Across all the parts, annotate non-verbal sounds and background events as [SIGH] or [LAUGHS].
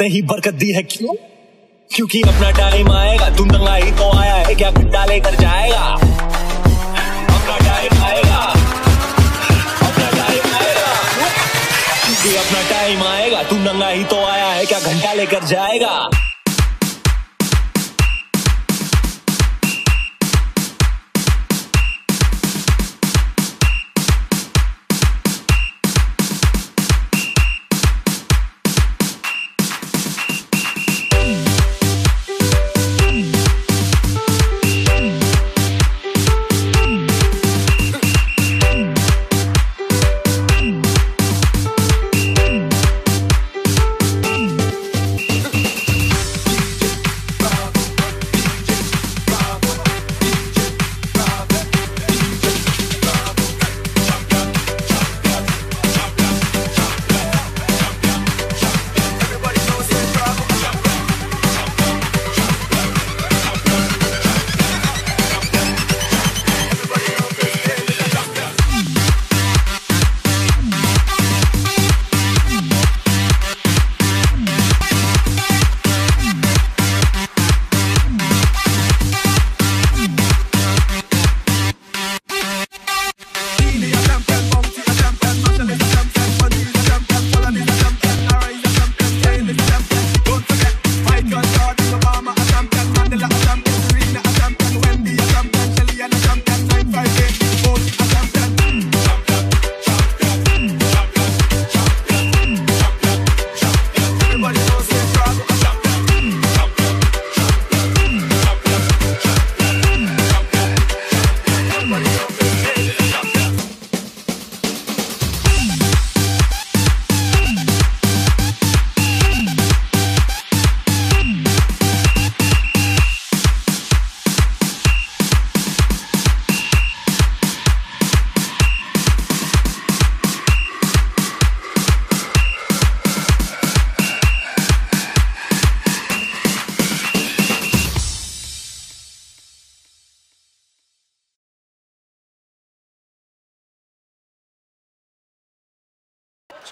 ने ही बरकत दी है। क्यों? क्योंकि अपना टाइम आएगा तुम नंगा ही तो आया है, क्या घंटा लेकर जाएगा? अपना टाइम आएगा अपना टाइम आएगा क्योंकि अपना टाइम आएगा तू नंगा ही तो आया है, क्या घंटा लेकर जाएगा?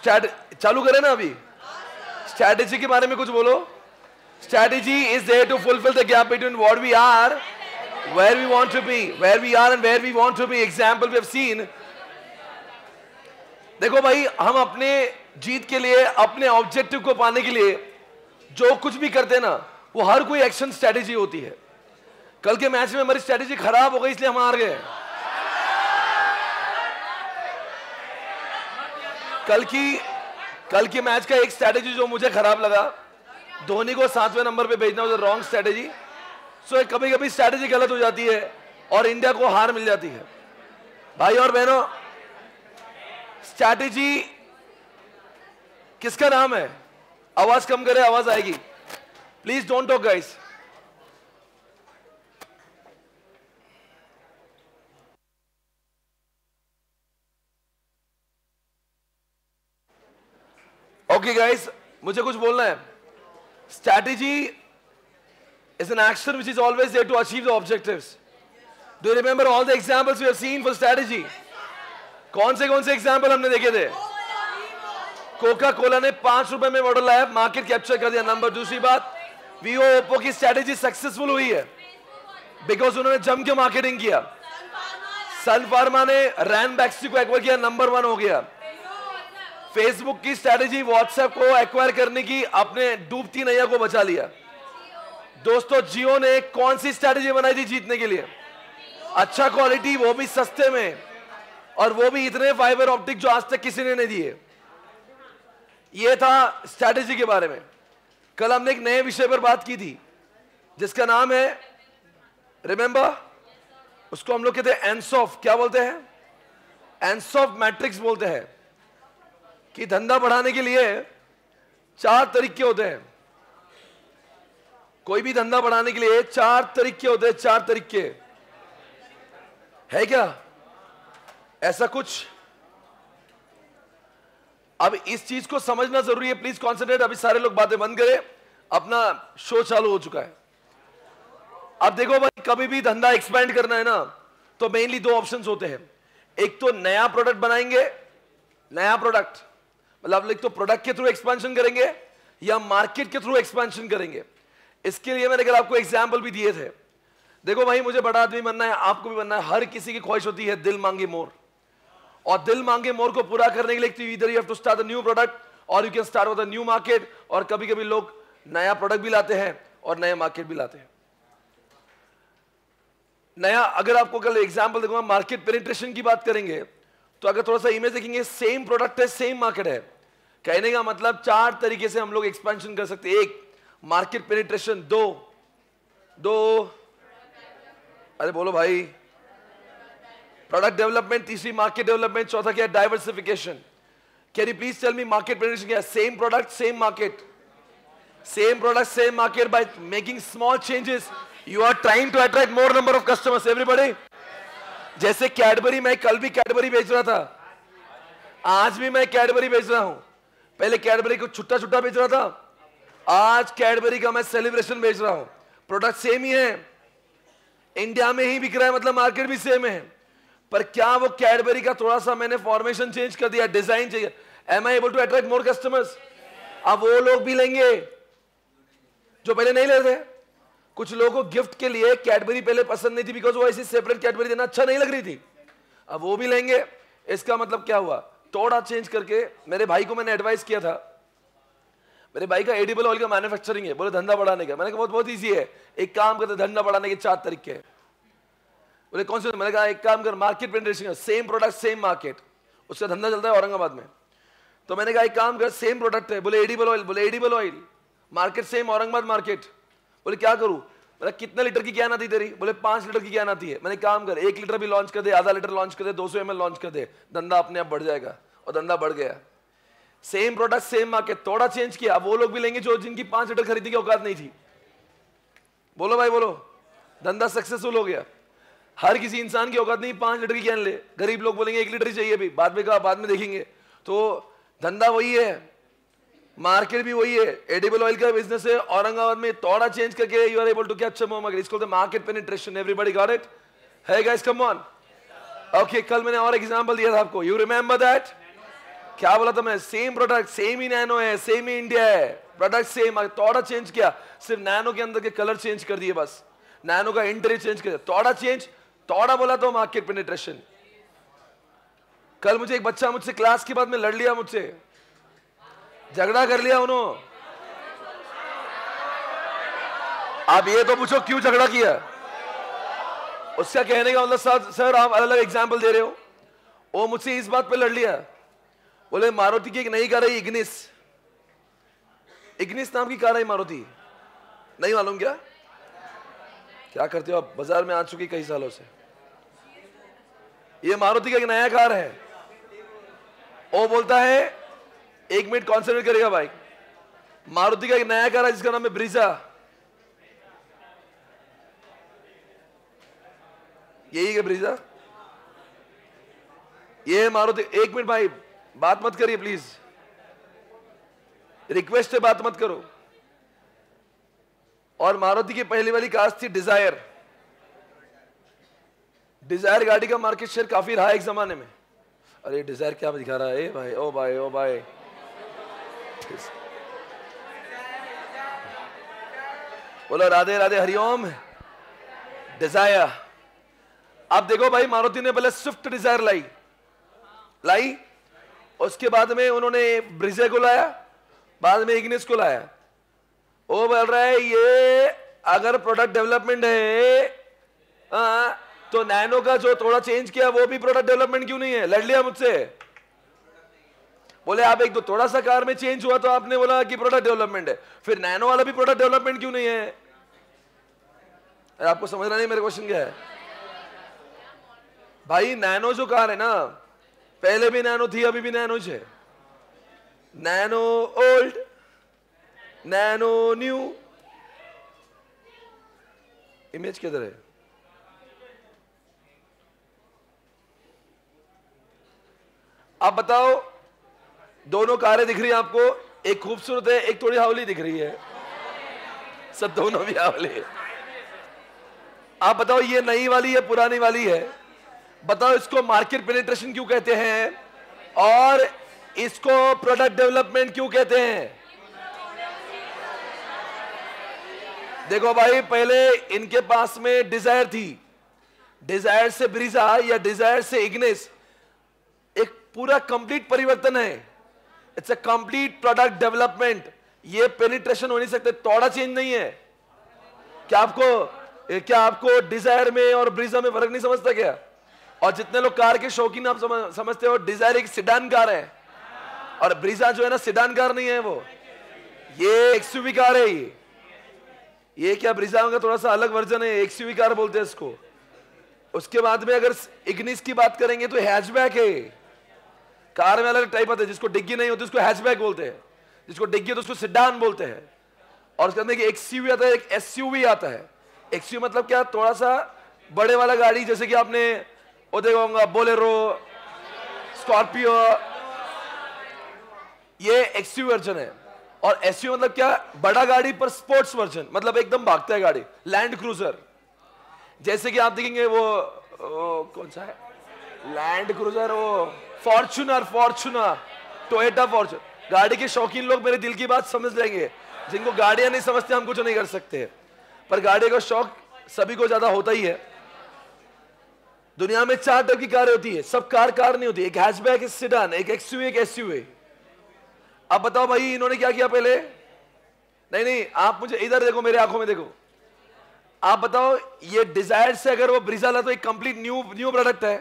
चालू करें ना अभी। स्ट्रैटेजी के बारे में कुछ बोलो। Strategy is there to fulfil the gap between what we are where we want to be where we are and where we want to be example we have seen देखो भाई, हम अपने जीत के लिए, अपने ऑब्जेक्टिव को पाने के लिए जो कुछ भी करते ना, वो हर कोई एक्शन स्ट्रैटेजी होती है। कल के मैच में हमारी स्ट्रैटेजी खराब हो गई, इसलिए हम हार गए। कल की, कल के मैच का एक स्ट्रैटेजी जो मुझे खराब लगा, धोनी को सातवें नंबर पे भेजना वो रॉन्ग स्ट्रैटेजी सो कभी कभी स्ट्रैटेजी गलत हो जाती है और इंडिया को हार मिल जाती है। भाई और बहनों स्ट्रैटेजी किसका नाम है? आवाज़ कम करे, आवाज़ आएगी। Please don't talk guys okay guys मुझे कुछ बोलना है। Strategy is an action which is always there to achieve the objectives. Do you remember all the examples we have seen for? कौन से कौन से एग्ज़ाम्पल हमने देखे थे? कोका कोला ने पाँच रुपए में मॉडल लाया मार्केट कैप्चर कर दिया। नंबर दूसरी बात वीओ ओप्पो की स्ट्रेटेजी सक्सेसफुल हुई है। बिकॉज़ उन्होंने जम के मार्केटिंग किया। सन फार्मा ने रैन बैक्सी को एक्वायर किया नंबर वन हो गया। फेसबुक की स्ट्रेटेजी व्हाट्सएप को एक्वायर करने की अपने डूबती नैया को बचा लिया। दोस्तों, जियो ने कौन सी स्ट्रेटेजी बनाई थी जीतने के लिए? अच्छा क्वालिटी वो भी सस्ते में, और वो भी इतने फाइबर ऑप्टिक जो आज तक किसी ने नहीं दिए। ये था स्ट्रेटेजी के बारे में। कल हमने एक नए विषय पर बात की थी, जिसका नाम है रिमेंबर उसको हम लोग कहते हैं एनसॉफ क्या बोलते हैं? एनसॉफ मैट्रिक्स बोलते हैं। कि धंधा बढ़ाने के लिए चार तरीके होते हैं। कोई भी धंधा बढ़ाने के लिए चार तरीके होते हैं, चार तरीके। है क्या? ऐसा कुछ? अब इस चीज़ को समझना ज़रूरी है प्लीज़ कॉन्सेंट्रेट अभी सारे लोग बातें बंद करें। अपना शो चालू हो चुका है। अब देखो भाई, कभी भी धंधा एक्सपेंड करना है ना तो मेनली दो ऑप्शंस होते हैं। एक तो नया प्रोडक्ट बनाएँगे, नया प्रोडक्ट मतलब एक तो प्रोडक्ट के थ्रू एक्सपेंशन करेंगे, या मार्केट के थ्रू एक्सपेंशन करेंगे। इसके लिए मैंने कल आपको एग्ज़ाम्पल भी दिए थे। देखो भाई, मुझे बड़ा आदमी बनना है, आपको भी बनना है, हर किसी की ख्वाहिश होती है दिल मांगे मोर। और दिल मांगे मोर को पूरा करने के लिए इधर you have to start a new product और you can start with a new market और कभी कभी लोग नया प्रोडक्ट भी लाते हैं, और नया मार्केट भी लाते हैं। नया, अगर आपको कल एग्जांपल देखूँगा मार्केट पेनिट्रेशन की बात करेंगे तो अगर थोड़ा सा इमेज देखेंगे सेम प्रोडक्ट है सेम मार्केट है। कहने का मतलब चार तरीके से हम लोग एक्सपेंशन कर सकते एक मार्केट पेनिट्रेशन दो दो, अरे बोलो भाई। प्रोडक्ट डेवलपमेंट तीसरी मार्केट डेवलपमेंट चौथा क्या diversification can you please tell me market penetration क्या same product same market same product same market by making small changes you are trying to attract more number of customers everybody जैसे Cadbury मैं कल भी Cadbury बेच रहा था। आज भी मैं कैडबरी बेच रहा हूँ। पहले कैडबरी को छुट्टा छुट्टा बेच रहा था। आज कैडबरी का मैं सेलिब्रेशन बेच रहा हूँ। प्रोडक्ट सेम ही है। इंडिया में ही बिक रहा है मतलब मार्केट भी सेम है। पर क्या वो कैडबरी का थोड़ा सा मैंने फॉर्मेशन चेंज कर दिया डिज़ाइन चाहिए am I able to attract more customers अब वो लोग भी लेंगे, जो पहले नहीं लेते कुछ लोगों को गिफ्ट के लिए कैडबरी पहले पसंद नहीं थी बिकॉज़ वो ऐसी सेपरेट कैडबरी देना अच्छा नहीं लग रही थी। अब वो भी लेंगे। इसका मतलब क्या हुआ? थोड़ा चेंज करके मेरे भाई को मैंने एडवाइस किया था। मेरे भाई का एडिबल ऑयल का मैन्युफैक्चरिंग है, बोले धंधा बढ़ाने का। मैंने कहा, बहुत बहुत ईजी है। एक काम करते, धंधा बढ़ाने के चार तरीके हैं। बोले, कौन से? मैंने कहा, एक काम कर market penetration same product same market उसका धंधा चलता है औरंगाबाद में। तो मैंने कहा, एक काम कर सेम प्रोडक्ट है। बोले एडिबल ऑयल बोले edible oil market same Aurangabad market बोले, क्या करूँ? मैंने कितने लीटर की क्या आती तेरी? बोले, पाँच लीटर की क्या आती है मैंने काम कर, एक लीटर भी लॉन्च कर दे, आधा लीटर लॉन्च कर दे, दो सौ एम लॉन्च कर दे, धंधा अपने आप बढ़ जाएगा और धंधा बढ़ गया। सेम प्रोडक्ट सेम मार्केट थोड़ा चेंज किया, वो लोग भी लेंगे जो जिनकी पाँच लीटर खरीदने की औकात नहीं थी। बोलो भाई, बोलो। धंधा सक्सेसफुल हो गया। हर किसी इंसान की औकात नहीं, पाँच लीटर की कैन ले। गरीब लोग बोलेंगे, एक लीटर ही चाहिए भी बाद में कहा, बाद में देखेंगे। तो धंधा वही है। मार्केट भी वही है। एडिबल ऑयल का बिज़नेस है। औरंगाबाद में थोड़ा चेंज करके you are able to capture more market इसको market penetration everybody got it है गाइस कम ऑन ओके कल मैंने और एग्जांपल दिया था आपको। यू रिमेंबर दैट क्या बोला था मैं? सेम प्रोडक्ट सेम ही नैनो है सेम ही इंडिया है। प्रोडक्ट सेम थोड़ा चेंज किया। सिर्फ़ नैनो के अंदर के कलर चेंज कर दिए बस। नैनो का इंटरव्यू चेंज कर दिया। थोड़ा चेंज थोड़ा बोला तो मार्केट पेनिट्रेशन कल मुझे एक बच्चा मुझसे क्लास के बाद में लड़ लिया मुझसे। झगड़ा कर लिया उन्होंने आप ये तो पूछो, क्यों झगड़ा किया? उसका कहने का मतलब सर आप अलग अलग एग्ज़ाम्पल दे रहे हो। वो मुझसे इस बात पे लड़ लिया। बोले, मारुति की एक नई कार है इग्निस इग्निस नाम की कार है मारुति। नहीं मालूम क्या? क्या करते हो आप? बाज़ार में आ चुकी कई सालों से। ये मारुति का एक नया कार है। वो बोलता है एक मिनट कॉन्सेंट्रेट करेगा भाई। मारुति का एक नया कार है, जिसका नाम है ब्रिजा यही है ब्रिजा ये मारुति। एक मिनट भाई, बात मत करिए प्लीज़ रिक्वेस्ट है बात मत करो। और मारुति की पहली वाली कार थी डिज़ायर डिज़ायर गाड़ी का मार्केट शेयर काफ़ी रहा एक जमाने में। अरे डिज़ायर क्या दिखा रहा है? भाई, ओ भाई ओ भाई। बोलो राधे राधे हरिओम। डिज़ायर आप देखो भाई मारुति ने पहले स्विफ्ट डिज़ायर लाई। लाई उसके बाद में उन्होंने ब्रिजे को लाया बाद में इग्निस को लाया। वो बोल रहा है ये अगर प्रोडक्ट डेवलपमेंट है आ, तो नैनो का जो थोड़ा चेंज किया वो भी प्रोडक्ट डेवलपमेंट क्यों नहीं है? लड़ लिया मुझसे। बोले, आप एक दो थोड़ा सा कार में चेंज हुआ तो आपने बोला कि प्रोडक्ट डेवलपमेंट है। फिर नैनो वाला भी प्रोडक्ट डेवलपमेंट क्यों नहीं है? आपको समझना नहीं मेरे क्वेश्चन क्या है? भाई, नैनो जो कार है ना, पहले भी नैनो थी, अभी भी नैनो है Nano old Nano new image किधर है? आप बताओ दोनों कारें दिख रही है आपको, एक खूबसूरत है, एक थोड़ी हावली दिख रही है। सब दोनों भी हावली है। आप बताओ, ये नई वाली है पुरानी वाली है? बताओ, इसको मार्केट पेनिट्रेशन क्यों कहते हैं? और इसको प्रोडक्ट डेवलपमेंट क्यों कहते हैं? देखो भाई, पहले इनके पास में डिज़ायर थी। डिज़ायर से ब्रिजा या डिज़ायर से इग्नेस एक पूरा कंप्लीट परिवर्तन है। It's a complete product development ये पेनिट्रेशन हो नहीं सकते तोड़ा चेंज नहीं है। क्या आपको क्या आपको डिज़ायर में और ब्रिजा में फ़र्क नहीं समझता क्या? और जितने लोग कार के शौकीन आप समझ, समझते हो डिज़ायर एक सिडान कार है। और ब्रिजा जो है ना सिडान कार नहीं है वो। ये एक्सयूवी कार है ये। ये क्या ब्रिजा का थोड़ा सा अलग वर्जन है एक्सयूवी कार बोलते हैं इसको। उसके बाद में अगर इग्निस की बात करेंगे तो हैचबैक है। कार में अलग टाइप आते हैं जिसको डिग्गी नहीं होती उसको हैचबैक बोलते हैं। जिसको डिग्गी तो उसको सिडान बोलते हैं। और उसके अंदर एक एक्सयूवी आता है एक एसयूवी आता है। एक्सयू मतलब क्या? थोड़ा सा बड़े वाला गाड़ी जैसे कि आपने वो देखा होगा बोलेरो स्कॉर्पियो ये एक्सयू वर्जन है। और एसयू मतलब क्या? बड़ा गाड़ी पर स्पोर्ट्स वर्जन मतलब एकदम भागता है गाड़ी। लैंड क्रूजर जैसे कि आप देखेंगे वो, वो कौन सा है? लैंड क्रूजर वो फॉर्चुनर फॉर्चुनर टोएटा फॉर्चुनर गाड़ी के शौकीन लोग मेरे दिल की बात समझ लेंगे। जिनको गाड़ियाँ नहीं समझते, हम कुछ नहीं कर सकते। पर गाड़ी का शौक सभी को ज़्यादा होता ही है। दुनिया में चार टाइप की कार होती है। सब कार कार नहीं होती। एक हैचबैक एक सिडान एक एक्सयू एक एसयूवी अब बताओ भाई, इन्होंने क्या किया पहले? नहीं नहीं, आप मुझे इधर देखो, मेरे आँखों में देखो। आप बताओ, ये डिज़ायर से अगर वो ब्रिजा ला तो एक कंप्लीट न्यू न्यू प्रोडक्ट है।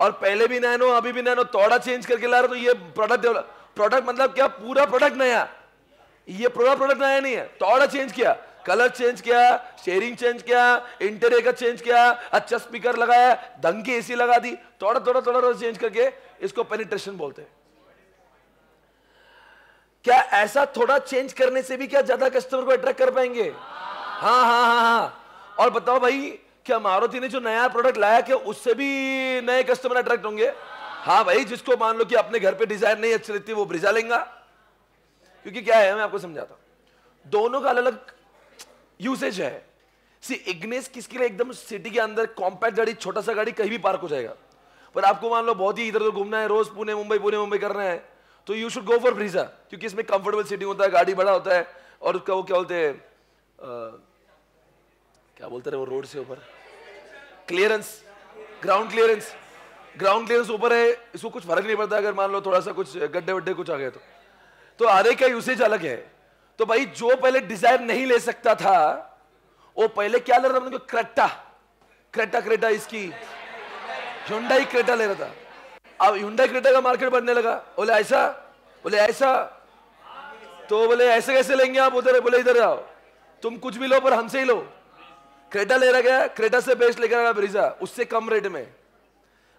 और पहले भी नैनो, अभी भी नैनो थोड़ा चेंज करके ला रहा तो ये प्रोडक्ट प्रोडक्ट मतलब क्या? पूरा प्रोडक्ट नया। ये पूरा प्रोडक्ट नया नहीं है। थोड़ा चेंज किया कलर चेंज किया शेयरिंग चेंज किया इंटीरियर का चेंज किया अच्छा स्पीकर लगाया, दंग की एसी लगा दी थोड़ा थोड़ा थोड़ा चेंज करके इसको पेनिट्रेशन बोलते हैं। क्या ऐसा थोड़ा चेंज करने से भी क्या ज़्यादा कस्टमर को अट्रैक्ट कर पाएँगे? हाँ हाँ हाँ हाँ। और बताओ भाई क्या मारुति ने जो नया प्रोडक्ट लाया क्या उससे भी नए कस्टमर अट्रैक्ट होंगे? हाँ भाई, जिसको मान लो कि अपने घर पे डिज़ाइन नहीं अच्छी लगती, वो ब्रिजा लेंगा। क्योंकि क्या है, मैं आपको समझाता हूँ। दोनों का अलग अलग यूसेज है। सी इग्नेस किसके लिए? एकदम सिटी के अंदर कॉम्पैक्ट गाड़ी छोटा सा गाड़ी कहीं भी पार्क हो जाएगा। पर आपको मान लो बहुत ही इधर उधर घूमना है, रोज पुणे, मुंबई पुणे, मुंबई करना है तो you should go for Brezza क्योंकि इसमें कंफर्टेबल सीटिंग होता है, गाड़ी बड़ा होता है, और उसका वो क्या बोलते हैं क्या बोलते रहे वो रोड से ऊपर? Clearance ground clearance ground clearance ऊपर है, इसको कुछ फ़र्क नहीं पड़ता अगर मान लो थोड़ा सा कुछ गड्ढे वड्ढे कुछ आ गए तो। तो आरे का यूसेज अलग है। तो भाई जो पहले डिज़ायर नहीं ले सकता था, वो पहले क्या ले रहा था क्रेटा क्रेटा क्रेटा इसकी। हुंडाई क्रेटा ले रहा था। अब हुंडाई क्रेटा का मार्केट बढ़ने लगा। बोले, ऐसा? बोले, ऐसा? तो बोले, ऐसे कैसे लेंगे आप? उधर बोले, इधर आओ। तुम कुछ भी लो, पर हमसे ही लो। क्रेटा ले रहा गया क्रेटा से बेस्ट लेकर आया ब्रिजा, उससे कम रेट में।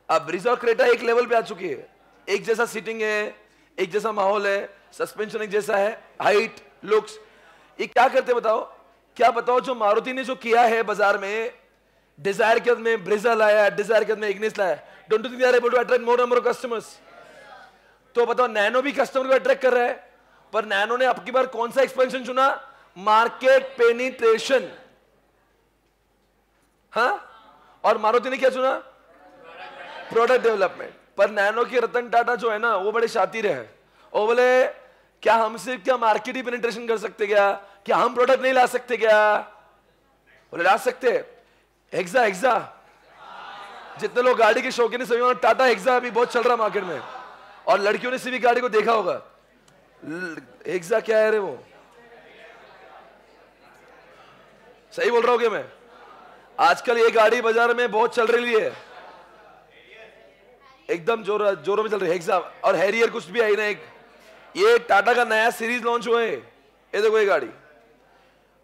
अब ब्रिजा और क्रेटा एक लेवल पे आ चुकी है। एक जैसा सीटिंग है, एक जैसा माहौल है सस्पेंशन एक जैसा है हाइट लुक्स ये क्या करते बताओ? क्या बताओ, जो मारुति ने जो किया है बाज़ार में डिज़ायर के में ब्रिजा लाया डिज़ायर के में इग्निस लाया। Don't think they are able to attract more number of customers तो बताओ नैनो भी कस्टमर को अट्रैक्ट कर रहा है, पर नैनो ने अब की बार कौन सा एक्सपेंशन चुना? मार्केट पेनिट्रेशन हाँ? और मारुति ने क्या चुना प्रोडक्ट डेवलपमेंट पर नैनो की रतन टाटा जो है ना, वो बड़े शातिर है। और बोले, क्या हमसे क्या मार्केट ही पेनिट्रेशन कर सकते क्या? क्या हम प्रोडक्ट नहीं ला सकते क्या? बोले, ला सकते एग्जा एग्जा जितने लोग गाड़ी के शौकीन सभी टाटा हेक्सा अभी बहुत चल रहा मार्केट में। और लड़कियों ने सिर्फ़ गाड़ी को देखा होगा। हेक्सा क्या है रे वो? सही बोल रहा हूँ क्या मैं? आजकल ये गाड़ी बाज़ार में बहुत चल रही है। एकदम ज़ोर, जोरों में चल रही है और हैरियर कुछ भी आई ना एक ये टाटा का नया सीरीज़ लॉन्च हुआ है। ये देखो ये गाड़ी।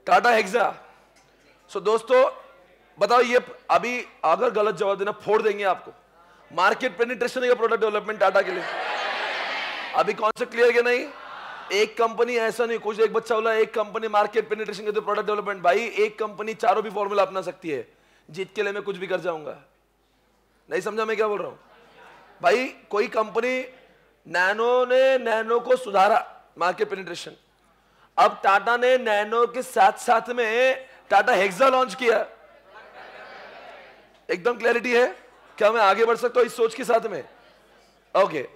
टाटा हेक्सा सो दोस्तों, बताओ ये अभी अगर गलत जवाब देना, फोड़ देंगे आपको। मार्केट पेनिट्रेशन है प्रोडक्ट डेवलपमेंट टाटा के लिए। अभी कॉन्सेप्ट क्लियर क्या नहीं? एक कंपनी ऐसा नहीं, कुछ एक बच्चा बोला, एक कंपनी मार्केट पेनिट्रेशन के प्रोडक्ट डेवलपमेंट भाई, एक कंपनी चारों भी फॉर्मूला अपना सकती है। जीत के लिए मैं कुछ भी कर जाऊँगा। नहीं समझा मैं क्या बोल रहा हूँ? भाई, कोई कंपनी नैनो ने नैनो को सुधारा मार्केट पेनिट्रेशन अब टाटा ने नैनो के साथ साथ में टाटा हेक्सा लॉन्च किया। एकदम क्लैरिटी है? क्या मैं आगे बढ़ सकता हूँ इस सोच के साथ में? ओके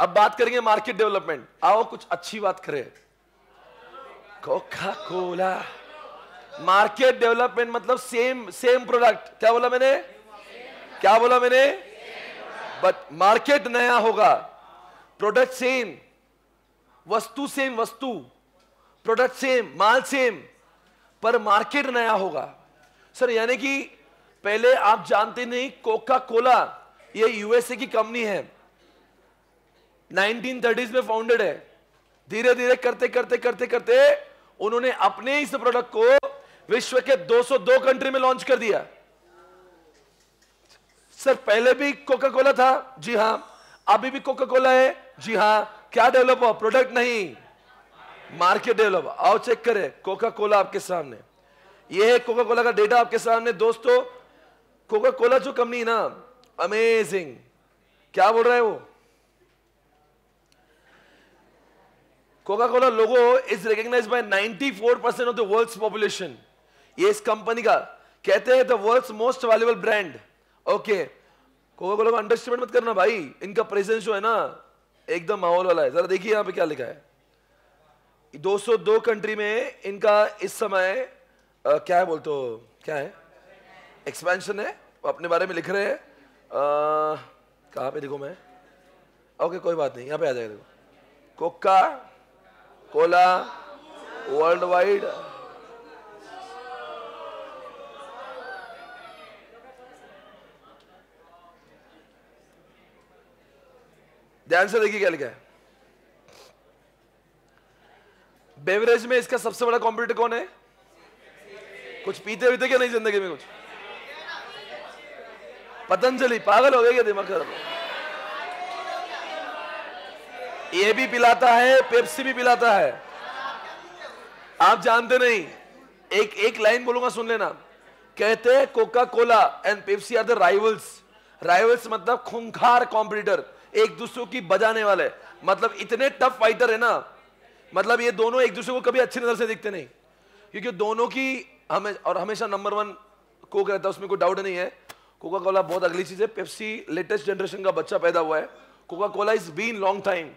अब बात करेंगे मार्केट डेवलपमेंट। आओ, कुछ अच्छी बात करें। कोका कोला मार्केट डेवलपमेंट मतलब सेम सेम प्रोडक्ट क्या बोला मैंने? क्या बोला मैंने? बट मार्केट नया होगा। प्रोडक्ट सेम वस्तु सेम वस्तु। प्रोडक्ट सेम माल सेम पर मार्केट नया होगा। सर यानी कि पहले आप जानते नहीं कोका कोला ये यूएसए की कंपनी है। 1930s में फाउंडेड है। धीरे धीरे करते करते करते करते उन्होंने अपने इस प्रोडक्ट को विश्व के 202 कंट्री में लॉन्च कर दिया। सर, पहले भी कोका कोला था? जी हाँ। अभी भी कोका कोला है? जी हाँ। क्या डेवलप हुआ? प्रोडक्ट नहीं। मार्केट डेवलप आओ चेक करें। कोका कोला आपके सामने। यह है कोका कोला का डेटा आपके सामने। दोस्तों कोका कोला जो कंपनी ना अमेजिंग क्या बोल रहा है वो? Coca Cola logo is recognise by 94 percent of the world's population ये इस कंपनी का कहते हैं the world's most valuable brand okay Coca Cola को अंडरस्टैंड मत करना भाई. इनका प्रेजेंस जो है ना एकदम माहौल वाला है. जरा देखिए यहाँ पे क्या लिखा है. 202 कंट्री में इनका इस समय आ, क्या है बोलते हो? क्या है? एक्सपेंशन है. अपने बारे में लिख रहे हैं. कहाँ पे देखो मैं? ओके कोई बात नहीं. यहाँ पे आ जाएगा देखो. कोका कोला वर्ल्ड वाइड ध्यान से देखिए क्या लिखा है। बेवरेज में इसका सबसे बड़ा कॉम्पिटिटर कौन है? कुछ पीते पीते क्या नहीं ज़िंदगी में कुछ? पतंजलि, पागल हो गए क्या दिमाग खराब? ये भी पिलाता है, पेप्सी भी पिलाता है। आप जानते नहीं। एक एक लाइन बोलूँगा, सुन लेना। कहते हैं Coca Cola and Pepsi are the rivals rivals मतलब खूंखार कॉम्पिटिटर एक दूसरे की बजाने वाले। मतलब इतने टफ फाइटर है ना। मतलब ये दोनों एक दूसरे को कभी अच्छी नज़र से दिखते नहीं। क्योंकि दोनों की हमें, और हमेशा नंबर वन कोक रहता है, उसमें कोई डाउट नहीं है। कोका कोला बहुत अगली चीज़ है। पेप्सी लेटेस्ट जनरेशन का बच्चा पैदा हुआ है। Coca Cola is been long time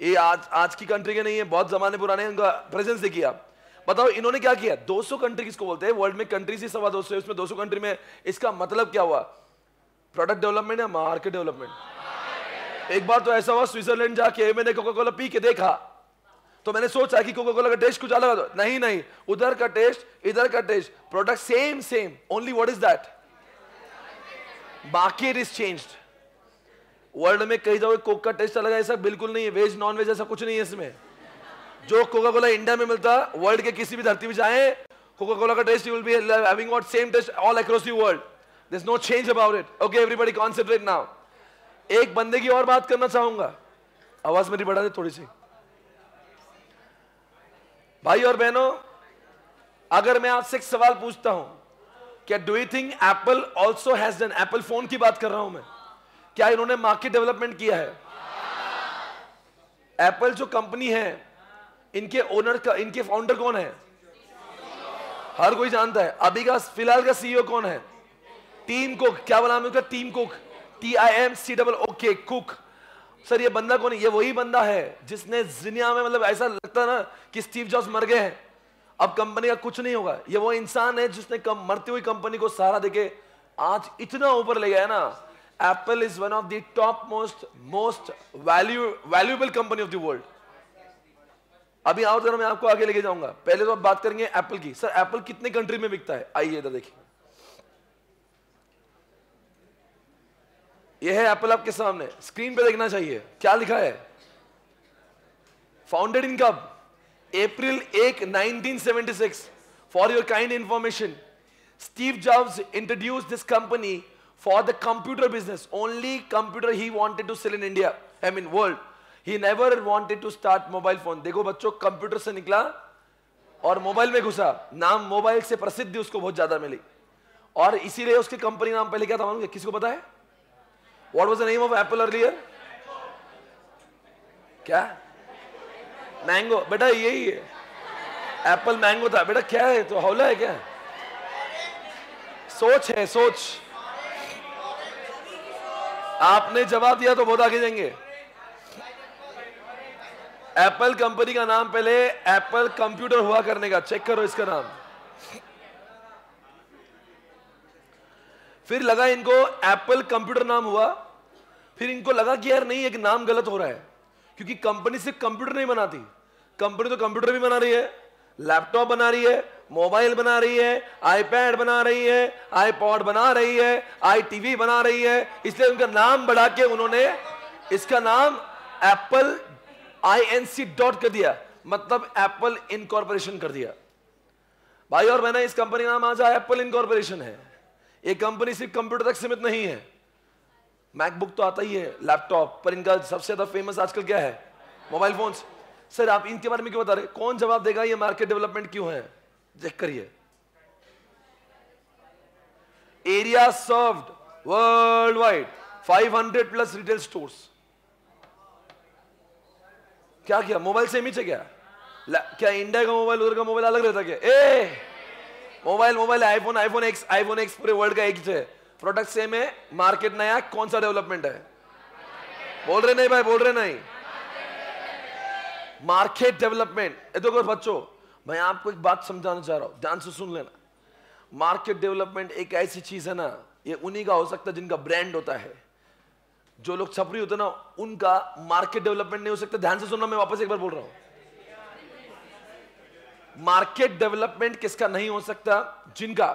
ये आज आज की कंट्री के नहीं है, बहुत जमाने पुराने उनका प्रेजेंस देखिए आप। बताओ, इन्होंने क्या किया? 200 कंट्री किसको बोलते हैं? वर्ल्ड में कंट्रीज़ ही सवा दो सौ उसमें 200 कंट्री में इसका मतलब क्या हुआ? प्रोडक्ट डेवलपमेंट या मार्केट डेवलपमेंट एक बार तो ऐसा हुआ स्विट्जरलैंड जाके मैंने कोका कोला पी के देखा। तो मैंने सोचा कि कोका कोला का टेस्ट कुछ अलग नहीं नहीं, उधर का टेस्ट इधर का test product same same only what is that market is changed world में कहीं जगह कोक का टेस्ट अलग है ऐसा बिल्कुल नहीं है। वेज नॉन वेज ऐसा कुछ नहीं है इसमें। जो कोका कोला इंडिया में मिलता, वर्ल्ड के किसी भी धरती में जाए कोका कोला का test will be having what same test all across the world there is no change about it okay everybody concentrate now एक बंदे की और बात करना चाहूँगा। आवाज़ मेरी बढ़ा दे थोड़ी सी। भाई और बहनों, अगर मैं आपसे एक सवाल पूछता हूँ, क्या do you think Apple also has done Apple phone की बात कर रहा हूँ मैं? क्या इन्होंने मार्केट डेवलपमेंट किया है? एप्पल जो कंपनी है, इनके ओनर का, इनके फाउंडर कौन है? हर कोई जानता है। अभी का, फ़िलहाल का सीईओ कौन है? टीम कुक क्या बोला उनका Tim Cook T I M C double okay Cook sir ये बंदा कौन है? ये वही बंदा है जिसने दुनिया में मतलब ऐसा लगता है ना कि स्टीव जॉब्स मर गए हैं। अब कंपनी का कुछ नहीं होगा। ये वो इंसान है जिसने कम, मरती हुई कंपनी को सहारा देके आज इतना ऊपर ले गया है ना। Apple is one of the top most most value valuable company of the world अभी आओ जरा, मैं आपको आगे लेके जाऊँगा। पहले तो आप बात करेंगे एप्पल की। सर एप्पल कितने कंट्री में बिकता है? आइए इधर देखिए। यह है एप्पल आपके सामने। स्क्रीन पे देखना चाहिए। क्या लिखा है? फाउंडेड इन कब? अप्रैल एक 1976 for your kind information Steve Jobs introduce this company for the computer business only computer he wanted to sell in India I mean world he never wanted to start mobile phone देखो बच्चों computer से निकला और mobile में घुसा। नाम mobile से प्रसिद्धि उसको बहुत ज़्यादा मिली। और इसीलिए उसकी कंपनी नाम पहले क्या था मालूम किसको पता है? What was the name of apple earlier? क्या? मैंगो बेटा, यही है। एप्पल मैंगो था। बेटा, क्या है? तो हौला है क्या? सोच है, सोच। आपने जवाब दिया तो बहुत आगे जाएँगे। एप्पल कंपनी का नाम पहले एप्पल कंप्यूटर हुआ करने का। चेक करो इसका नाम। फिर लगा इनको एप्पल कंप्यूटर नाम हुआ। फिर इनको लगा कि यार नहीं, एक नाम गलत हो रहा है। क्योंकि कंपनी सिर्फ़ कंप्यूटर नहीं बनाती। कंपनी तो कंप्यूटर भी बना रही है। लैपटॉप बना रही है, मोबाइल बना रही है, आईपैड बना रही है, आईपॉड बना रही है आई टीवी बना रही है। इसलिए उनका नाम बढ़ा के उन्होंने इसका नाम Apple I N C dot कर दिया। मतलब एप्पल इनकॉर्पोरेशन कर दिया। भाई और मैंने इस कंपनी का नाम आज एप्पल इनकॉर्पोरेशन है। ये कंपनी सिर्फ़ कंप्यूटर तक सीमित नहीं है। मैकबुक तो आता ही है, लैपटॉप, पर इनका सबसे ज़्यादा फ़ेमस आजकल क्या है? Mobile phones. सर, आप इनके बारे में क्यों बता रहे कौन जवाब देगा ये मार्केट डेवलपमेंट क्यों है? चेक करिए area served world wide 500 plus retail stores क्या किया? मोबाइल सेम ही क्या? क्या इंडिया का मोबाइल उधर का मोबाइल अलग रहता क्या? ए! Mobile mobile iPhone iPhone X iPhone X पूरे वर्ल्ड का एक है प्रोडक्ट सेम है मार्केट नया, कौन सा डेवलपमेंट है? बोल रहे नहीं भाई, बोल रहे नहीं। मार्केट डेवलपमेंट देखो बच्चों, मैं आपको एक बात समझाना चाह रहा हूँ। ध्यान से सुन लेना। मार्केट डेवलपमेंट एक ऐसी चीज़ है ना, ये उन्हीं का हो सकता है जिनका ब्रांड होता है। जो लोग छपरी होते ना, उनका मार्केट डेवलपमेंट नहीं हो सकता। ध्यान से सुनना, मैं वापस एक बार बोल रहा हूँ। मार्केट डेवलपमेंट किसका नहीं हो सकता? जिनका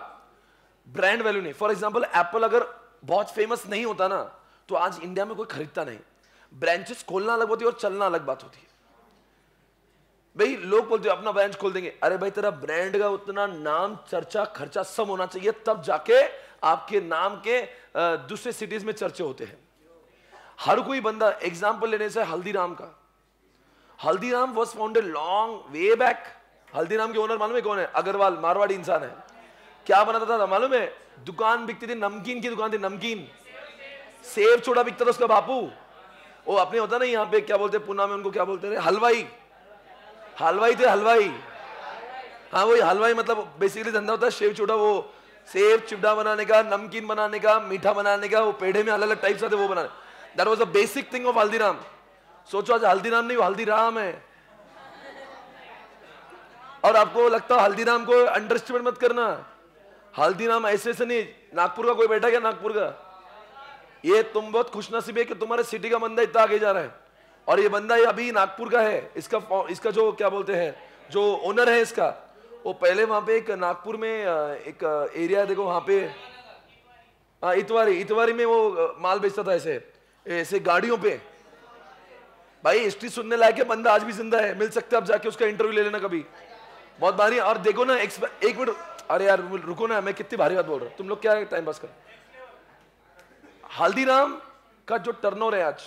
ब्रांड वैल्यू नहीं। फॉर एग्ज़ाम्पल एप्पल अगर बहुत फ़ेमस नहीं होता ना तो आज इंडिया में कोई खरीदता नहीं। ब्रांचेस खोलना अलग होती है और चलना अलग बात होती है। भाई, लोग बोलते हैं, अपना ब्रांच खोल देंगे. अरे भाई, तेरा ब्रांड का उतना नाम, चर्चा, खर्चा सब होना चाहिए, तब जाके आपके नाम के दूसरे सिटीज़ में चर्चे होते हैं। हर कोई बंदा एग्ज़ाम्पल लेने से हल्दीराम का। Haldiram was founded long way back Haldiram के ओनर मालूम है कौन है? अग्रवाल, मारवाड़ी इंसान है। क्या बनाता था मालूम है? दुकान बिकती थी, नमकीन की दुकान थी, नमकीन। सेब छोटा बिकता था उसका बापू। वो अपने होता ना यहाँ पे, क्या बोलते पुना में उनको क्या बोलते थे हलवाई। हलवाई थे, हलवाई। हाँ वही हलवाई मतलब बेसिकली धंधा होता है सेब चूड़ा, वो सेब चिपड़ा बनाने का, नमकीन बनाने का, मीठा बनाने का, वो पेड़े में अलग अलग टाइप्स आते वो बनाने। That was a basic thing of Haldiram. सोचो आज हल्दीराम नहीं हल्दीराम है। और आपको लगता है हल्दीराम को अंडरस्टिमेट मत करना। हल्दीराम ऐसे ऐसे नहीं, नागपुर का कोई बैठा क्या, नागपुर का? ये तुम बहुत खुशनसीब है कि तुम्हारे सिटी का बंदा इतना आगे जा रहा है। और ये बंदा ये अभी नागपुर का है, इसका इसका जो, क्या बोलते हैं, जो ओनर है इसका, वो पहले वहाँ पे एक नागपुर में एक एरिया देखो वहाँ पे। हाँ इतवारी इतवारी में वो माल बेचता था ऐसे ऐसे गाड़ियों पे। भाई, हिस्ट्री सुनने लायक है, बंदा आज भी ज़िंदा है, मिल सकते आप जाके उसका इंटरव्यू ले लेना कभी। बहुत भारी और देखो ना, एक मिनट, अरे यार, रुको ना, मैं कितनी भारी बात बोल रहा हूँ, तुम लोग क्या टाइम पास कर हल्दीराम का जो टर्नओवर है आज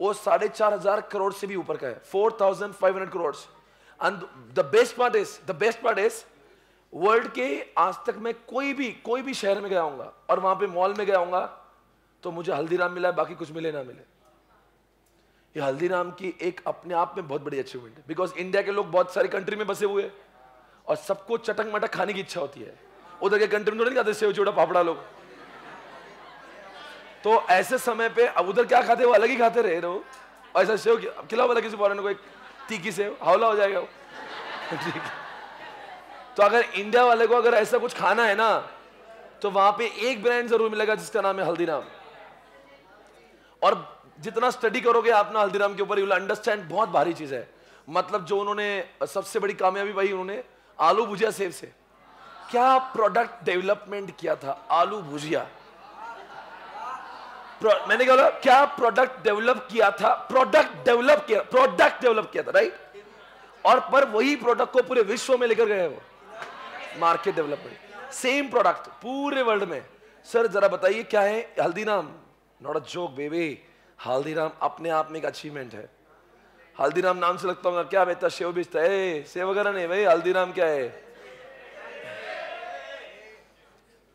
वो साढ़े चार हज़ार करोड़ से भी ऊपर का है। Four thousand five hundred crore and the best part is the best part is world के आज तक मैं कोई भी कोई भी शहर में गया हूँगा और वहाँ पे मॉल में गया हूँगा तो मुझे हल्दीराम मिला, बाकी कुछ मिले, ना मिले। ये हल्दीराम की एक अपने आप में बहुत बड़ी अचीवमेंट है। बिकॉज़ इंडिया के लोग बहुत सारी कंट्री में बसे हुए हैं और सबको चटक मटक खाने की इच्छा होती है। उधर के कंट्री में तो नहीं खाते सेव चूड़ा पापड़ा लोग। तो ऐसे समय पे अब उधर क्या खाते वो अलग ही खाते रहे रहो ऐसा सेव खिलाओ वाला किसी फॉरन को एक तीखी सेव। हौला हो जाएगा वो। [LAUGHS] ठीक तो अगर इंडिया वाले को अगर ऐसा कुछ खाना है ना तो वहाँ पे एक ब्रांड ज़रूर मिलेगा जिसका नाम है हल्दीराम। और जितना स्टडी करोगे आप ना हल्दीराम के ऊपर यू अंडरस्टैंड बहुत भारी चीज़ है। मतलब जो उन्होंने, सबसे बड़ी कामयाबी भाई उन्होंने, आलू भुजिया सेव से। क्या प्रोडक्ट डेवलपमेंट किया था? आलू भुजिया। मैंने कहा, क्या प्रोडक्ट डेवलप किया था? प्रोडक्ट डेवलप किया प्रोडक्ट डेवलप किया था राइट और पर वही प्रोडक्ट को पूरे विश्व में लेकर गए वो। मार्केट डेवलपमेंट सेम प्रोडक्ट पूरे वर्ल्ड में। सर जरा बताइए, क्या है? Haldiram not a joke baby Haldiram अपने आप में एक अचीवमेंट है। हल्दीराम नाम से लगता हूँ क्या बेहतर सेव बेचता है? नहीं भाई, हल्दीराम क्या है?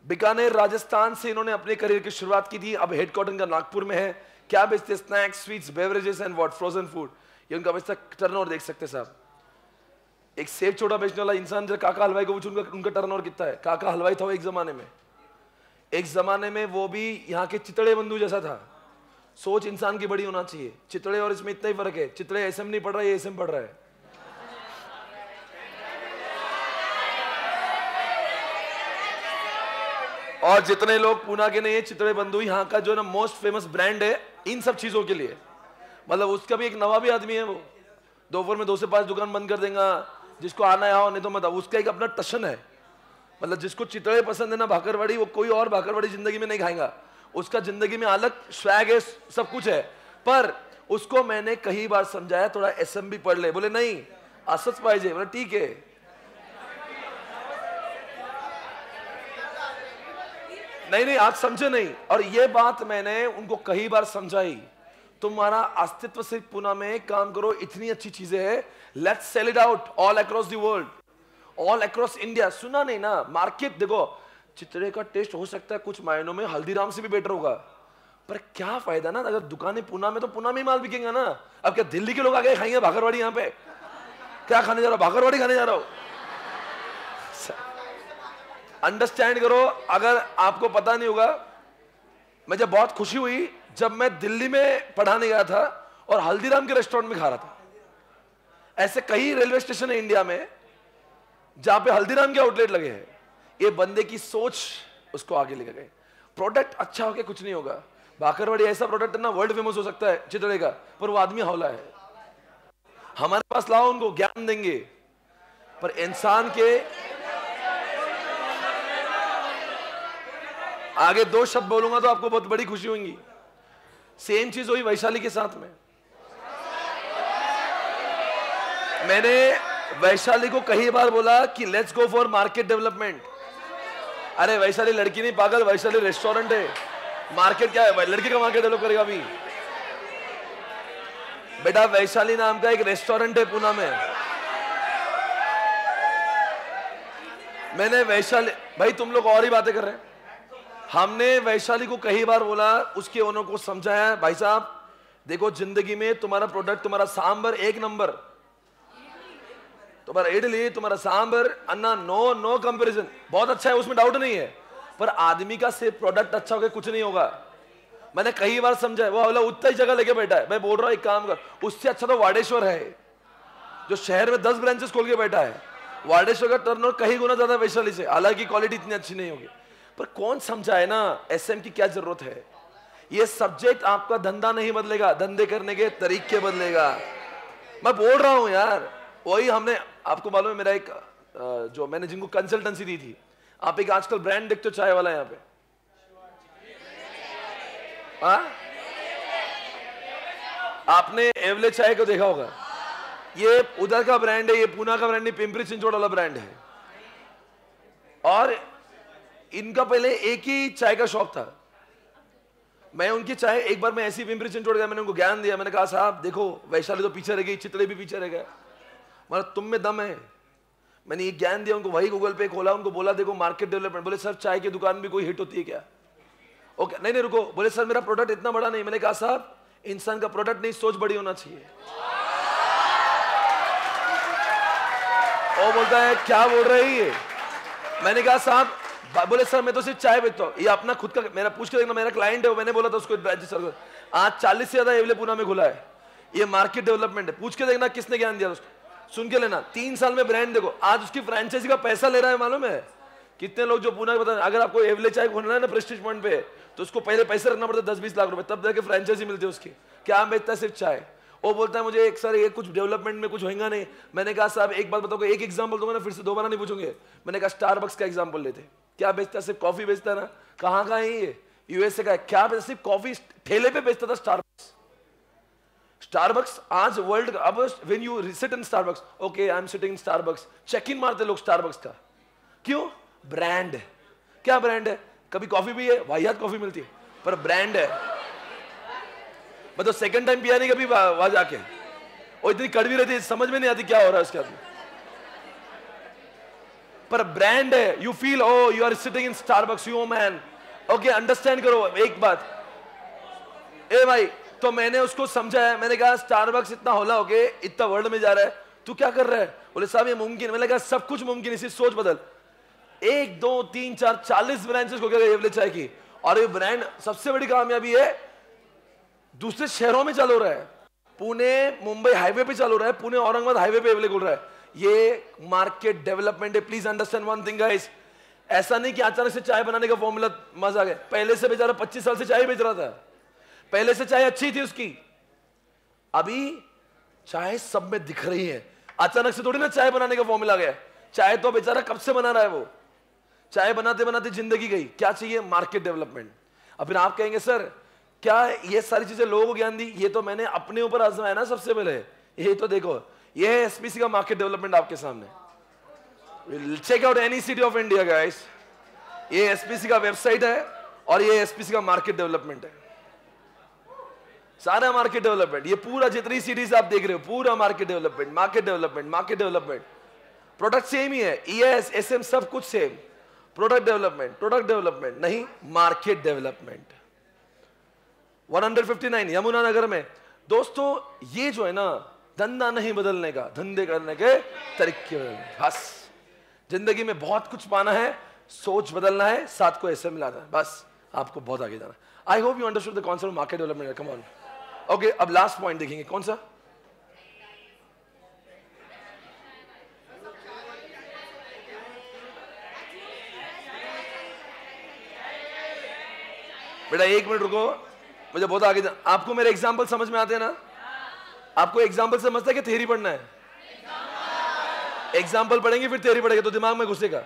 बीकानेर, राजस्थान से इन्होंने अपने करियर की शुरुआत की थी। अब हेडक्वार्टर का नागपुर में है। क्या बेचते snacks sweets beverages and what frozen food ये उनका बेचता टर्न देख सकते साहब। एक सेब छोटा बेचने वाला इंसान जब काका हलवाई को पूछो, उनका उनका टर्न कितना है? काका हलवाई था वो एक जमाने में। एक जमाने में वो भी यहाँ के चितड़े बंधु जैसा था। सोच इंसान की बड़ी होना चाहिए। चितड़े और इसमें इतना ही फ़र्क है। चितड़े एस नहीं पढ़ रहा है एस पढ़ रहा है। और जितने लोग पूना के नहीं है, चितड़े बंधु, यहाँ का जो ना मोस्ट फ़ेमस ब्रांड है, इन सब चीज़ों के लिए। मतलब उसका भी एक नवा भी आदमी है वो। दोपहर में दो से पाँच दुकान बंद कर देगा। जिसको आना है नहीं तो मतलब उसका एक अपना टशन है। मतलब जिसको चितड़े पसंद है ना, भाकरवाड़ी, वो कोई और भाकरवाड़ी ज़िंदगी में नहीं खाएगा। उसका ज़िंदगी में अलग स्वैग है, सब कुछ है। पर उसको मैंने कई बार समझाया, थोड़ा एस पढ़ ले। बोले, नहीं असच पाइजे। बोले, ठीक है। नहीं नहीं, आज समझे नहीं। और ये बात मैंने उनको कई बार समझाई। तुम्हारा अस्तित्व सिर्फ़ पुणे में काम करो, इतनी अच्छी चीज़ें हैं। Let's sell it out all across the world all across India सुना नहीं ना? मार्केट देखो चितड़े का टेस्ट हो सकता है कुछ मायनों में हल्दीराम से भी बेटर होगा। पर क्या फ़ायदा ना? अगर दुकानें पुणे में तो पुणे में ही माल बिकेगा ना। अब क्या दिल्ली के लोग आगे खाएँगे भागरवाड़ी यहाँ पे? क्या खाने जा रहा हूँ? भागरवाड़ी खाने जा रहा हूँ? अंडरस्टैंड करो, अगर आपको पता नहीं होगा, मैं जब बहुत खुशी हुई, जब मैं दिल्ली में पढ़ाने गया था और हल्दीराम के रेस्टोरेंट में खा रहा था। ऐसे कई रेलवे स्टेशन है इंडिया में, जहाँ पे हल्दीराम के आउटलेट लगे हैं। ये बंदे की सोच उसको आगे लेकर गए। प्रोडक्ट अच्छा होकर कुछ नहीं होगा। बाकरवाड़ी ऐसा प्रोडक्ट ना वर्ल्ड फ़ेमस हो सकता है चितड़े का पर वो आदमी हौला है। हमारे पास लाओ उनको, ज्ञान देंगे। पर इंसान के आगे दो शब्द बोलूँगा तो आपको बहुत बड़ी खुशी होगी। सेम चीज़ हुई वैशाली के साथ में। मैंने वैशाली को कई बार बोला कि let's go for market development अरे, वैशाली लड़की नहीं, पागल, वैशाली रेस्टोरेंट है। मार्केट क्या है? लड़की का मार्केट डेवलप करेगा अभी। बेटा, वैशाली नाम का एक रेस्टोरेंट है पुणे में। मैंने वैशाली भाई, तुम लोग और ही बातें कर रहे हैं। हमने वैशाली को कई बार बोला, उसके ओनर को समझाया, भाई साहब, देखो ज़िंदगी में तुम्हारा प्रोडक्ट तुम्हारा सांबर एक नंबर तुम्हारा इडली, तुम्हारा सांबर, अन्ना नो नो कंपैरिजन बहुत अच्छा है, उसमें डाउट नहीं है। पर आदमी का सिर्फ़ प्रोडक्ट अच्छा होकर कुछ नहीं होगा। मैंने कई बार समझा वो बोला, उतना ही जगह लेके बैठा है। मैं बोल रहा हूँ, एक काम कर, उससे अच्छा तो वाडेश्वर है, जो शहर में दस ब्रांचेस खोल के बैठा है। वाडेश्वर का टर्नओवर कहीं गुना ज़्यादा वैशाली से, हालाँकि क्वालिटी इतनी अच्छी नहीं होगी। पर कौन समझाए ना? एसएम की क्या ज़रूरत है? ये सब्जेक्ट आपका धंधा नहीं बदलेगा, धंधे करने के तरीके बदलेगा। मैं बोल रहा हूँ यार, वही हमने, आपको मालूम है मेरा एक जो मैंने जिनको कंसल्टेंसी दी थी, आप एक आजकल ब्रांड देखते हो, चाय वाला यहाँ पे। आ? आपने एवले चाय को देखा होगा। ये उधर का ब्रांड है, ये पूना का ब्रांड नहीं, पिंपरी चिंचोड़ वाला ब्रांड है। और इनका पहले एक ही चाय का शॉप था। मैं उनकी चाय, एक बार मैं ऐसी पिंपरी चिंचोड़ गया, मैंने उनको ज्ञान दिया, मैंने कहा, साहब, देखो, वैशाली तो पीछे रह गई चितड़े भी पीछे रह गए। मतलब तुम में दम है। मैंने ये ज्ञान दिया, उनको वही गूगल पे खोला, उनको बोला, देखो मार्केट डेवलपमेंट बोले, सर, चाय की दुकान भी कोई हिट होती है क्या? ओके, नहीं नहीं, रुको। बोले, सर, मेरा प्रोडक्ट इतना बड़ा नहीं मैंने कहा, साहब, इंसान का प्रोडक्ट नहीं, सोच बड़ी होना चाहिए। वो बोलता है, क्या बोल रही है मैंने कहा, साहब बोले, सर, मैं तो सिर्फ़ चाय बेचता हूँ। ये अपना खुद का मेरा पूछ के देखना, मेरा क्लाइंट है वो। मैंने बोला था उसको सर, आज चालीस से ज़्यादा एवले पुना में खुला है। ये मार्केट डेवलपमेंट है। पूछ के देखना किसने ज्ञान दिया उसको। सुन के लेना, तीन साल में ब्रांड देखो। आज उसकी फ्रेंचाइजी का पैसा ले रहा है, मालूम है? कितने लोग जो पूना बता, अगर आपको एवले चाय खोलना है ना प्रेस्टिज पॉइंट पे तो उसको पहले पैसे रखना पड़ता है, दस बीस लाख रुपए। तब जाके फ्रेंचाइजी मिलती है उसकी। क्या बेचता है सिर्फ़ चाय? वो बोलता है, मुझे एक सर ये कुछ डेवलपमेंट में कुछ होगा नहीं। मैंने कहा, साहब, एक बात बताओ एक एग्ज़ाम्पल दूँगा ना फिर से दोबारा नहीं पूछूँगे। मैंने कहा स्टारबक्स का एग्ज़ाम्पल लेते क्या बेचता है? सिर्फ़ कॉफ़ी बेचता है ना? कहाँ का है ये? यूएसए का क्या बेचता सिर्फ़ कॉफ़ी ठेले पे बेचता था स्टारबक्स स्टारबक्स आज वर्ल्ड अब when you sit in Starbucks okay I am sitting Starbucks check in मारते लोग स्टारबक्स का। क्यों? ब्रांड क्या ब्रांड है? कभी कॉफ़ी भी है? वाहियात कॉफ़ी मिलती है। पर ब्रांड है। मतलब सेकंड टाइम पिया नहीं कभी वहाँ जाके। और इतनी कड़वी रहती समझ में नहीं आती क्या हो रहा है उसके अंदर। पर ब्रांड है you feel oh you are sitting in Starbucks you man okay understand करो, एक बात। ए भाई तो मैंने उसको समझाया, मैंने कहा स्टारबक्स इतना होला हो इतना वर्ल्ड में जा रहा है। तू क्या कर रहा है? बोले, साहब, ये मुमकिन मैंने कहा, सब कुछ मुमकिन इसी सोच बदल। एक, दो, तीन, चार, चालीस ब्रांचेस हो गया ये चाय की। और ये ब्रांड सबसे बड़ी कामयाबी है दूसरे शहरों में चालू रहा है। पुणे, मुंबई हाईवे पे चालू रहा है। पुणे औरंगाबाद हाईवे पे अवेलेबल रहा है। ये मार्केट डेवलपमेंट है। Please understand one thing guys ऐसा नहीं कि अचानक से चाय बनाने का फॉर्मूला मज़ा आ गया। पहले से बेचारा पच्चीस साल से चाय बेच रहा था। पहले से चाय अच्छी थी उसकी। अभी चाय सब में दिख रही है। अचानक से थोड़ी ना चाय बनाने का फॉर्मूला गया। चाय तो बेचारा कब से बना रहा है वो? चाय बनाते बनाते ज़िंदगी गई। क्या चाहिए? मार्केट डेवलपमेंट अब फिर आप कहेंगे, सर क्या ये सारी चीज़ें लोगों को ज्ञान दी? ये तो मैंने अपने ऊपर आजमाया ना सबसे पहले। ये तो देखो, ये है एसपीसी का मार्केट डेवलपमेंट आपके सामने। Check out any city of India guys ये एसपीसी का वेबसाइट है और ये एसपीसी का मार्केट डेवलपमेंट है। सारा मार्केट डेवलपमेंट ये पूरा जितनी सिटीज़ आप देख रहे हो, पूरा market development market development market development product same ही है ईएस e एसएम सब कुछ same product development product development नहीं मार्केट डेवलपमेंट 159 यमुना नगर में। दोस्तों, ये जो है ना, धंधा नहीं बदलने का, धंधे करने के तरीके बस। ज़िंदगी में बहुत कुछ पाना है, सोच बदलना है, साथ को ऐसे मिलाना है। बस, आपको बहुत आगे जाना I hope you understood the concept market development come on okay अब लास्ट पॉइंट देखेंगे। कौन सा? बेटा, एक मिनट रुको। मुझे बहुत आगे आपको मेरे एग्ज़ाम्पल समझ में आते हैं ना? आपको एग्ज़ाम्पल समझता है कि थेरी पढ़ना है? एग्ज़ाम्पल पढ़ेंगे, फिर थेरी पढ़ेगा तो दिमाग में घुसेगा।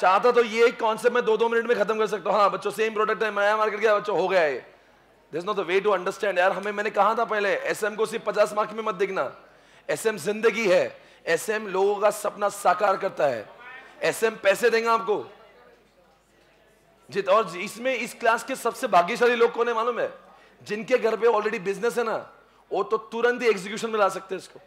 चाहता तो ये कॉन्सेप्ट में दो दो मिनट में खत्म कर सकता हूँ। हाँ बच्चों सेम प्रोडक्ट है, नया मार्केट गया, बच्चों, हो गया है this no the way to understand यार, हमें मैंने कहा था पहले एसएम को सिर्फ़ पचास मार्क में मत देखना। एसएम ज़िंदगी है। एसएम लोगों का सपना साकार करता है। एसएम पैसे देंगे आपको। जित और इसमें इस क्लास के सबसे भाग्यशाली लोग कौन है, मालूम है? जिनके घर पे ऑलरेडी बिज़नेस है ना, वो तो तुरंत ही एग्जीक्यूशन में ला सकते हैं इसको।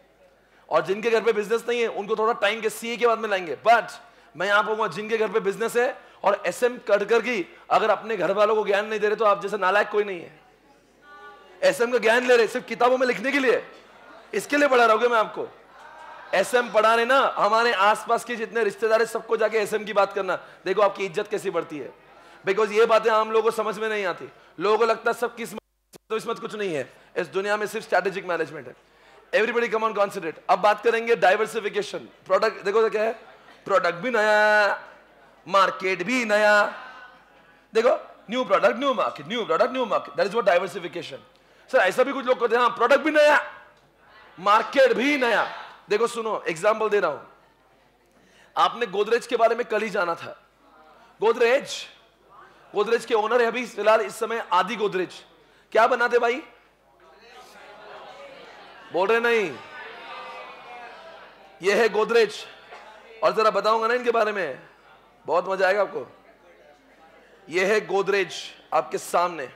और जिनके घर पे बिज़नेस नहीं है, उनको थोड़ा टाइम के सीए के बाद में लाएँगे। बट मैं यहाँ कहूँगा जिनके घर पे बिज़नेस है और एस एम कर की अगर अपने घर वालों को ज्ञान नहीं दे रहे तो आप जैसे नालायक कोई नहीं है। एस एम का ज्ञान ले रहे, सिर्फ़ किताबों में लिखने के लिए। इसके लिए पढ़ा रहोगे मैं आपको? एस एम पढ़ा रहे ना, हमारे आसपास के जितने रिश्तेदार है, सबको जाके एस की बात करना। देखो आपकी इज़्ज़त कैसी बढ़ती है। बिकॉज़ ये बातें आम लोगों को समझ में नहीं आती। लोगों को लगता है सब किस्मत तो इसमें कुछ नहीं है। इस दुनिया में सिर्फ़ स्ट्रेटेजिक मैनेजमेंट है। एवरीबडी कम ऑन कॉन्सेंट्रेट अब बात करेंगे डाइवर्सिफिकेशन प्रोडक्ट देखो तो क्या है। प्रोडक्ट भी नया मार्केट भी नया। देखो new product new market new product new market that is what diversification sir ऐसा भी कुछ लोग कहते हैं हाँ प्रोडक्ट भी नया मार्केट भी नया। देखो, सुनो एग्ज़ाम्पल दे रहा हूँ। आपने गोदरेज के बारे में कल ही जाना था। गोदरेज गोदरेज के ओनर है अभी, फ़िलहाल इस समय आदि गोदरेज। क्या बनाते भाई? बोल रहे नहीं। ये है गोदरेज। और जरा बताऊँगा ना इनके बारे में। बहुत मज़ा आएगा आपको। ये है गोदरेज आपके सामने।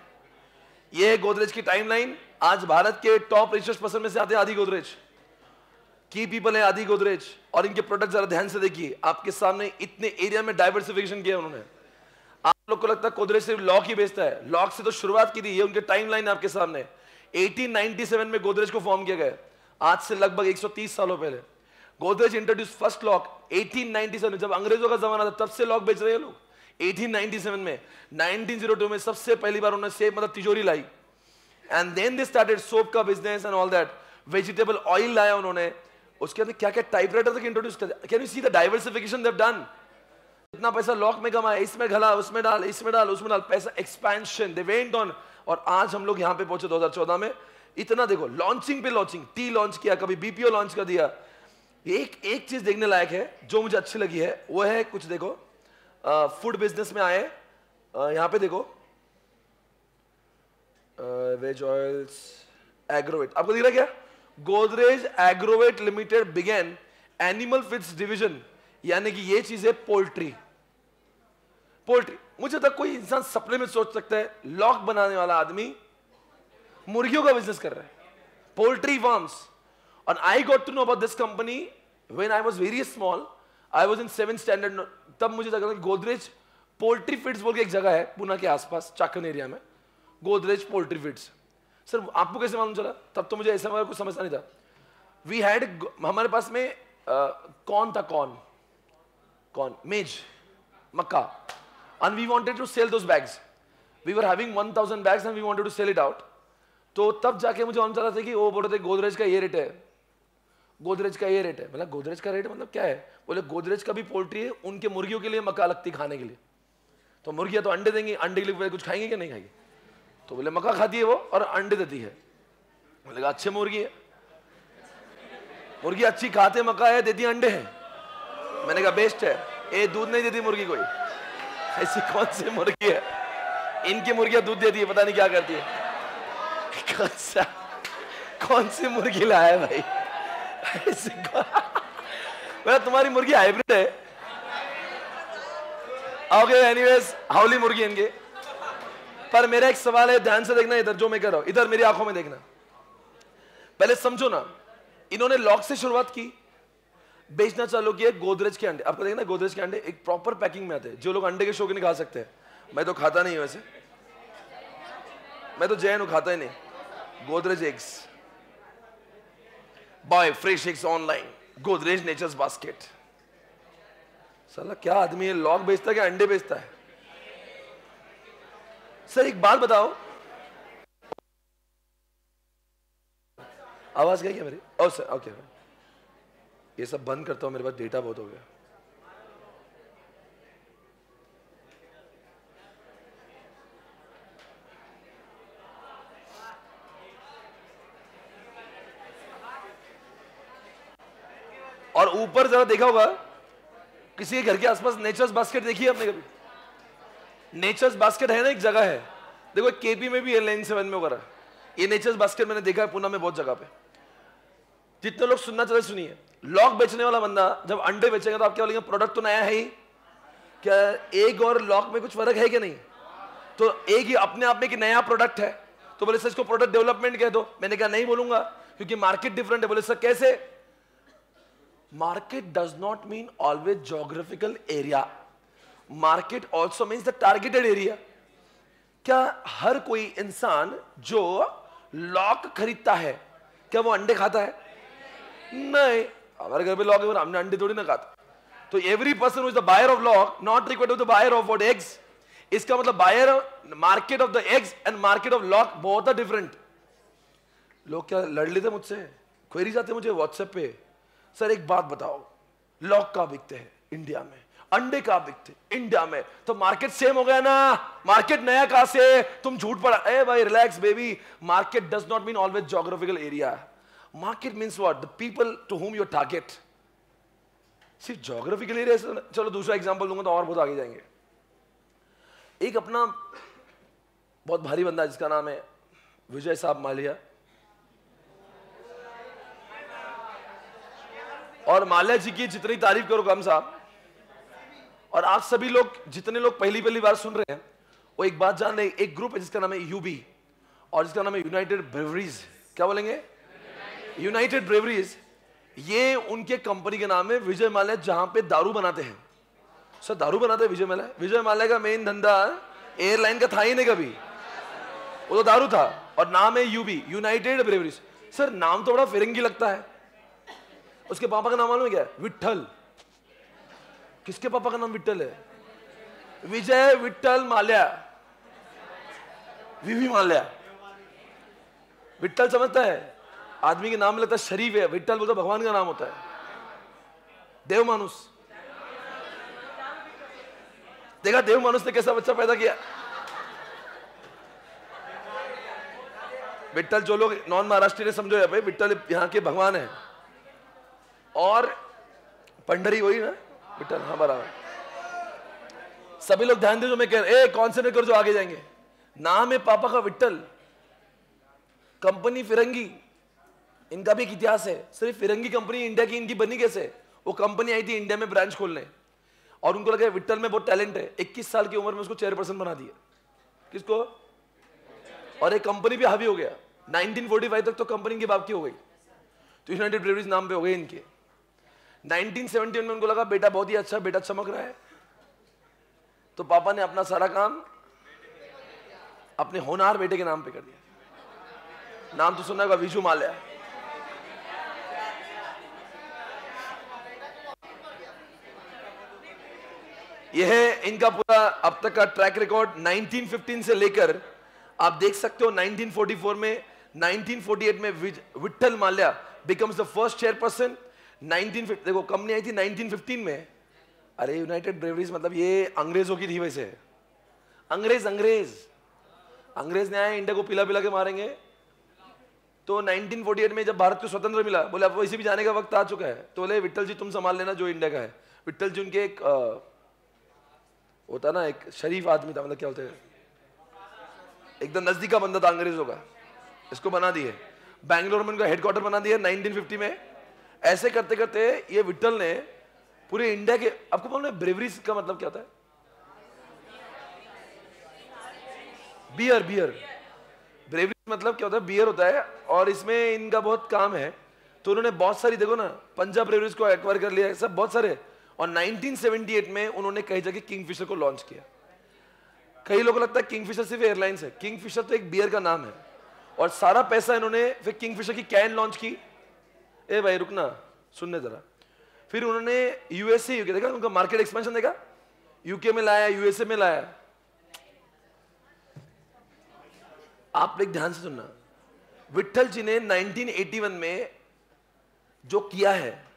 ये है गोदरेज की टाइमलाइन आज भारत के टॉप रिसर्च पर्सन में से आते हैं आदि गोदरेज। की पीपल है आदि गोदरेज। और इनके प्रोडक्ट जरा ध्यान से देखिए। आपके सामने इतने एरिया में डाइवर्सिफिकेशन किया उन्होंने। लोग को लगता है गोदरेज सिर्फ़ लॉक ही बेचता है। लॉक से तो शुरुआत की थी, ये उनके टाइमलाइन आपके सामने। 1897 में गोदरेज को फॉर्म किया गया। आज से लगभग 130 सालों पहले। गोदरेज इंट्रोड्यूस फ़र्स्ट लॉक 1897 जब अंग्रेज़ों का जमाना था, तब से लॉक बेच रहे हैं लोग। 1897 में 1902 में सबसे पहली बार उन्होंने सेब मतलब तिजोरी लाई। And then they started soap का business and all that vegetable oil लाया उन्होंने। उसके अंदर क्या क्या टाइपराइटर तक इंट्रोड्यूस कर can you see the diversification they've done इतना पैसा लॉक में कमाया इसमें घला, उसमें डाल, इसमें डाल, उसमें डाल, पैसा एक्सपेंशन दे वेंट ऑन और आज हम लोग यहाँ पे पहुँचे 2014 में। इतना देखो लॉन्चिंग पे लॉन्चिंग टी लॉन्च किया, कभी बीपीओ लॉन्च कर दिया। एक एक चीज़ देखने लायक है, जो मुझे अच्छी लगी है, वो है कुछ देखो फ़ूड बिज़नेस में आए। यहाँ पे देखो। वेज ऑयल्स एग्रोवेट आपको दिख रहा क्या? Godrej Agrovet limited began animal feeds division यानी कि ये चीज़ है पोल्ट्री। पोल्ट्री, मुझे तक कोई इंसान सपने में सोच सकता है, लॉक बनाने वाला आदमी मुर्गियों का बिज़नेस कर रहा है। पोल्ट्री फार्म्स और I got to know about this company when I was very small I was in seven standard तब मुझे लगा गोदरेज पोल्ट्री फिट्स बोल के एक जगह है, पुणे के आसपास, चाकन एरिया में। गोदरेज पोल्ट्री फिट्स सर, आपको कैसे मालूम चला? तब तो मुझे ऐसा कुछ समझता नहीं था। वी हैड हमारे पास में कौन था कौन? कौन maize Mecca and we wanted to sell those bags. We were having 1000 bags and we wanted to sell it out. तो तब जाके मुझे मालूम चला था कि वो बोल रहे थे, गोदरेज का ये रेट है। गोदरेज का ये रेट है? मतलब गोदरेज का रेट मतलब क्या है? बोले, गोदरेज का भी पोल्ट्री है, उनके मुर्गियों के लिए मक्का लगती खाने के लिए। तो मुर्गियाँ तो अंडे देंगी, अंडे के लिए कुछ खाएँगे कि नहीं खाएँगे? तो बोले, मक्का खाती है वो और अंडे देती है। बोले, अच्छे मुर्गी है। मुर्गी अच्छी खाते मक्का है, देती अंडे है। मैंने कहा, बेस्ट है। ये दूध नहीं देती मुर्गी कोई? ऐसी कौन सी मुर्गी है? इनकी मुर्गियाँ दूध देती है, पता नहीं क्या करती है। कौन सा? कौन सी मुर्गी लाया है भाई? ऐसी मेरा तुम्हारी मुर्गी हाइब्रिड है। ओके एनीवेज हाउली मुर्गी इनके। पर मेरा एक सवाल है, ध्यान से देखना, इधर जो मैं कर रहा हूँ, इधर मेरी आँखों में देखना। पहले समझो ना, इन्होंने लॉक से शुरुआत की बेचना चालू किया गोदरेज के अंडे। आपको देखना, गोदरेज के अंडे एक प्रॉपर पैकिंग में आते हैं, जो लोग अंडे के शौक नहीं खा सकते हैं। मैं तो खाता नहीं वैसे मैं तो जैन हूँ, खाता ही नहीं। Godrej eggs buy fresh eggs online Godrej Nature's Basket साला, क्या आदमी है? लॉक बेचता है क्या? अंडे बेचता है? सर, एक बात बताओ। आवाज़ गई क्या मेरी? ओ, सर ओके ये सब बंद करता हूँ, मेरे पास डेटा बहुत हो गया। और ऊपर जरा देखा होगा, किसी के घर के आसपास नेचर्स बास्केट देखी है आपने कभी? नेचर्स बास्केट है ना, एक जगह है। देखो केपी में भी है लाइन सेवन में वगैरह ये नेचर्स बास्केट मैंने देखा है पुणे में बहुत जगह पे। जितने लोग सुनना चाहते सुनिए। लॉक बेचने वाला बंदा, जब अंडे बेचेगा तो आप क्या बोलेंगे प्रोडक्ट तो नया है ही। क्या एक और लॉक में कुछ फ़र्क है कि नहीं? तो एक ही अपने आप में कि नया प्रोडक्ट है तो बोले, सर, इसको प्रोडक्ट डेवलपमेंट कह दो। मैंने कहा, नहीं बोलूँगा, क्योंकि मार्केट डिफरेंट है। बोले, सर, कैसे? Market does not mean always geographical area market also means the targeted area क्या हर कोई इंसान जो लॉक खरीदता है, क्या वो अंडे खाता है? नहीं। हमारे घर पे लॉक है हमने अंडे थोड़ी ना खाता। तो every person is the buyer of lock not required the buyer of what eggs इसका मतलब buyer market of the eggs and market of lock बहुत डिफरेंट लोग क्या लड़ लेते मुझसे? क्वेरी जाते मुझे व्हाट्सएप पे। सर, एक बात बताओ लॉक का बिकते हैं? इंडिया में। अंडे का बिकते इंडिया में। तो मार्केट सेम हो गया ना? मार्केट नया कहा से? तुम झूठ पड़ा ए भाई relax baby market does not mean always geographical area market means what the people to whom your target सिर्फ़ जोग्राफिकल एरिया चलो दूसरा एग्ज़ाम्पल दूँगा तो और बहुत आगे जाएँगे। एक अपना बहुत भारी बंदा जिसका नाम है विजय साहब मालिया। और माल्या जी की जितनी तारीफ़ करो कम साहब। और आप सभी लोग, जितने लोग पहली पहली बार सुन रहे हैं, वो एक बात जान रहे एक ग्रुप है जिसका नाम है यूबी और जिसका नाम है यूनाइटेड ब्रेवरीज क्या बोलेंगे? यूनाइटेड ब्रेवरीज ये उनके कंपनी के नाम है विजय माल्या जहाँ पे दारू बनाते हैं। सर, दारू बनाते हैं विजय माल्या विजय माल्या का मेन धंधा एयरलाइन का था ही नहीं कभी। वो तो दारू था, और नाम है यूबी यूनाइटेड ब्रेवरीज सर, नाम तो बड़ा फिरंगी लगता है। उसके पापा का नाम मालूम है क्या? विठल किसके पापा का नाम विठल है? विजय विठल माल्या। विवी माल्या। विठल समझता है? आदमी के नाम में लगता है शरीफ है विट्ठल बोलता भगवान का नाम होता है। देव मानुस देखा, देव मानुस ने कैसा बच्चा पैदा किया? विट्ठल जो लोग नॉन महाराष्ट्र समझो पे विट्ठल यहाँ के भगवान है। और पंडरी वही ना? विट्ठल हाँ बराबर। सभी लोग ध्यान दे जो मैं कह रहा ए कॉन्सेंट्रेट कर जो आगे जाएँगे? नाम है पापा का विट्ठल कंपनी फिरंगी। इनका भी एक इतिहास है। सिर्फ़ फिरंगी कंपनी इंडिया की इनकी बनी कैसे? वो कंपनी आई थी इंडिया में ब्रांच खोलने। और उनको लगा विट्ठल में बहुत टैलेंट है। 21 साल की उम्र में उसको चेयरपर्सन बना दिया। किसको? और एक कंपनी भी हावी हो गया। 1945 तक तो कंपनी की बाप की हो गई। तो यूनाइटेड ब्रेवरीज नाम पे हो गए इनके। 1971 में उनको लगा, बेटा, बहुत ही अच्छा बेटा चमक रहा है। तो पापा ने अपना सारा काम अपने होनार बेटे के नाम पे कर दिया। नाम तो सुना होगा विजू माल्या। यह इनका पूरा अब तक का ट्रैक रिकॉर्ड 1915 से लेकर, आप देख सकते हो 1944 में 1948 में Vittal Mallya becomes the first chairperson 1950 देखो कंपनी आई थी 1915 में। अरे यूनाइटेड ब्रेवरीज मतलब ये अंग्रेज़ों की थी वैसे। अंग्रेज़ अंग्रेज़। अंग्रेज़ ने आए इंडिया को पिला पिला के मारेंगे। तो 1948 में जब भारत को स्वतंत्र मिला, बोले, अब वैसे भी जाने का वक्त आ चुका है। तो बोले विट्ठल जी, तुम संभाल लेना जो इंडिया का है। विट्ठल जी उनके एक होता ना, एक शरीफ आदमी था मतलब क्या बोलते हैं? एकदम नज़दीक का बंदा था, अंग्रेज़ों का। इसको बना दिए। बैंगलोर में उनका हेडक्वार्टर बना दिया 1950 में। ऐसे करते करते ये विट्ठल ने पूरे इंडिया के, आपको मालूम ब्रेवरी का मतलब क्या होता है? बियर बियर ब्रेवरी मतलब क्या होता है? बियर होता है, और इसमें इनका बहुत काम है। तो उन्होंने बहुत सारी, देखो ना, पंजाब ब्रेवरीज को एक्वायर कर लिया सब बहुत सारे। और 1978 में उन्होंने कई जगह किंगफिशर को लॉन्च किया। कई लोगों को लगता है किंगफिशर सिर्फ़ एयरलाइंस है। किंगफिशर तो एक बियर का नाम है। और सारा पैसा इन्होंने फिर किंगफिशर की कैन लॉन्च की। ए भाई, रुकना सुनने जरा। फिर उन्होंने यूएसए यूके देखा उनका मार्केट एक्सपेंशन देखा? यूके में लाया यूएसए में लाया। आप लोग ध्यान से सुनना। विठल जी ने 1981 में जो किया है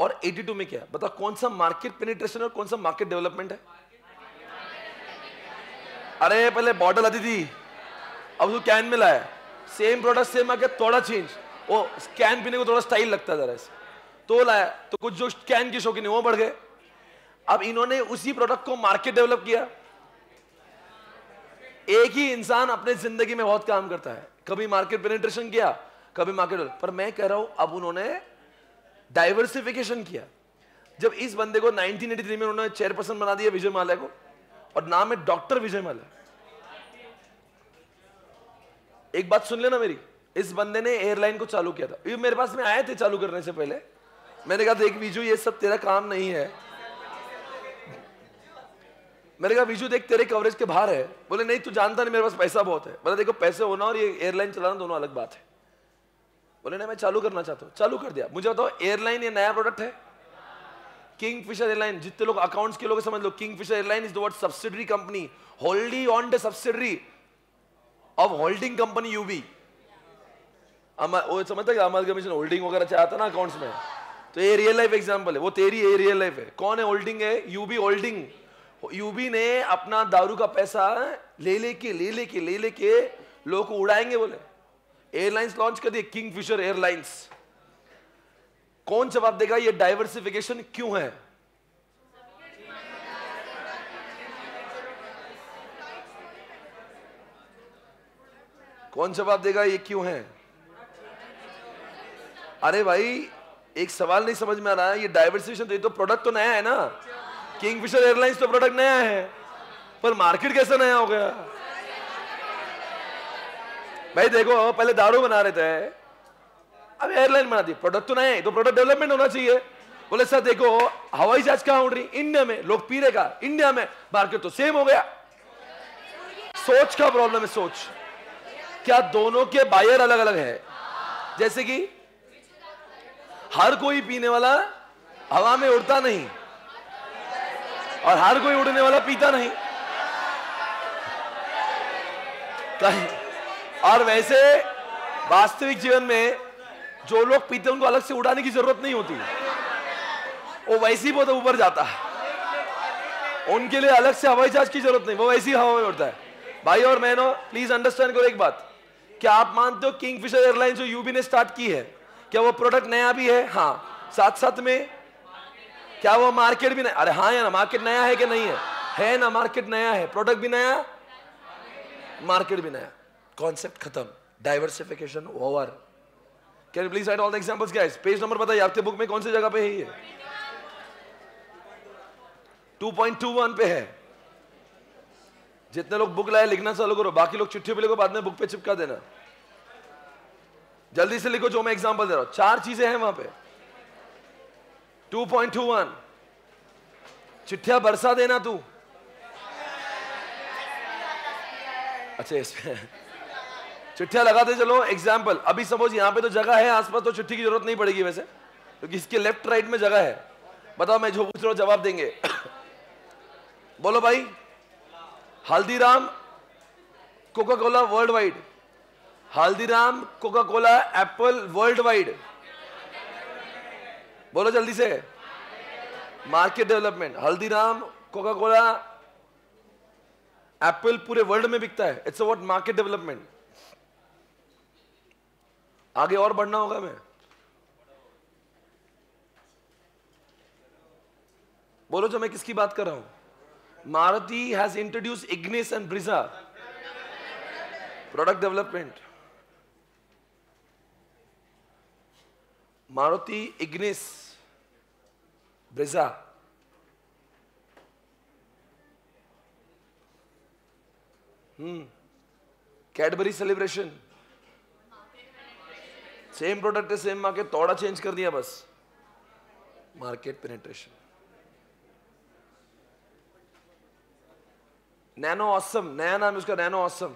और 82 में क्या? बता कौन सा मार्केट पेनिट्रेशन और कौन सा मार्केट डेवलपमेंट है? अरे, पहले बॉटल आती थी, अब तो कैन में लाया सेम प्रोडक्ट सेम आके थोड़ा चेंज वो कैन पीने को थोड़ा स्टाइल लगता जरा ऐसे तो लाया तो कुछ जो कैन के शौकीन है वो बढ़ गए। अब इन्होंने उसी प्रोडक्ट को मार्केट डेवलप किया। एक ही इंसान अपने ज़िंदगी में बहुत काम करता है। कभी मार्केट पेनिट्रेशन किया, कभी मार्केट पर मैं कह रहा हूँ, अब उन्होंने डाइवर्सिफिकेशन किया। जब इस बंदे को 1983 में उन्होंने चेयरपर्सन बना दिया विजय माल्या को, और नाम है डॉक्टर विजय माल्या। एक बात सुन लेना मेरी, इस बंदे ने एयरलाइन को चालू किया था। ये मेरे पास में आए थे चालू करने से पहले। मैंने कहा, देख विजू, ये सब तेरा काम नहीं है। मैंने कहा, विजू, देख, तेरे कवरेज के बाहर है। बोले, नहीं, तू जानता नहीं, मेरे पास पैसा बहुत है। बोले, देखो, पैसे होना और ये एयरलाइन चलाना दोनों अलग बात है। बोले, नहीं, मैं चालू करना चाहता हूँ। चालू कर दिया। मुझे बताओ एयरलाइन ये नया प्रोडक्ट है? किंग फिशर एयरलाइन जितने लोग अकाउंट्स के लोग समझ लो Kingfisher airline is the word subsidiary company holding on the subsidiary of holding company UB समझता अमल कमीशन होल्डिंग वगैरह चाहता ना अकाउंट्स में? तो ये रियल लाइफ एग्जांपल है। वो तेरी ये रियल लाइफ है। कौन है होल्डिंग है? यूबी होल्डिंग यूबी ने अपना दारू का पैसा ले लेके ले लेके ले लेके लोगों को उड़ाएँगे बोले। एयरलाइंस लॉन्च कर दिए किंग फिशर एयरलाइंस कौन जवाब देगा ये डाइवर्सिफिकेशन क्यों है? कौन जवाब देगा ये क्यों है? अरे भाई, एक सवाल नहीं समझ में आ रहा है, ये डाइवर्सिफिकेशन तो ये तो प्रोडक्ट तो नया है ना। किंगफिशर एयरलाइंस तो प्रोडक्ट नया है, पर मार्केट कैसे नया हो गया? भाई देखो, पहले दारू बना रहे थे। अब एयरलाइन बना दी। प्रोडक्ट तो नहीं तो प्रोडक्ट डेवलपमेंट होना चाहिए। बोले, सर, देखो, हवाई जहाज़ कहाँ उड़ रही इंडिया में। लोग पी रहेगा इंडिया में। मार्केट तो सेम हो गया। सोच का प्रॉब्लम है, सोच। क्या दोनों के बायर अलग अलग है? जैसे कि हर कोई पीने वाला हवा में उड़ता नहीं। और हर कोई उड़ने वाला पीता नहीं। और वैसे वास्तविक जीवन में जो लोग पीते उनको अलग से उड़ाने की ज़रूरत नहीं होती। वो वैसे ही बहुत ऊपर जाता है। उनके लिए अलग से हवाई जहाज़ की ज़रूरत नहीं, वो वैसी हवा में उड़ता है। भाई और मैनो प्लीज़ अंडरस्टैंड करो एक बात। क्या आप मानते हो किंगफिशर एयरलाइन जो यूबी ने स्टार्ट की है? क्या वो प्रोडक्ट नया भी है? हाँ। साथ साथ में क्या वो मार्केट भी नया अरे हाँ या ना मार्केट नया है कि नहीं है? है ना मार्केट नया है। प्रोडक्ट भी नया? मार्केट भी नया। कॉन्सेप्ट खत्म diversification over can please write all the examples guys page number बताइए, आपके बुक में कौन सी जगह पे है ये? 2.21 पे है। जितने लोग बुक लाए, लिखना चालू करो। बाकी लोग चिट्ठी पे लिखो, बाद में बुक पे चिपका देना। जल्दी से लिखो जो मैं एग्जांपल दे रहा हूँ। चार चीज़ें हैं वहाँ पे। 2.21 चिट्ठिया बरसा देना तू। अच्छा इसमें चिट्ठिया लगाते चलो एग्ज़ाम्पल अभी सपोज़ यहाँ पे तो जगह है, आसपास तो चिट्ठी की ज़रूरत नहीं पड़ेगी वैसे, क्योंकि इसके लेफ़्ट राइट में जगह है। बताओ, मैं जो पूछ रहा हूँ, जवाब देंगे। [COUGHS] बोलो भाई। Haldiram Coca Cola world wide Haldiram Coca Cola Apple world wide बोलो जल्दी से। Market development Haldiram Coca Cola Apple पूरे वर्ल्ड में बिकता है। इट्स वॉट मार्केट डेवलपमेंट आगे और बढ़ना होगा मैं बोलो जो मैं किसकी बात कर रहा हूँ? Maruti has introduce Ignis and Brezza product development Maruti Ignis Brezza hmm Cadbury celebration same product है सेम मार्केट थोड़ा चेंज कर दिया बस मार्केट पेनिट्रेशन नैनो ऑसम नया नाम उसका नैनो ऑसम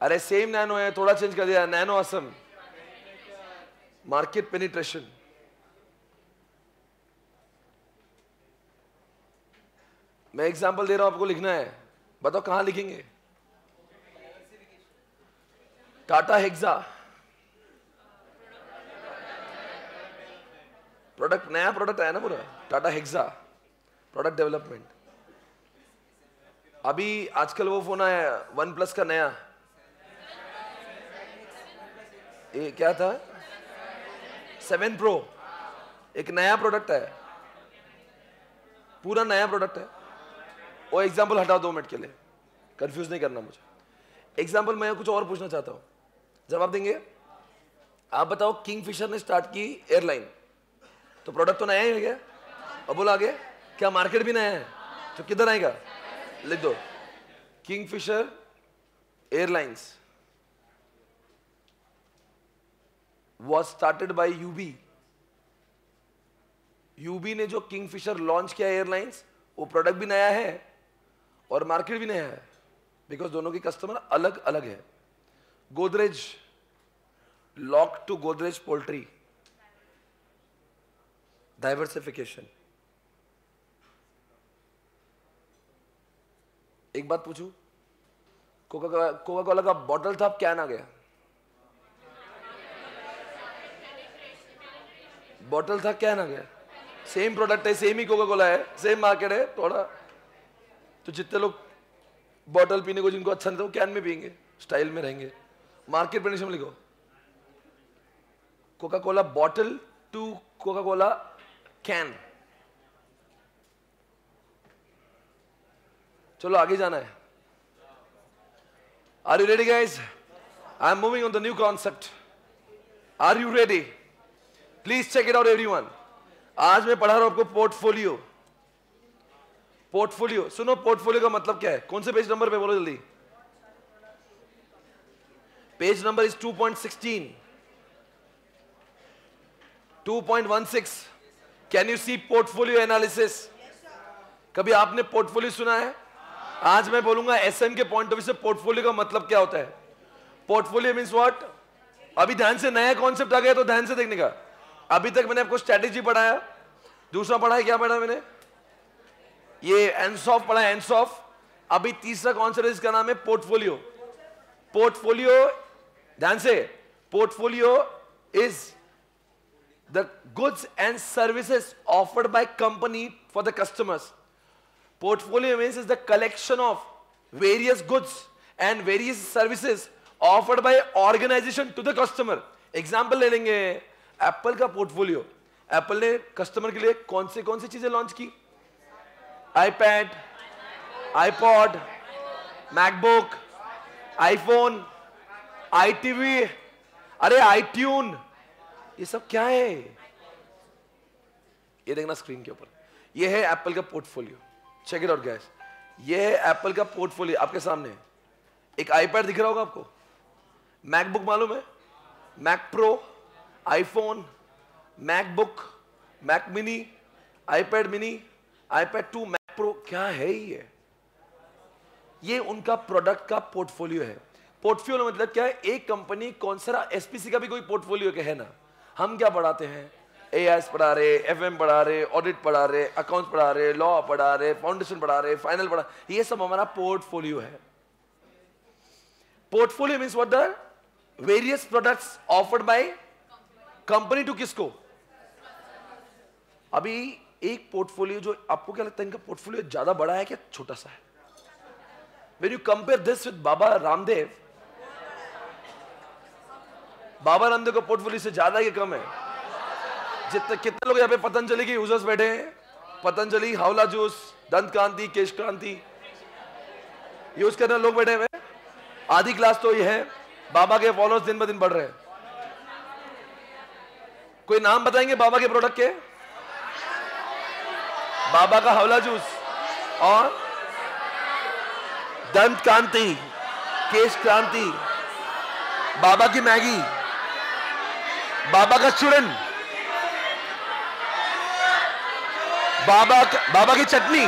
अरे सेम नैनो है थोड़ा चेंज कर दिया नैनो ऑसम मार्केट पेनिट्रेशन मैं एग्जांपल दे रहा हूँ आपको लिखना है बताओ कहाँ लिखेंगे टाटा हेक्सा प्रोडक्ट नया प्रोडक्ट आया ना पूरा? टाटा हेक्सा प्रोडक्ट डेवलपमेंट अभी आजकल वो फ़ोन आया वन प्लस का नया। ये क्या था? सेवन प्रो एक नया प्रोडक्ट है पूरा नया प्रोडक्ट है। वो एग्ज़ाम्पल हटाओ दो मिनट के लिए। कंफ्यूज नहीं करना मुझे। एग्ज़ाम्पल मैं कुछ और पूछना चाहता हूँ। जवाब देंगे? आप बताओ किंग फिशर ने स्टार्ट की एयरलाइन तो प्रोडक्ट तो नया ही हो गया अब बोला आगे, क्या मार्केट भी नया है? तो किधर आएगा? लिख दो। Kingfisher airlines was started by UB UB ने जो किंग फिशर लॉन्च किया एयरलाइंस वो प्रोडक्ट भी नया है और मार्केट भी नया है बिकॉज़ दोनों के कस्टमर अलग अलग है। Godrej lock to Godrej poultry diversification एक बात पूछू? कोका कोका कोला का बॉटल था, अब कैन आ गया? बॉटल था कैन आ गया? सेम प्रोडक्ट है सेम ही कोका कोला है सेम मार्केट है, थोड़ा। तो जितने लोग बॉटल पीने को जिनको अच्छा नहीं था, वो कैन में पियेंगे स्टाइल में रहेंगे। मार्केट पेनिशन लिखो। Coca Cola bottle to Coca Cola can चलो, आगे जाना है। Are you ready guys I am moving on the new concept are you ready please check it out everyone आज मैं पढ़ा रहा हूँ आपको पोर्टफोलियो पोर्टफोलियो सुनो पोर्टफोलियो का मतलब क्या है? कौन से पेज नंबर पे बोलो जल्दी? Page number is 2.16 2.16 can you see portfolio analysis कभी आपने पोर्टफोलियो सुना है? आज मैं बोलूँगा एसएम के पॉइंट ऑफ़ व्यू से पोर्टफोलियो का मतलब क्या होता है? पोर्टफोलियो मींस व्हाट अभी ध्यान से नया कॉन्सेप्ट आ गया तो ध्यान से देखने का। अभी तक मैंने आपको स्ट्रेटेजी पढ़ाया। दूसरा पढ़ा है, क्या पढ़ा मैंने? ये एनसॉफ पढ़ा एनसॉफ अभी तीसरा कॉन्सेप्ट इसका नाम है पोर्टफोलियो पोर्टफोलियो ध्यान से portfolio is the goods and services offered by company for the customers Portfolio means is the collection of various goods and various services offered by organization to the customer. Example ले लेंगे Apple का portfolio. Apple ने customer के लिए कौन से कौन सी चीज़ें लॉन्च की iPad, iPod, MacBook, iPhone, iTV, अरे iTunes, ये सब क्या है? ये देखना स्क्रीन के ऊपर। ये है एप्पल का portfolio check it out guys ये है एप्पल का पोर्टफोलियो आपके सामने। एक आईपैड दिख रहा होगा आपको? मैकबुक मालूम है? Mac Pro iPhone MacBook Mac mini iPad mini iPad two Mac Pro क्या है ये? ये उनका प्रोडक्ट का पोर्टफोलियो है। पोर्टफोलियो मतलब क्या है? एक कंपनी कौन सा एसपीसी का भी कोई पोर्टफोलियो है ना? हम क्या पढ़ाते हैं? ए पढ़ा रहे एफ़ एम पढ़ा रहे ऑडिट पढ़ा रहे अकाउंट्स पढ़ा रहे लॉ पढ़ा रहे फाउंडेशन पढ़ा रहे फाइनल पढ़ा ये सब हमारा पोर्टफोलियो है। Portfolio means what the various products offered by company to किसको? अभी एक पोर्टफोलियो जो आपको क्या लगता है, इनका पोर्टफोलियो ज़्यादा बड़ा है क्या? छोटा सा है। When you compare this with Baba Ramdev Baba Ramdev का पोर्टफोलियो से ज़्यादा ही कम है। जितने कितने लोग यहाँ पे पतंजलि के यूज़र्स बैठे हैं? पतंजलि, हावला जूस दंत क्रांति, केश क्रांति। यूज़ करने लोग बैठे हुए आधी क्लास तो ये है। बाबा के फॉलोअर्स दिन ब दिन बढ़ रहे हैं। कोई नाम बताएँगे बाबा के प्रोडक्ट के? बाबा का हवला जूस और दंत क्रांति, केश क्रांति, बाबा की मैगी। बाबा का चूरन बाबा बाबा की चटनी।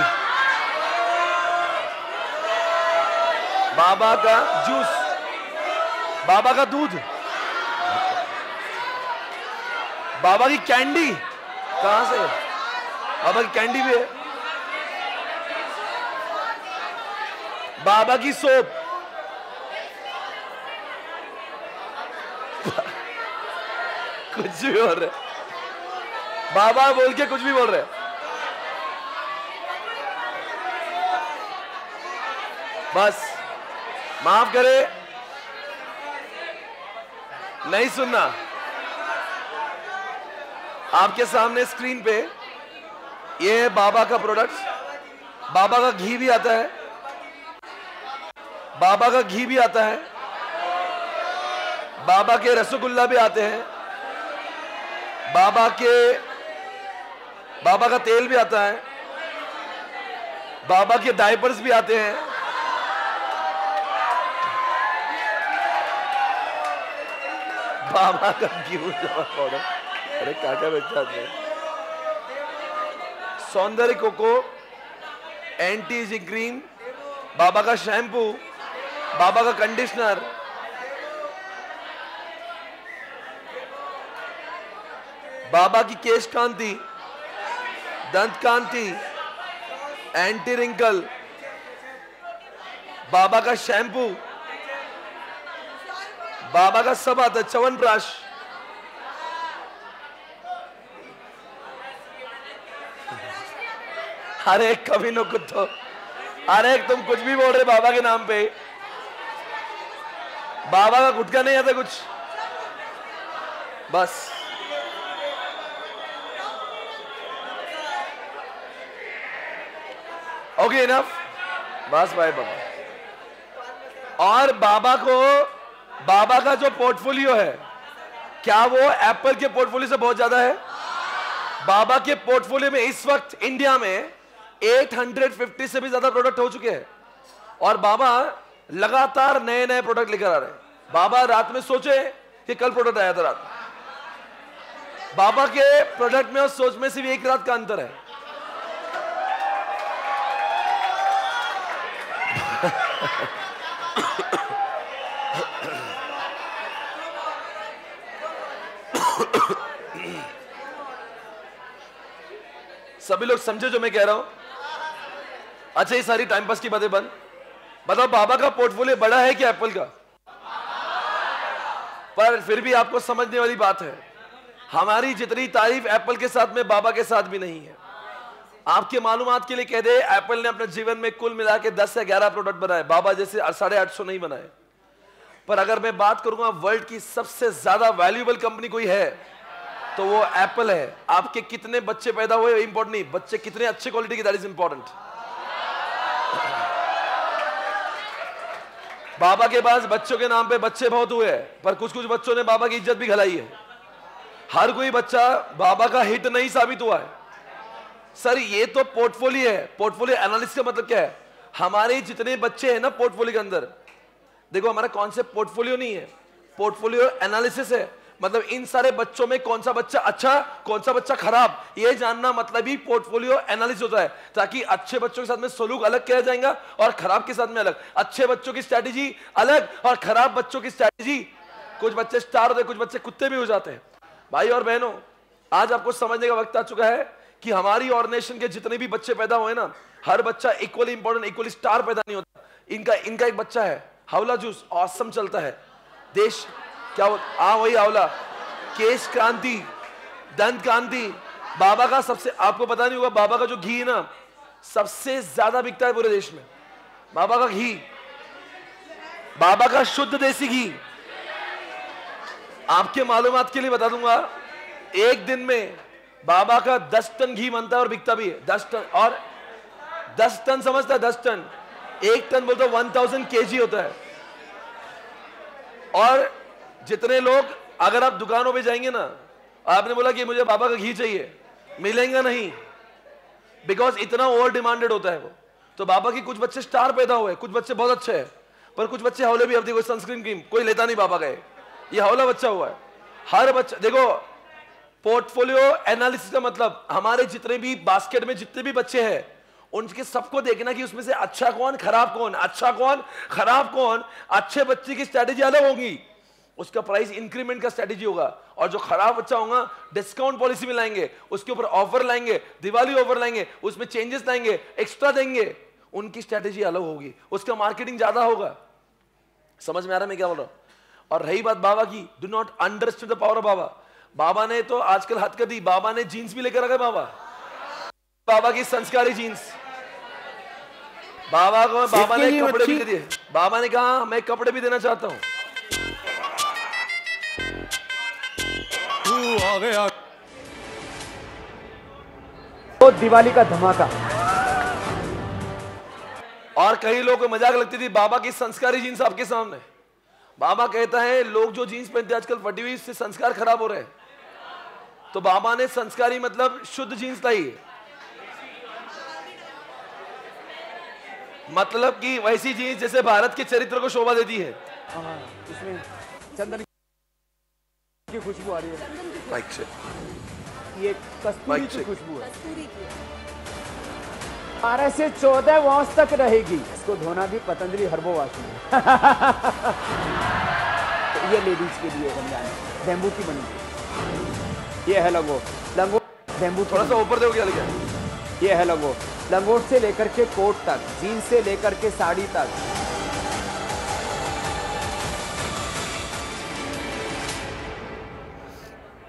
बाबा का जूस बाबा का दूध। बाबा की कैंडी कहाँ से? बाबा की कैंडी भी है। बाबा की सोप कुछ भी बोल रहे। बाबा बोल के कुछ भी बोल रहे। बस, माफ़ करे। नहीं सुनना। आपके सामने स्क्रीन पे ये है बाबा का प्रोडक्ट बाबा का घी भी आता है। बाबा का घी भी आता है। बाबा के रसगुल्ला भी आते हैं। बाबा के, बाबा का तेल भी आता है, बाबा के डायपर्स भी आते हैं। बाबा का क्यों पाउडर? अरे, काका बच्चा सौंदर्य कोको एंटी एजिंग क्रीम बाबा का शैम्पू बाबा का कंडीशनर बाबा की केश कांति, दंत कांति, एंटी रिंकल, बाबा का शैम्पू, बाबा का सब आता चवन प्राश अरे कभी न कुछ तो अरे तुम कुछ भी बोल रहे बाबा के नाम पे। बाबा का गुटका नहीं आता कुछ। बस। ओके इनफ बस बाय बाबा और बाबा को, बाबा का जो पोर्टफोलियो है, क्या वो एप्पल के पोर्टफोलियो से बहुत ज़्यादा है? बाबा के पोर्टफोलियो में इस वक्त इंडिया में 850 से भी ज़्यादा प्रोडक्ट हो चुके हैं। और बाबा लगातार नए नए प्रोडक्ट लेकर आ रहे हैं। बाबा रात में सोचे कि कल प्रोडक्ट आया था रात बाबा के प्रोडक्ट में और सोच में सिर्फ़ एक रात का अंतर है। सभी लोग समझे जो मैं कह रहा हूँ। अच्छा ये सारी टाइम पास की बातें बंद। बताओ, बाबा का पोर्टफोलियो बड़ा है क्या एप्पल का? पर फिर भी आपको समझने वाली बात है, हमारी जितनी तारीफ़ एप्पल के साथ में बाबा के साथ भी नहीं है। आपके मालूम के लिए कह दे एप्पल ने अपने जीवन में कुल मिला के दस से ग्यारह प्रोडक्ट बनाए। बाबा जैसे साढ़े आठ सौ नहीं बनाए। पर अगर मैं बात करूँगा वर्ल्ड की सबसे ज़्यादा वैल्यूएबल कंपनी कोई है तो वो एप्पल है। आपके कितने बच्चे पैदा हुए इंपॉर्टेंट नहीं, बच्चे कितने अच्छे क्वालिटी के दैट इज़ इंपॉर्टेंट बाबा के पास बच्चों के नाम पे बच्चे बहुत हुए पर कुछ कुछ बच्चों ने बाबा की इज़्ज़त भी खलाई है। हर कोई बच्चा बाबा का हिट नहीं साबित हुआ है। सर, ये तो पोर्टफोलियो है। पोर्टफोलियो एनालिसिस का मतलब क्या है? हमारे जितने बच्चे हैं ना पोर्टफोलियो के अंदर, देखो हमारा कॉन्सेप्ट पोर्टफोलियो नहीं है। पोर्टफोलियो एनालिसिस है। मतलब इन सारे बच्चों में कौन सा बच्चा अच्छा कौन सा बच्चा खराब, ये जानना मतलब ही पोर्टफोलियो एनालिसिस होता है। ताकि अच्छे बच्चों के साथ में सलूक अलग किया जाएगा और खराब के साथ में अलग। अच्छे बच्चों की स्ट्रैटेजी अलग और खराब बच्चों की स्ट्रैटेजी कुछ बच्चे स्टार होते कुछ बच्चे कुत्ते भी हो जाते हैं। भाई और बहनों, आज आपको समझने का वक्त आ चुका है। कि हमारी ऑर्गेनाइजेशन के जितने भी बच्चे पैदा हुए ना, हर बच्चा इक्वली इंपॉर्टेंट इक्वली स्टार पैदा नहीं होता। इनका इनका एक बच्चा है, हावला जूस औसम चलता है। देश, क्या हाँ वही आंवला केश क्रांति, दंत क्रांति, बाबा का सबसे, आपको पता नहीं होगा, बाबा का जो घी है ना, सबसे ज़्यादा बिकता है पूरे देश में। बाबा का घी, बाबा का शुद्ध देसी घी। आपके मालूमात के लिए बता दूँगा, एक दिन में बाबा का दस टन घी बनता है और बिकता भी है। दस टन, और दस टन समझता दस टन। एक टन बोलते वन थाउज़ेंड के होता है। और जितने लोग अगर आप दुकानों पे जाएँगे ना, आपने बोला कि मुझे बाबा का घी चाहिए, मिलेंगे नहीं। बिकॉज़ इतना ओवर डिमांडेड होता है वो। तो बाबा की कुछ बच्चे स्टार पैदा हुए, कुछ बच्चे बहुत अच्छे हैं, पर कुछ बच्चे हौले भी अब देखो सनस्क्रीन क्रीम कोई लेता नहीं बाबा का ये हौला बच्चा हुआ है। हर बच्चा, देखो पोर्टफोलियो एनालिसिस का मतलब हमारे जितने भी बास्केट में जितने भी बच्चे हैं, उनके सबको देखना कि उसमें से अच्छा कौन, खराब कौन अच्छा कौन, खराब कौन, अच्छे बच्चे की स्ट्रेटेजी अलग होगी। उसका प्राइस इंक्रीमेंट का स्ट्रेटेजी होगा। और जो खराब बच्चा होगा डिस्काउंट पॉलिसी में लाएँगे, उसके ऊपर ऑफ़र लाएँगे, दिवाली ऑफ़र लाएँगे, उसमें चेंजेस लाएँगे एक्स्ट्रा देंगे, उनकी स्ट्रेटेजी अलग होगी। उसका मार्केटिंग ज़्यादा होगा। समझ में आ रहा है मैं क्या बोल रहा हूँ? और रही बात बाबा की do not understand the power of Baba. बाबा ने तो आजकल हद कर दी। बाबा ने जीन्स भी लेकर रखा बाबा। बाबा की संस्कारी जीन्स बाबा को बाबा ने कपड़े भी दिए। बाबा ने कहा मैं कपड़े भी देना चाहता हूँ। आ गया। तो दिवाली का धमाका। और कई लोगों को मज़ाक लगती थी बाबा की संस्कारी जीन्स आपके सामने। बाबा कहता है लोग जो जीन्स पहनते आजकल फटी हुई इससे संस्कार खराब हो रहे हैं। तो बाबा ने संस्कारी मतलब शुद्ध जीन्स लाई। मतलब कि वैसी जीन्स जैसे भारत के चरित्र को शोभा देती है। हाँ, इसमें चंदन की खुशबू आ रही है। माइक से। ये कस्तूरी की खुशबू है। बारह से चौदह वॉश तक रहेगी। इसको धोना भी पतंजलि हर्बो वाश में तो ये लेडीज़ के लिए बन जाए बेम्बू की बनी। ये है लंगोट। लंगोट बेम्बू थोड़ा सा ऊपर देखो क्या ये है लंगोट। लंगोट से लेकर के कोट तक जीन्स से लेकर के साड़ी तक।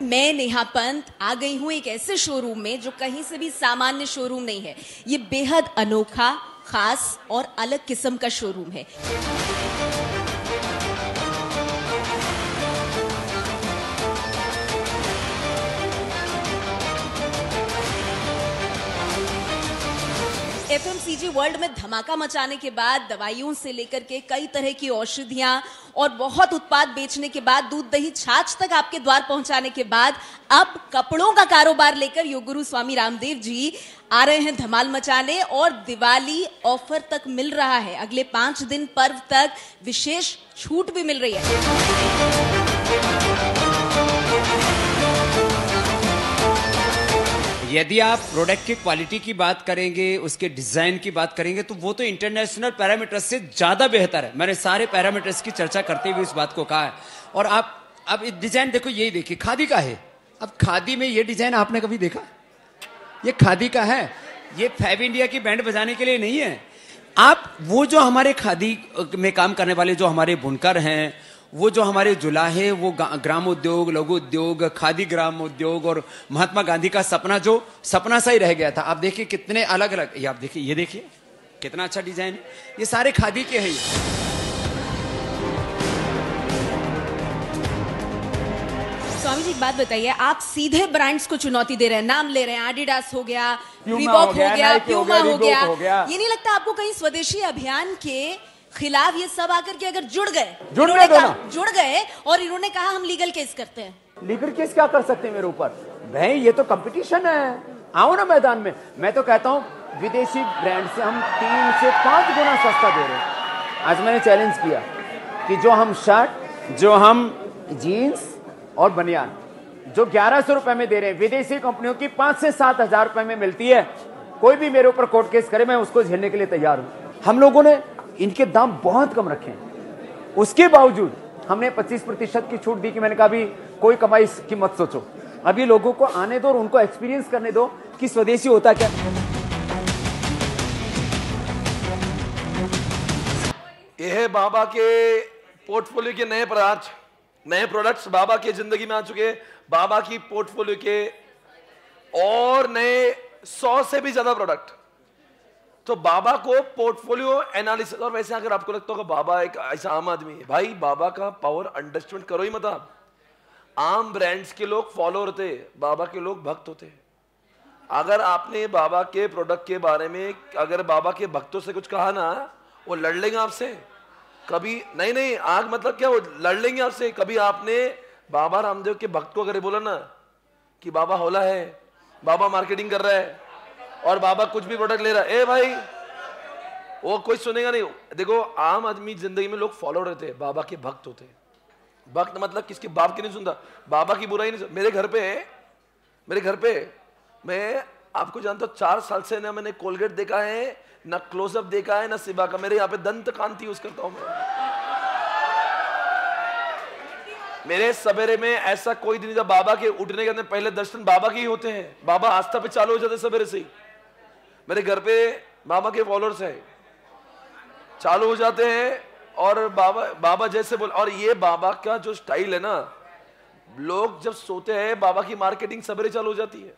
मैं नेहा पंत आ गई हूँ एक ऐसे शोरूम में जो कहीं से भी सामान्य शोरूम नहीं है। ये बेहद अनोखा खास और अलग किस्म का शोरूम है। एफएमसीजी वर्ल्ड में धमाका मचाने के बाद, दवाइयों से लेकर के कई तरह की औषधियाँ और बहुत उत्पाद बेचने के बाद, दूध दही छाछ तक आपके द्वार पहुँचाने के बाद, अब कपड़ों का कारोबार लेकर योग गुरु स्वामी रामदेव जी आ रहे हैं धमाल मचाने और दिवाली ऑफ़र तक मिल रहा है। अगले पाँच दिन पर्व तक विशेष छूट भी मिल रही है। यदि आप प्रोडक्ट की क्वालिटी की बात करेंगे, उसके डिज़ाइन की बात करेंगे तो वो तो इंटरनेशनल पैरामीटर्स से ज़्यादा बेहतर है। मैंने सारे पैरामीटर्स की चर्चा करते हुए इस बात को कहा है। और आप अब डिज़ाइन देखो, यही देखिए, खादी का है। अब खादी में ये डिज़ाइन आपने कभी देखा? ये खादी का है। ये फैब इंडिया की बैंड बजाने के लिए नहीं है। आप, वो जो हमारे खादी में काम करने वाले जो हमारे बुनकर हैं वो जो हमारे जुलाहे वो ग्राम उद्योग लघु उद्योग खादी ग्राम उद्योग और महात्मा गांधी का सपना जो सपना सा ही रह गया था। आप देखिए कितने अलग अलग ये आप देखिए ये देखिए कितना अच्छा डिज़ाइन ये सारे खादी के हैं स्वामी जी एक बात बताइए आप सीधे ब्रांड्स को चुनौती दे रहे हैं। नाम ले रहे हैं एडिडास हो गया रिबॉक हो हो गया, हो प्यूमा हो हो गया। ये नहीं लगता आपको कहीं स्वदेशी अभियान के खिलाफ ये सब आकर के अगर जुड़ गए जुड़ गए दोनों। जुड़ गए और इन्होंने कहा हम लीगल केस करते हैं। लीगल केस क्या कर सकते हैं मेरे ऊपर? भाई ये तो कंपटीशन है। आओ ना मैदान में। मैं तो कहता हूँ विदेशी ब्रांड से हम तीन से पाँच गुना सस्ता दे रहे हैं। आज मैंने चैलेंज किया कि जो हम शर्ट जो हम जीन्स और बनियान जो ग्यारह सौ रुपए में दे रहे हैं विदेशी कंपनियों की पाँच से सात हज़ार रुपए में मिलती है। कोई भी मेरे ऊपर कोर्ट केस करे मैं उसको झेलने के लिए तैयार हूँ। हम लोगों ने इनके दाम बहुत कम रखे हैं। उसके बावजूद हमने 25 प्रतिशत की छूट दी कि मैंने कहा, अभी कोई कमाई की मत सोचो। अभी लोगों को आने दो और उनको एक्सपीरियंस करने दो कि स्वदेशी होता क्या। यह बाबा के पोर्टफोलियो के नए पदार्थ, नए प्रोडक्ट्स बाबा के ज़िंदगी में आ चुके बाबा की पोर्टफोलियो के और नए सौ से भी ज़्यादा प्रोडक्ट तो बाबा को पोर्टफोलियो एनालिसिस और वैसे अगर आपको लगता होगा बाबा एक ऐसा आम आदमी है, भाई बाबा का पावर अंडरस्टैंड करो ही मत आप। आम ब्रांड्स के लोग फॉलोअर थे बाबा के लोग भक्त होते। अगर आपने बाबा के प्रोडक्ट के बारे में, अगर बाबा के भक्तों से कुछ कहा ना, वो लड़ लेंगे आपसे। कभी, नहीं नहीं, आग मतलब क्या, वो लड़ लेंगे आपसे। कभी आपने बाबा रामदेव के भक्त को अगर बोला ना, कि बाबा होला है, बाबा मार्केटिंग कर रहा है और बाबा कुछ भी प्रोडक्ट ले रहा है। ए भाई, वो कोई सुनेगा नहीं। देखो, आम आदमी ज़िंदगी में लोग फॉलो रहते हैं। बाबा के भक्त होते हैं। भक्त मतलब किसके? बाप की नहीं सुनता। बाबा की बुराई नहीं मेरे घर पे, मेरे घर पे, मैं आपको जानता हूँ, चार साल से ना मैंने कोलगेट देखा है, ना क्लोजअप देखा है, ना सिबा का। मेरे यहाँ पे दंत कांति यूज़ करता हूँ मैं। मेरे सवेरे में ऐसा कोई दिन बाबा के उठने के पहले दर्शन बाबा के ही होते हैं। बाबा आस्था पे चालू हो जाते सवेरे से ही। मेरे घर पे बाबा के फॉलोअर्स है। चालू हो जाते हैं और बाबा बाबा जैसे बोल और ये बाबा का जो स्टाइल है ना लोग जब सोते हैं बाबा की मार्केटिंग सवेरे चालू हो जाती है।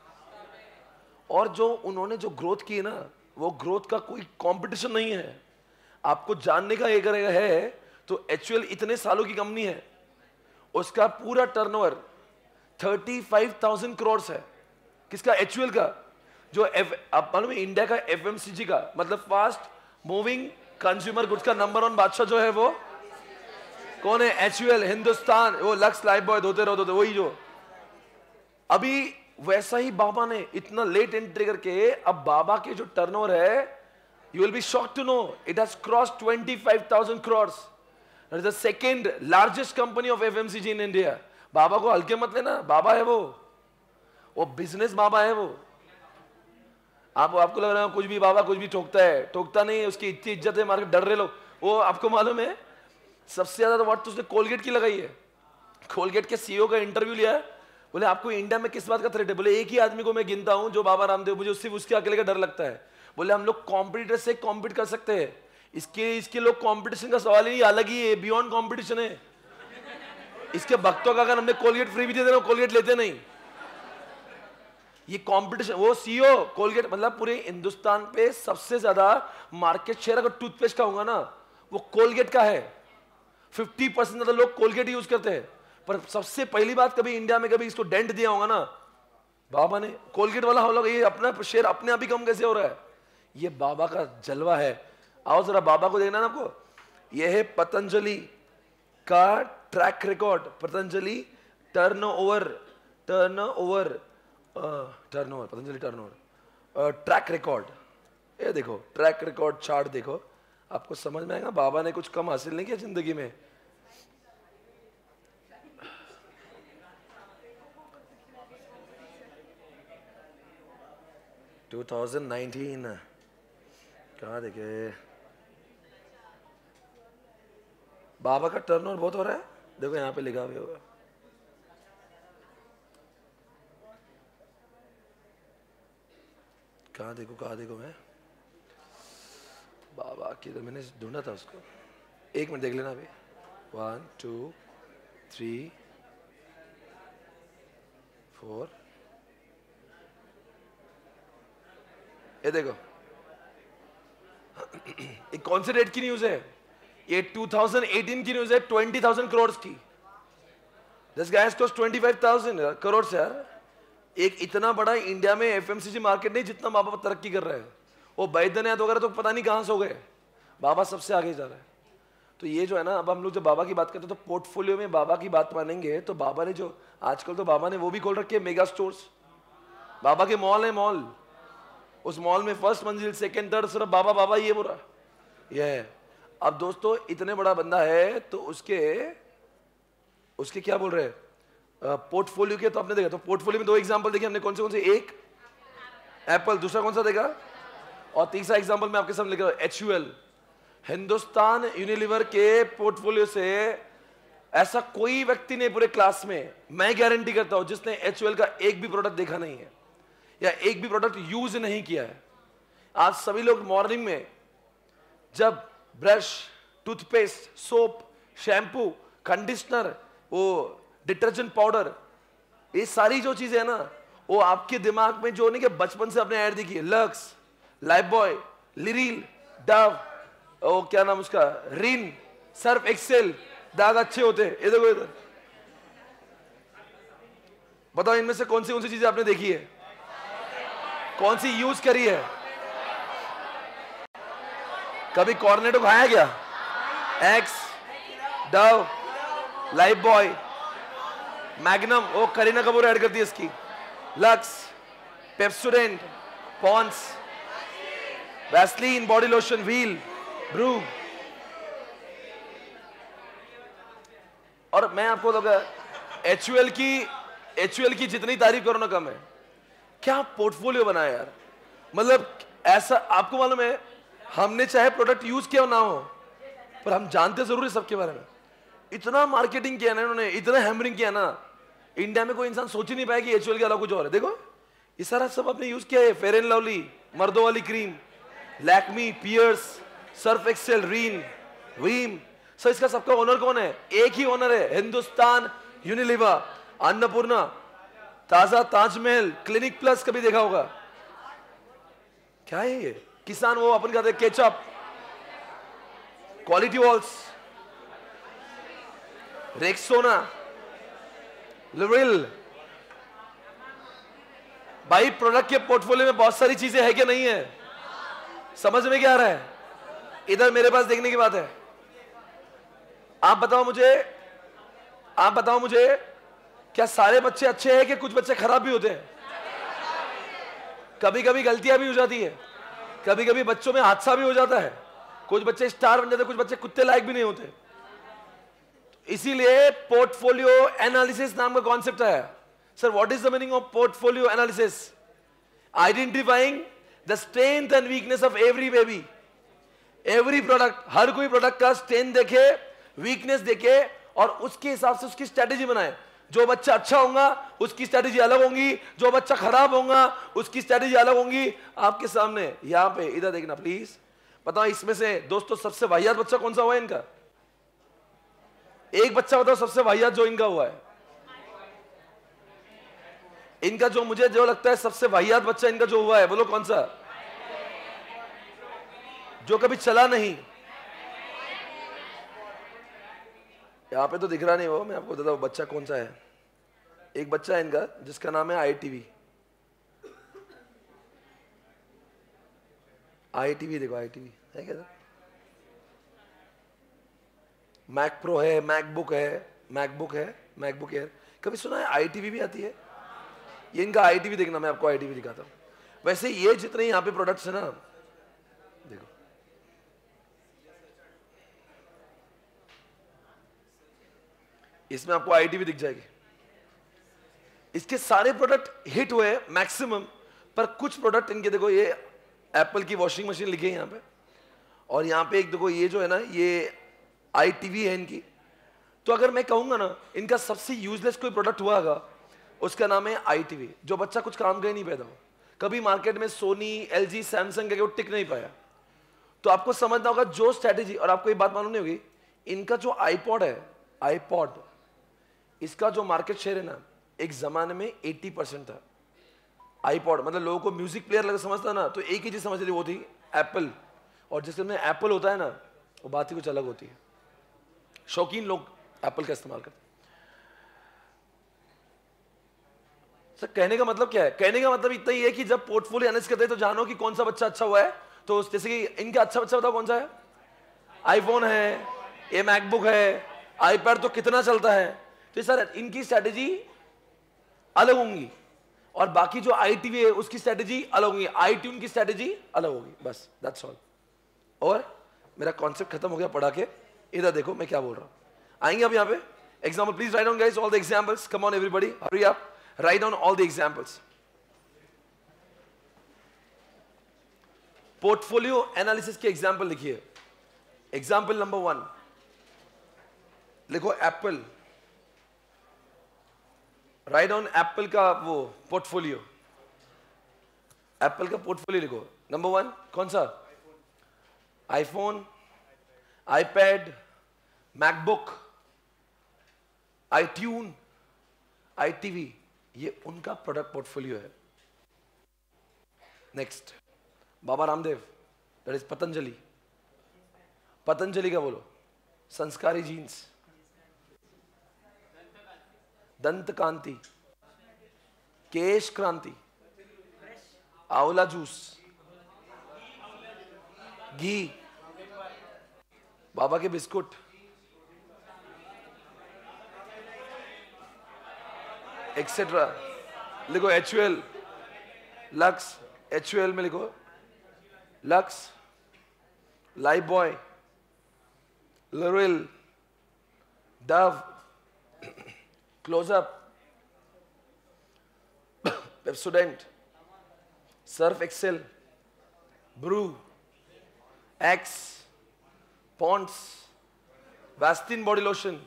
और जो उन्होंने जो ग्रोथ की ना वो ग्रोथ का कोई कंपटीशन नहीं है। आपको जानने का एक है तो एक्चुअल इतने सालों की कंपनी है। उसका पूरा टर्नओवर 35,000 करोड़ है। किसका? एक्चुअल का। जो एफ़ आप मालूम है इंडिया का एफएमसीजी का मतलब फास्ट मूविंग कंज्यूमर गुड्स का नंबर वन बादशाह जो है वो? कौन है? एचयूएल हिंदुस्तान। वो लक्स लाइफ बॉय धोते रहो धोते वही जो। अभी वैसा ही बाबा ने इतना लेट एंट्री करके अब बाबा के जो टर्नओवर है you will be shock to know it has cross 25,000 crore That is the second largest company of FMCG in India. बाबा को हल्के मत लेना बाबा है वो। वो बिज़नेस बाबा है वो। आप, आपको लग रहा है कुछ भी बाबा कुछ भी ठोकता है। ठोकता नहीं है, उसकी इतनी इज़्ज़त है मार्केट डर रहे लोग। वो आपको मालूम है, सबसे ज़्यादा वाट तो उसने कोलगेट की लगाई है। कोलगेट के सीईओ का इंटरव्यू लिया है। बोले, आपको इंडिया में किस बात का थ्रेट है? बोले, एक ही आदमी को मैं गिनता हूँ, जो बाबा रामदेव, मुझे सिर्फ़ उसके अकेले का डर लगता है। बोले, हम लोग कॉम्पिटिटर से कॉम्पिट कर सकते हैं। इसके इसके लोग कंपटीशन का सवाल ही अलग ही है बियॉन्ड कॉम्पिटिशन है। इसके भक्तों का अगर हमने कोलगेट फ्री भी दे देना कोलगेट लेते नहीं। ये कंपटीशन वो सीओ कोलगेट मतलब पूरे हिंदुस्तान पे सबसे ज़्यादा मार्केट शेयर अगर टूथपेस्ट का होगा ना, वो कोलगेट का है। 50 परसेंट ज़्यादा लोग कोलगेट यूज़ करते हैं। पर सबसे पहली बात कभी इंडिया में कभी इसको डेंट दिया होगा ना, बाबा ने कोलगेट वाला हो लगा ये अपना शेयर अपने आप ही कम कैसे हो रहा है? ये बाबा का जलवा है। आओ जरा बाबा को देखना ना आपको। यह है पतंजलि का track record Patanjali turnover turnover turnover Patanjali turnover track record ये देखो ट्रैक रिकॉर्ड चार्ट देखो। आपको समझ में आएगा, बाबा ने कुछ कम हासिल नहीं किया ज़िंदगी में। टू थाउज़ेंड नाइनटीन क्या देखे? बाबा का टर्नओवर बहुत हो रहा है। देखो यहाँ पे लिखा भी होगा। कहा देखो कहा देखो मैं? बाबा की तो मैंने ढूंढा था उसको। एक मिनट देख लेना अभी। वन टू थ्री फोर ये देखो। ये कौन से डेट की न्यूज़ है। ये 2018 की न्यूज़ है 20,000 करोड़ की। दिस गाइस कॉस्ट 25,000 करोड़ यार। एक इतना बड़ा इंडिया में एफएमसीजी मार्केट नहीं जितना बाबा तरक्की कर रहे हैं। वो बैद्यनाथ वगैरह तो पता नहीं कहाँ से हो गए। बाबा सबसे आगे जा रहा है। तो ये जो है ना, अब हम लोग जब बाबा की बात करते हैं तो पोर्टफोलियो में बाबा की बात मानेंगे तो बाबा ने जो, आजकल तो बाबा ने वो भी खोल रखे हैं, मेगा स्टोर्स। बाबा के मॉल है मॉल। उस मॉल में फ़र्स्ट मंजिल, सेकंड, थर्ड सिर्फ़ बाबा बाबा ये बोला ये अब दोस्तों, इतने बड़ा बंदा है तो उसके उसके क्या बोल रहे हैं? पोर्टफोलियो के तो आपने देखा तो पोर्टफोलियो में दो एग्जांपल देखे हमने, कौन से कौन से? एक एप्पल दूसरा कौन सा देखा? और तीसरा एग्जांपल मैं आपके सामने लिख रहा हूँ एच हिंदुस्तान यूनिलीवर के पोर्टफोलियो से ऐसा कोई व्यक्ति नहीं पूरे क्लास में, मैं गारंटी करता हूँ, जिसने एच का एक भी प्रोडक्ट देखा नहीं है, या एक भी प्रोडक्ट यूज़ नहीं किया है। आज सभी लोग मॉर्निंग में, जब brush toothpaste soap shampoo conditioner वो डिटर्जेंट पाउडर ये सारी जो चीज़ें है ना, वो आपके दिमाग में जो नहीं कि बचपन से आपने ऐड देखी है। Lux Lifebuoy Liril Dove ओ क्या नाम उसका? रिन सर्फ एक्सेल दाग अच्छे होते हैं। ये देखो इधर। बताओ इनमें से कौन सी कौन सी चीज़ें आपने देखी है? कौन सी यूज़ करी है? कभी कॉर्नेटो खाया क्या? Axe Dove Lifebuoy Magnum वो करीना कपूर ऐड करती है इसकी Lux Pepsodent Pond's Vaseline body lotion Wheel Bru और मैं आपको तो एच की एच की जितनी तारीफ़ करो ना कम है। क्या पोर्टफोलियो बनाया यार? मतलब ऐसा आपको मालूम है, हमने चाहे प्रोडक्ट यूज़ किया ना हो, पर हम जानते ज़रूर है सबके बारे में। इतना मार्केटिंग किया ना इन्होंने, इतना हैमरिंग किया ना इंडिया में कोई इंसान सोच ही नहीं पाया कि एच के अलावा कुछ और है। देखो, ये सारा सब आपने यूज़ किया है। फेयर एंड लवली मर्दों वाली cream Lakme Pears Surf Excel Rin Vim sir इसका सबका ओनर कौन है? एक ही ओनर है हिंदुस्तान यूनिलीवर अन्नपूर्णा ताज़ा ताजमहल क्लिनिक प्लस कभी देखा होगा? क्या है ये? किसान वो अपन कहते केचप क्वालिटी वॉल्स रेक्सोना लिवरिल भाई प्रोडक्ट के पोर्टफोलियो में बहुत सारी चीज़ें है कि नहीं है? समझ में क्या आ रहा है? इधर मेरे पास देखने की बात है। आप बताओ मुझे, आप बताओ मुझे, क्या सारे बच्चे अच्छे हैं कि कुछ बच्चे खराब भी होते हैं? कभी कभी गलतियाँ भी हो जाती है। कभी कभी बच्चों में हादसा भी हो जाता है। कुछ बच्चे स्टार बन जाते कुछ बच्चे कुत्ते लायक भी नहीं होते। इसीलिए पोर्टफोलियो एनालिसिस नाम का कॉन्सेप्ट है। Sir what is the meaning of portfolio analysis identifying the strength and weakness of every baby every product हर कोई प्रोडक्ट का स्ट्रेंथ देखे वीकनेस देखे, और उसके हिसाब से उसकी स्ट्रेटेजी बनाए। जो बच्चा अच्छा होगा, उसकी स्ट्रेटेजी अलग होंगी। जो बच्चा खराब होगा, उसकी स्ट्रेटेजी अलग होंगी। आपके सामने, यहाँ पे, इधर देखना प्लीज़ बताओ, इसमें से, दोस्तों, सबसे वाहियात बच्चा कौन सा हुआ है इनका? एक बच्चा बताओ, सबसे वाहियात जो इनका हुआ है? इनका जो मुझे जो लगता है सबसे वाहियात बच्चा इनका जो हुआ है, बोलो कौन सा? जो कभी चला नहीं। यहाँ पे तो दिख रहा नहीं वो, मैं आपको बताता हूँ, बच्चा कौन सा है? एक बच्चा है इनका, जिसका नाम है आई टीवी आई टीवी देखो, आई टीवी है क्या मैक प्रो है मैकबुक है मैकबुक है मैकबुक एयर कभी सुना है आई टीवी भी आती है? ये इनका आई टीवी देखना, मैं आपको आई टीवी दिखाता हूँ। वैसे ये जितने यहाँ पे प्रोडक्ट्स है ना, देखो। इसमें आपको आईटी भी दिख जाएगी। इसके सारे प्रोडक्ट हिट हुए मैक्सिमम पर कुछ प्रोडक्ट इनके देखो, ये एप्पल की वॉशिंग मशीन लिखी है यहाँ पे। और यहाँ पे एक देखो, ये जो है ना, ये आई टीवी है इनकी। तो अगर मैं कहूँगा ना, इनका सबसे यूजलेस कोई प्रोडक्ट हुआ होगा उसका नाम है आई टीवी जो बच्चा कुछ काम का ही नहीं पैदा हो कभी मार्केट में सोनी एल जी सैमसंग के टिक नहीं पाया। तो आपको समझना होगा जो स्ट्रेटेजी और आपको ये बात मालूम नहीं होगी, इनका जो आईपॉड है आईपॉड इसका जो मार्केट शेयर है ना, एक जमाने में 80 परसेंट था। आईपॉड मतलब लोगों को म्यूज़िक प्लेयर लगा समझता ना तो एक ही चीज़ समझ रही वो थी एप्पल और अंदर एप्पल होता है ना, वो बात ही कुछ अलग होती है। शौकीन लोग एप्पल का इस्तेमाल करते सर, कहने का मतलब क्या है? कहने का मतलब इतना ही है कि जब पोर्टफोलियो एनालिस करते हैं तो जानो कि कौन सा बच्चा अच्छा हुआ है। तो जैसे कि इनका अच्छा बच्चा बताओ कौन सा है? आईफोन है, ये मैकबुक है आईपैड तो कितना चलता है। तो सर, इनकी स्ट्रेटेजी अलग होंगी। और बाकी जो आई टीवी है, उसकी स्ट्रेटेजी अलग होगी। आई की स्ट्रेटेजी अलग होगी। बस दैट्स ऑल और मेरा कॉन्सेप्ट खत्म हो गया पढ़ा के। इधर देखो, मैं क्या बोल रहा हूँ। आएँगे अब यहाँ पे? Example please write on guys all the examples come on everybody hurry up write on all the examples portfolio analysis के एग्ज़ाम्पल लिखिए। एग्ज़ाम्पल नंबर वन लिखो एप्पल राइट ऑन एप्पल का वो पोर्टफोलियो एप्पल का पोर्टफोलियो लिखो। Number one कौन सा? IPhone I tune I TV ये उनका प्रोडक्ट पोर्टफोलियो है। Next Baba Ramdev that is Patanjali Patanjali का बोलो। संस्कारी जीन्स दंत कांति केश क्रांति। आंवला जूस। घी। बाबा के बिस्कुट। एक्सेट्रा लिखो एच लक्स एच में लिखो। Lux Lifebuoy Liril Dove Closeup student Surf Excel Bru Axe Pond's वैस्टिन body lotion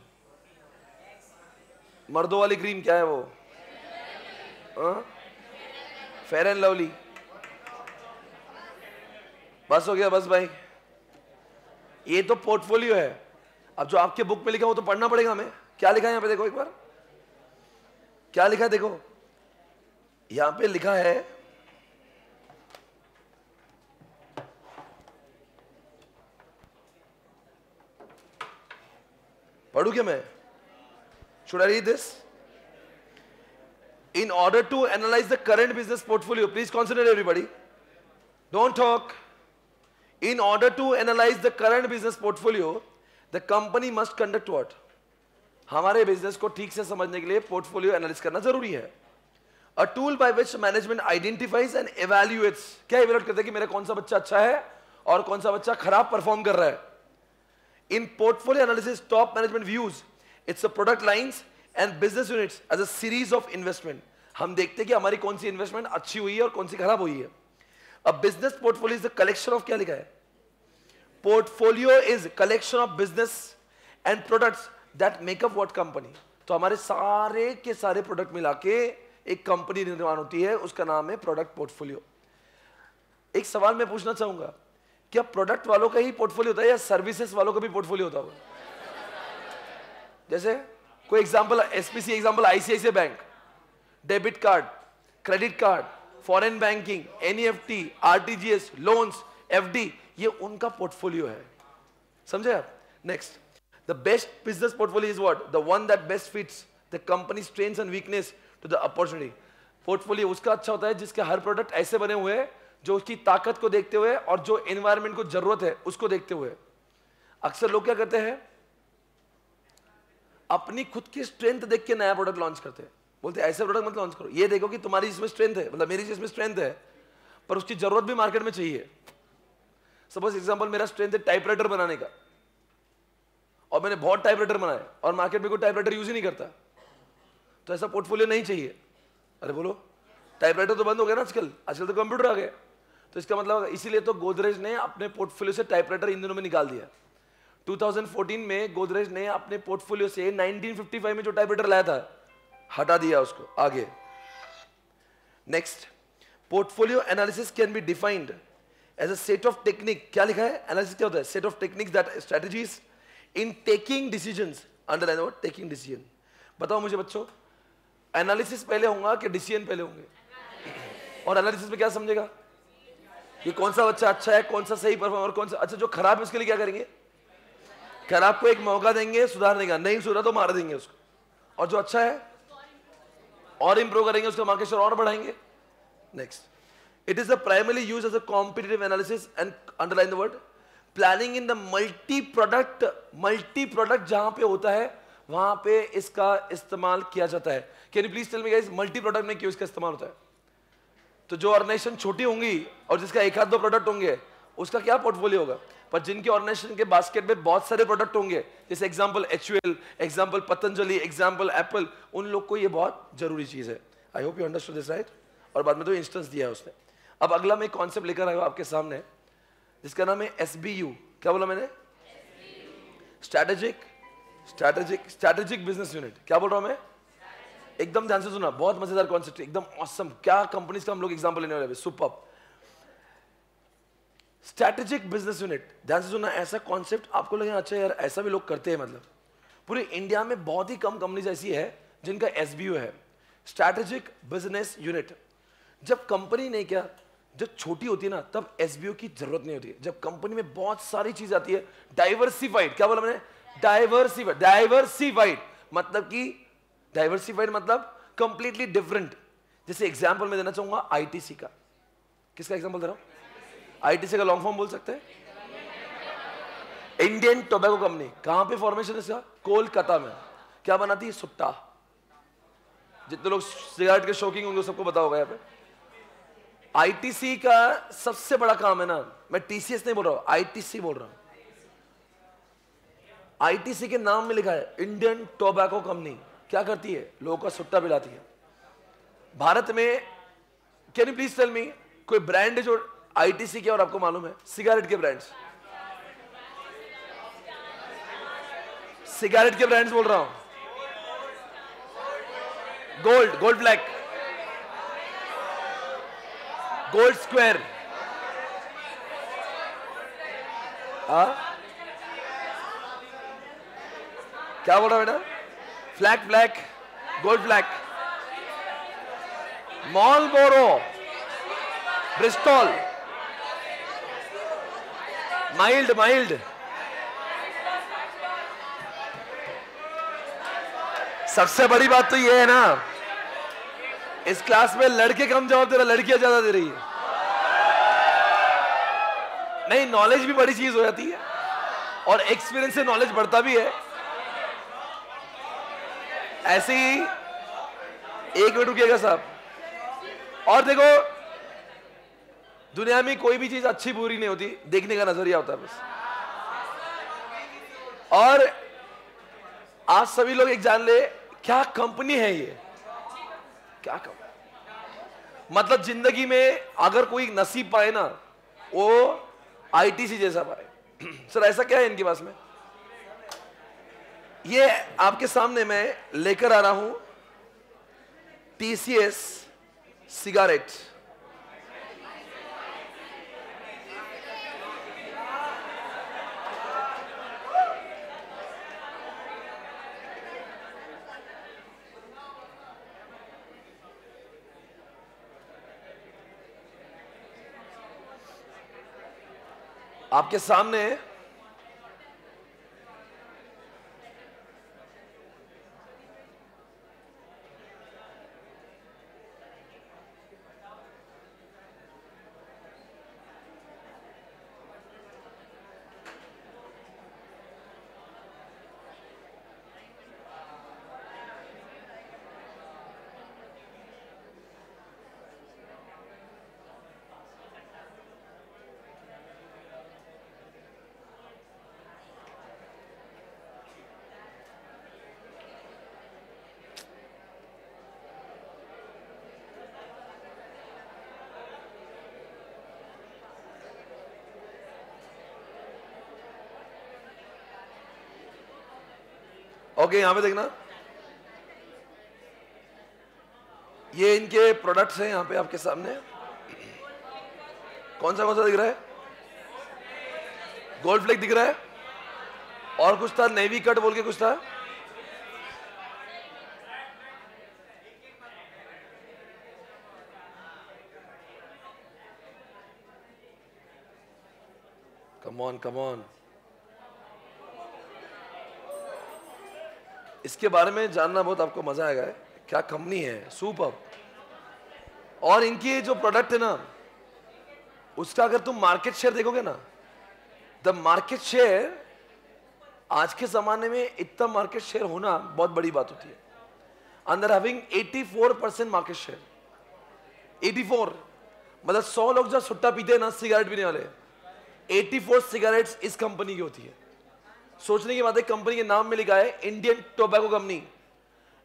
मर्दों वाली क्रीम क्या है वो? फेयर एंड लवली बस हो गया, बस भाई। ये तो पोर्टफोलियो है। अब जो आपके बुक में लिखा वो तो पढ़ना पड़ेगा हमें। क्या लिखा है यहाँ पे? देखो एक बार। क्या लिखा है? देखो। यहाँ पे लिखा है पढ़ू क्या मैं? Should I read this in order to analyse the current business portfolio please consider everybody don't talk in order to analyse the current business portfolio the company must conduct what हमारे बिज़नेस को ठीक से समझने के लिए portfolio एनालिस करना ज़रूरी है। A tool by which management identifies and evaluates क्या इवेल्यूएट करते हैं कि मेरा कौन सा बच्चा अच्छा है और कौन सा बच्चा खराब परफॉर्म कर रहा है? In portfolio analysis top management views its a product lines and business units as a series of investment हम देखते हैं कि हमारी कौन सी इन्वेस्टमेंट अच्छी हुई है और कौन सी खराब हुई है। अब business portfolio is the collection of क्या लिखा है? Portfolio is collection of business and products that make up what company तो हमारे सारे के सारे प्रोडक्ट मिला के एक कंपनी निर्माण होती है, उसका नाम है प्रोडक्ट पोर्टफोलियो एक सवाल मैं पूछना चाहूँगा। क्या प्रोडक्ट वालों का ही पोर्टफोलियो होता है या सर्विसेज़ वालों का भी पोर्टफोलियो होता है जैसे कोई example SPC example ICIC bank debit card credit card foreign banking NEFT RTGS loans FD ये उनका पोर्टफोलियो है। समझे आप? Next the best business portfolio is what the one that best fits the company strengths and weakness to the opportunity portfolio उसका अच्छा होता है जिसके हर प्रोडक्ट ऐसे बने हुए हैं जो उसकी ताकत को देखते हुए और जो एनवायरमेंट को ज़रूरत है, उसको देखते हुए। अक्सर लोग क्या करते हैं? अपनी खुद की स्ट्रेंथ देख के नया प्रोडक्ट लॉन्च करते हैं। बोलते ऐसे प्रोडक्ट मत लॉन्च करो। ये देखो कि तुम्हारी इसमें स्ट्रेंथ है मतलब मेरी जिसमें स्ट्रेंथ है, पर उसकी ज़रूरत भी मार्केट में चाहिए। सपोज़ एग्ज़ाम्पल मेरा स्ट्रेंथ है टाइपराइटर बनाने का। और मैंने बहुत टाइपराइटर बनाया और मार्केट में कोई टाइपराइटर यूज़ ही नहीं करता। तो ऐसा पोर्टफोलियो नहीं चाहिए। अरे बोलो टाइपराइटर तो बंद हो गया ना आजकल। आजकल तो कंप्यूटर आ गया तो इसका मतलब इसीलिए तो गोदरेज ने अपने पोर्टफोलियो से टाइपराइटर इन दिनों में निकाल दिया। 2014 में गोदरेज ने अपने पोर्टफोलियो से 1955 में जो टाइपराइटर लाया था, हटा दिया उसको, आगे। Next portfolio analysis can be defined as a set of technique क्या लिखा है? एनालिसिस क्या होता है? Set of techniques that strategies in taking decisions underline taking decision बताओ मुझे बच्चों एनालिसिस पहले होगा कि डिसीज़न पहले होंगे? और एनालिसिस में क्या समझेगा? कि कौन सा बच्चा अच्छा है, कौन सा सही परफॉर्मर कौन सा अच्छा जो खराब है, उसके लिए क्या करेंगे? खराब को एक मौका देंगे सुधारने का नहीं सुधरा तो मार देंगे उसको। और जो अच्छा है, और इंप्रूव करेंगे, उसका मार्केट और बढ़ाएँगे। Next it is the primary use as a competitive analysis and underline the word planning in the multi product multi product जहाँ पे होता है, वहाँ पे इसका इस्तेमाल किया जाता है। Can you please tell me guys multi product में क्यों इसका इस्तेमाल होता है? तो जो ऑर्गेनाइजेशन छोटी होंगी और जिसका एक हाथ दो प्रोडक्ट होंगे उसका क्या पोर्टफोलियो होगा? पर जिनके ऑर्गेनाइजेशन के बास्केट में बहुत सारे प्रोडक्ट होंगे जैसे example H example Patanjali example Apple उन लोग को ये बहुत ज़रूरी चीज़ है। I hope you understood this right और बाद में तो इंस्टेंस दिया है उसने। अब अगला मैं कॉन्सेप्ट लेकर आया हूँ आपके सामने जिसका नाम है एस क्या बोला मैंने? Strategic strategic strategic business unit क्या बोल रहा हूँ मैं? एकदम ध्यान से सुना, बहुत मज़ेदार कॉन्सेप्ट एकदम ऑसम क्या कंपनीज़ का हम लोग एग्जांपल लेने वाले सुपर स्ट्रैटेजिक बिज़नेस यूनिट ध्यान से सुनना, ऐसा कॉन्सेप्ट आपको लगे अच्छा यार, ऐसा भी लोग करते हैं मतलब। पूरे इंडिया में बहुत ही कम कंपनीज़ ऐसी है जिनका एसबीयू है। स्ट्रैटेजिक बिज़नेस यूनिट जब कंपनी ने क्या, जब छोटी होती है ना, तब एस की ज़रूरत नहीं होती है। जब कंपनी में बहुत सारी चीज़ आती है डाइवर्सिफाइड क्या बोला मैंने? डाइवर्सिफाइड डाइवर्सिफाइड मतलब कि डाइवर्सिफाइड मतलब कंप्लीटली डिफरेंट जैसे एग्ज़ाम्पल मैं देना चाहूँगा आईटीसी का। किसका एग्ज़ाम्पल दे रहा हूँ? आईटीसी का लॉन्ग फॉर्म बोल सकते हैं? इंडियन टोबैको कंपनी कहाँ पे फॉर्मेशन है इसका? कोलकाता में। क्या बनाती है? सुट्टा। जितने लोग सिगरेट के शौकीन होंगे, सबको पता होगा यहाँ पे। आईटीसी का सबसे बड़ा काम है ना, मैं टीसीएस नहीं बोल रहा हूँ आईटीसी बोल रहा हूँ। आईटीसी के नाम में लिखा है इंडियन टोबैको कंपनी क्या करती है? लोगों का सुट्टा पिलाती है। भारत में can you please tell me कोई ब्रांड जो आईटीसी के और आपको मालूम है? सिगरेट के ब्रांड्स सिगरेट के ब्रांड्स बोल रहा हूँ। Gold Gold Black Gold Square क्या बोल रहा बेटा? Flake Black Gold Black Marlboro Bristol mild mild सबसे बड़ी बात तो ये है ना, इस क्लास में लड़के कम जवाब दे रहे, लड़कियाँ ज़्यादा दे रही है। नहीं नॉलेज भी बड़ी चीज़ हो जाती है, और एक्सपीरियंस से नॉलेज बढ़ता भी है। ऐसे ही एक मिनट रुकिएगा साहब। और देखो, दुनिया में कोई भी चीज़ अच्छी बुरी नहीं होती, देखने का नज़रिया होता है बस। और आज सभी लोग एक जान ले, क्या कंपनी है ये? क्या कंपनी मतलब ज़िंदगी में अगर कोई नसीब पाए ना, वो आईटीसी जैसा पाए। [CLEARS THROAT] सर, ऐसा क्या है इनके पास में? ये आपके सामने मैं लेकर आ रहा हूँ टीसीएस सिगारेट। आपके सामने ओके यहाँ पे देखना। ये इनके प्रोडक्ट्स हैं यहाँ पे आपके सामने। कौन सा कौन सा दिख रहा है? गोल्ड फ्लेक दिख रहा है। और कुछ था नेवी कट बोल के कुछ था। कमॉन कमॉन इसके बारे में जानना बहुत आपको मज़ा आएगा, क्या कंपनी है सुपर और इनकी जो प्रोडक्ट है ना, उसका अगर तुम मार्केट शेयर देखोगे ना द मार्केट शेयर आज के जमाने में इतना मार्केट शेयर होना बहुत बड़ी बात होती है। अंदर हैविंग 84 परसेंट मार्केट शेयर 84 मतलब 100 लोग जब सुट्टा पीते हैं ना सिगरेट पीने वाले 84 सिगरेट्स इस कंपनी की होती है। सोचने की बात है कंपनी के नाम में लिखा है Indian Tobacco Company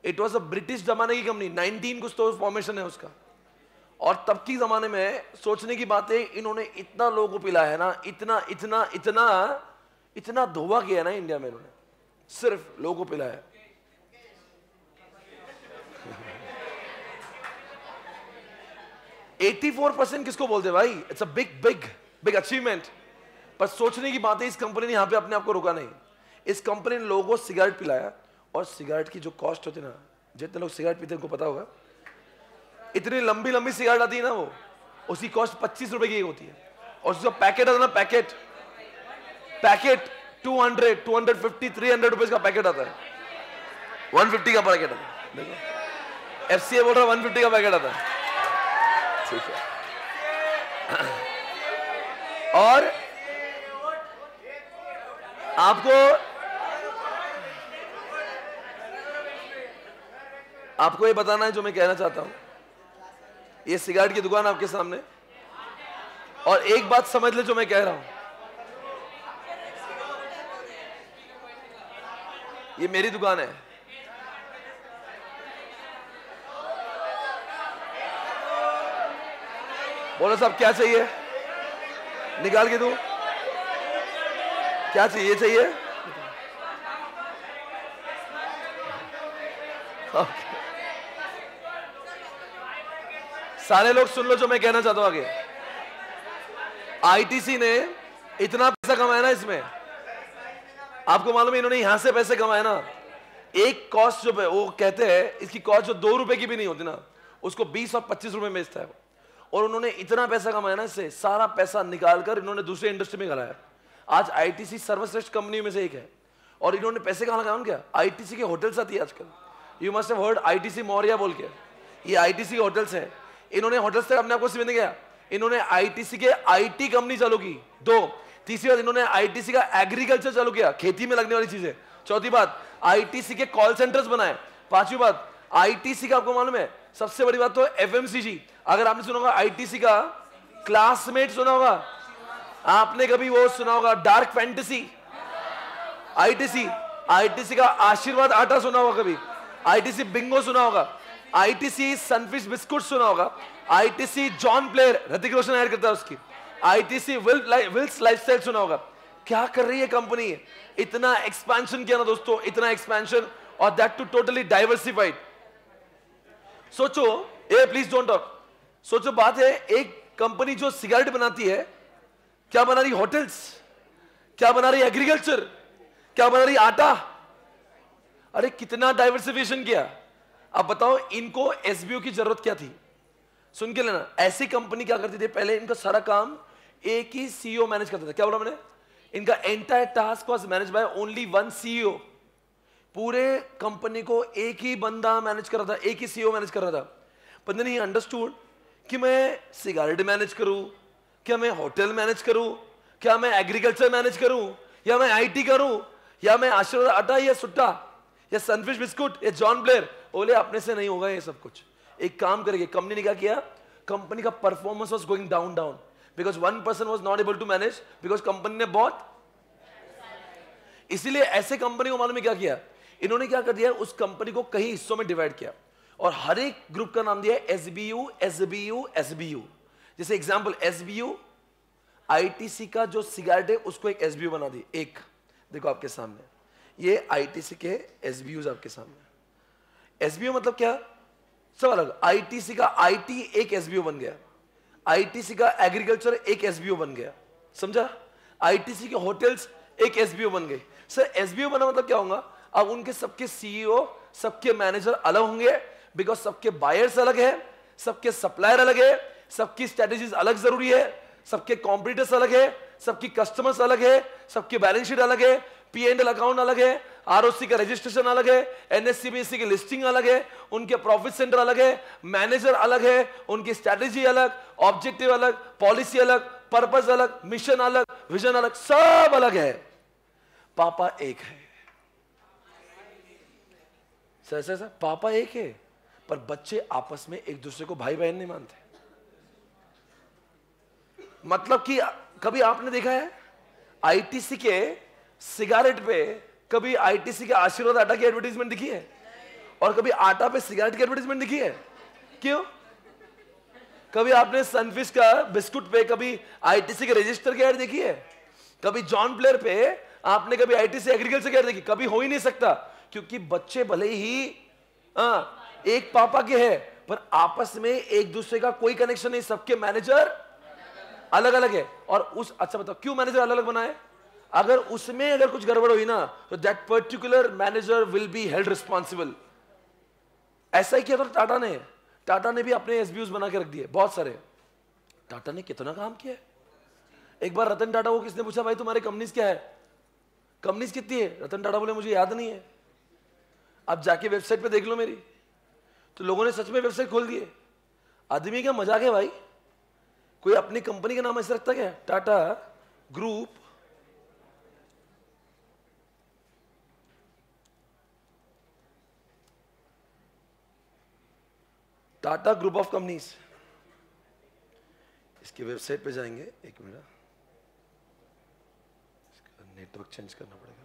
it was a British जमाने की कंपनी 19 कुछ तो फॉर्मेशन है उसका। और तब की जमाने में सोचने की बात है इन्होंने इतना लोगों को पिलाया है ना, इतना इतना इतना इतना धोवा किया ना इंडिया में इन्होंने। सिर्फ़ लोगों को पिलाया 84 परसेंट किसको बोलते भाई? It's a big big big achievement पर सोचने की बात है इस कंपनी ने यहाँ पे अपने आप को रोका नहीं। इस कंपनी ने लोगों को सिगरेट पिलाया और सिगरेट की जो कॉस्ट होती ना, जितने लोग सिगरेट पीते उनको पता होगा, इतनी लंबी लंबी सिगरेट आती है ना वो उसकी कॉस्ट पच्चीस रुपए की होती है। और उसका पैकेट आता है ना, पैकेट पैकेट 200 250 300 रुपए का पैकेट आता है। 150 का पैकेट आता है। देखो एफसीए बोल रहा है 150 का पैकेट आता है। ठीक है। और आपको आपको ये बताना है जो मैं कहना चाहता हूँ। ये सिगरेट की दुकान आपके सामने। और एक बात समझ ले जो मैं कह रहा हूँ। ये मेरी दुकान है। बोलो साहब, क्या चाहिए? निकाल के दू। क्या चाहिए? चाहिए? Okay. सारे लोग सुन लो जो मैं कहना चाहता हूँ आगे। आईटीसी ने इतना पैसा कमाया ना इसमें। आपको मालूम है इन्होंने यहाँ से पैसे कमाए ना। एक कॉस्ट जो वो कहते हैं, इसकी कॉस्ट जो दो रुपए की भी नहीं होती ना, उसको बीस और पच्चीस रुपए बेचता है और उन्होंने इतना पैसा कमाया ना इससे, सारा पैसा निकाल कर इन्होंने दूसरे इंडस्ट्री में गलाया। आज आईटीसी सर्वश्रेष्ठ कंपनी में से एक है। और इन्होंने पैसे कहाँ लगाया क्या आईटीसी के होटल्स आती है आजकल। You must have heard ITC Maurya बोल के। ये आईटीसी होटल्स है। इन्होंने होटल्स तक अपने आप को सीमित किया। इन्होंने आईटीसी के आईटी कंपनी चालू की। दो, तीसरी बात, इन्होंने आईटीसी का एग्रीकल्चर चालू किया, खेती में लगने वाली चीज़ें। चौथी बात आईटीसी के कॉल सेंटर्स बनाए। पांचवी बात आईटीसी का आपको मालूम है, सबसे बड़ी बात तो एफएमसीजी अगर आपने सुना होगा आईटीसी का क्लासमेट सुना होगा? आपने कभी वो सुना होगा डार्क फैंटेसी आईटीसी आईटीसी का आशीर्वाद आटा सुना होगा कभी? आईटीसी बिंगो सुना होगा? आईटीसी सनफिश बिस्कुट सुना होगा। ITC John Player Hrithik Roshan ad करता है उसकी। आईटीसी विल्स लाइफस्टाइल सुना होगा। क्या कर रही है कंपनी इतना एक्सपेंशन किया ना दोस्तों, इतना एक्सपेंशन और दैट टू टोटली डाइवर्सिफाइड सोचो, ए प्लीज़ डोंट टॉक सोचो, बात है, एक कंपनी जो सिगरेट बनाती है, क्या बना रही होटल्स क्या बना रही एग्रीकल्चर क्या बना रही आटा? अरे, कितना डाइवर्सिफिकेशन किया। अब बताओ, इनको एसबीओ की ज़रूरत क्या थी? सुन के लेना, ऐसी कंपनी क्या करती थी? पहले इनका सारा काम एक ही सीईओ मैनेज करता था। क्या बोला मैंने? इनका entire task was manage by only one CEO पूरे कंपनी को एक ही बंदा मैनेज कर रहा था, एक ही सीईओ मैनेज कर रहा था। बंदे ने अंडरस्टूड कि मैं सिगारेट मैनेज करूँ, क्या मैं होटल मैनेज करूँ, क्या मैं एग्रीकल्चर मैनेज करूँ, या मैं आईटी करूँ, या मैं आशीर्वाद आटा या सुट्टा, या सनफिश बिस्कुट या जॉन ब्लेयर बोले अपने से नहीं होगा ये सब कुछ। एक काम करेंगे कंपनी ने क्या किया? कंपनी का performance was going down down because one person was not able to manage because company ने बहुत इसीलिए ऐसे कंपनी को मालूम क्या किया? इन्होंने क्या कर दिया? उस कंपनी को कई हिस्सों में डिवाइड किया। और हर एक ग्रुप का नाम दिया S B U S B U S B U जैसे example S B U ITC का जो सिगरेट है, उसको एक एस बना दी। एक, देखो आपके सामने। ये आईटीसी के एस आपके सामने। एसबीओ मतलब क्या? सब अलग आईटीसी का आईटी एक एसबीओ बन गया। आईटीसी का एग्रीकल्चर एक एसबीओ बन गया। समझा? आईटीसी के होटल्स एक एसबीओ बन गए। सर एसबीओ बना मतलब क्या होगा? अब उनके सबके सीईओ सबके मैनेजर अलग होंगे बिकॉज़ सबके बायर्स अलग है, सबके सप्लायर अलग है, सबकी स्ट्रेटेजीज अलग ज़रूरी है, सबके कॉम्पिटिटर्स अलग है, सबकी कस्टमर्स अलग है, सबकी बैलेंस शीट अलग है पी एंड अकाउंट अलग है आरओसी का रजिस्ट्रेशन अलग है एनएससीबीसी की लिस्टिंग अलग है, उनके प्रॉफिट सेंटर अलग है मैनेजर अलग है, उनकी स्ट्रेटेजी अलग ऑब्जेक्टिव अलग पॉलिसी अलग पर्पज अलग मिशन अलग विजन अलग, सब अलग है। पापा एक है। सर सर सर, पापा एक है, पर बच्चे आपस में एक दूसरे को भाई बहन नहीं मानते। मतलब कि कभी आपने देखा है आईटीसी के सिगारेट पे कभी आईटीसी के आशीर्वाद आटा की एडवर्टीजमेंट दिखी है? और कभी आटा पे सिगरेट की एडवर्टीजमेंट दिखी है? क्यों? कभी आपने सनफिश का बिस्कुट पे कभी आईटीसी के रजिस्टर की एड देखी है? कभी जॉन प्लेयर पे आपने कभी आईटीसी एग्रीकल्चर की एड देखी? कभी हो ही नहीं सकता क्योंकि बच्चे भले ही आ, एक पापा के हैं पर आपस में एक दूसरे का कोई कनेक्शन नहीं सबके मैनेजर अलग अलग है। और उस अच्छा बताओ क्यों मैनेजर अलग अलग बनाए? अगर उसमें अगर कुछ गड़बड़ हुई ना तो that particular manager will be held responsible ऐसा ही किया था टाटा ने। टाटा ने भी अपने एसबीयूज बना के रख दिए, बहुत सारे। टाटा ने कितना काम किया एक बार रतन टाटा को किसने पूछा, भाई, तुम्हारे कंपनीज़ क्या है? कंपनीज़ कितनी है? रतन टाटा बोले, मुझे याद नहीं है। आप जाके वेबसाइट पे देख लो मेरी। तो लोगों ने सच में वेबसाइट खोल दिए। आदमी का मज़ाक है भाई? कोई अपनी कंपनी का नाम ऐसे रखता क्या Tata group Tata group of companies इसकी वेबसाइट पे जाएँगे एक मिनट। नेटवर्क चेंज करना पड़ेगा।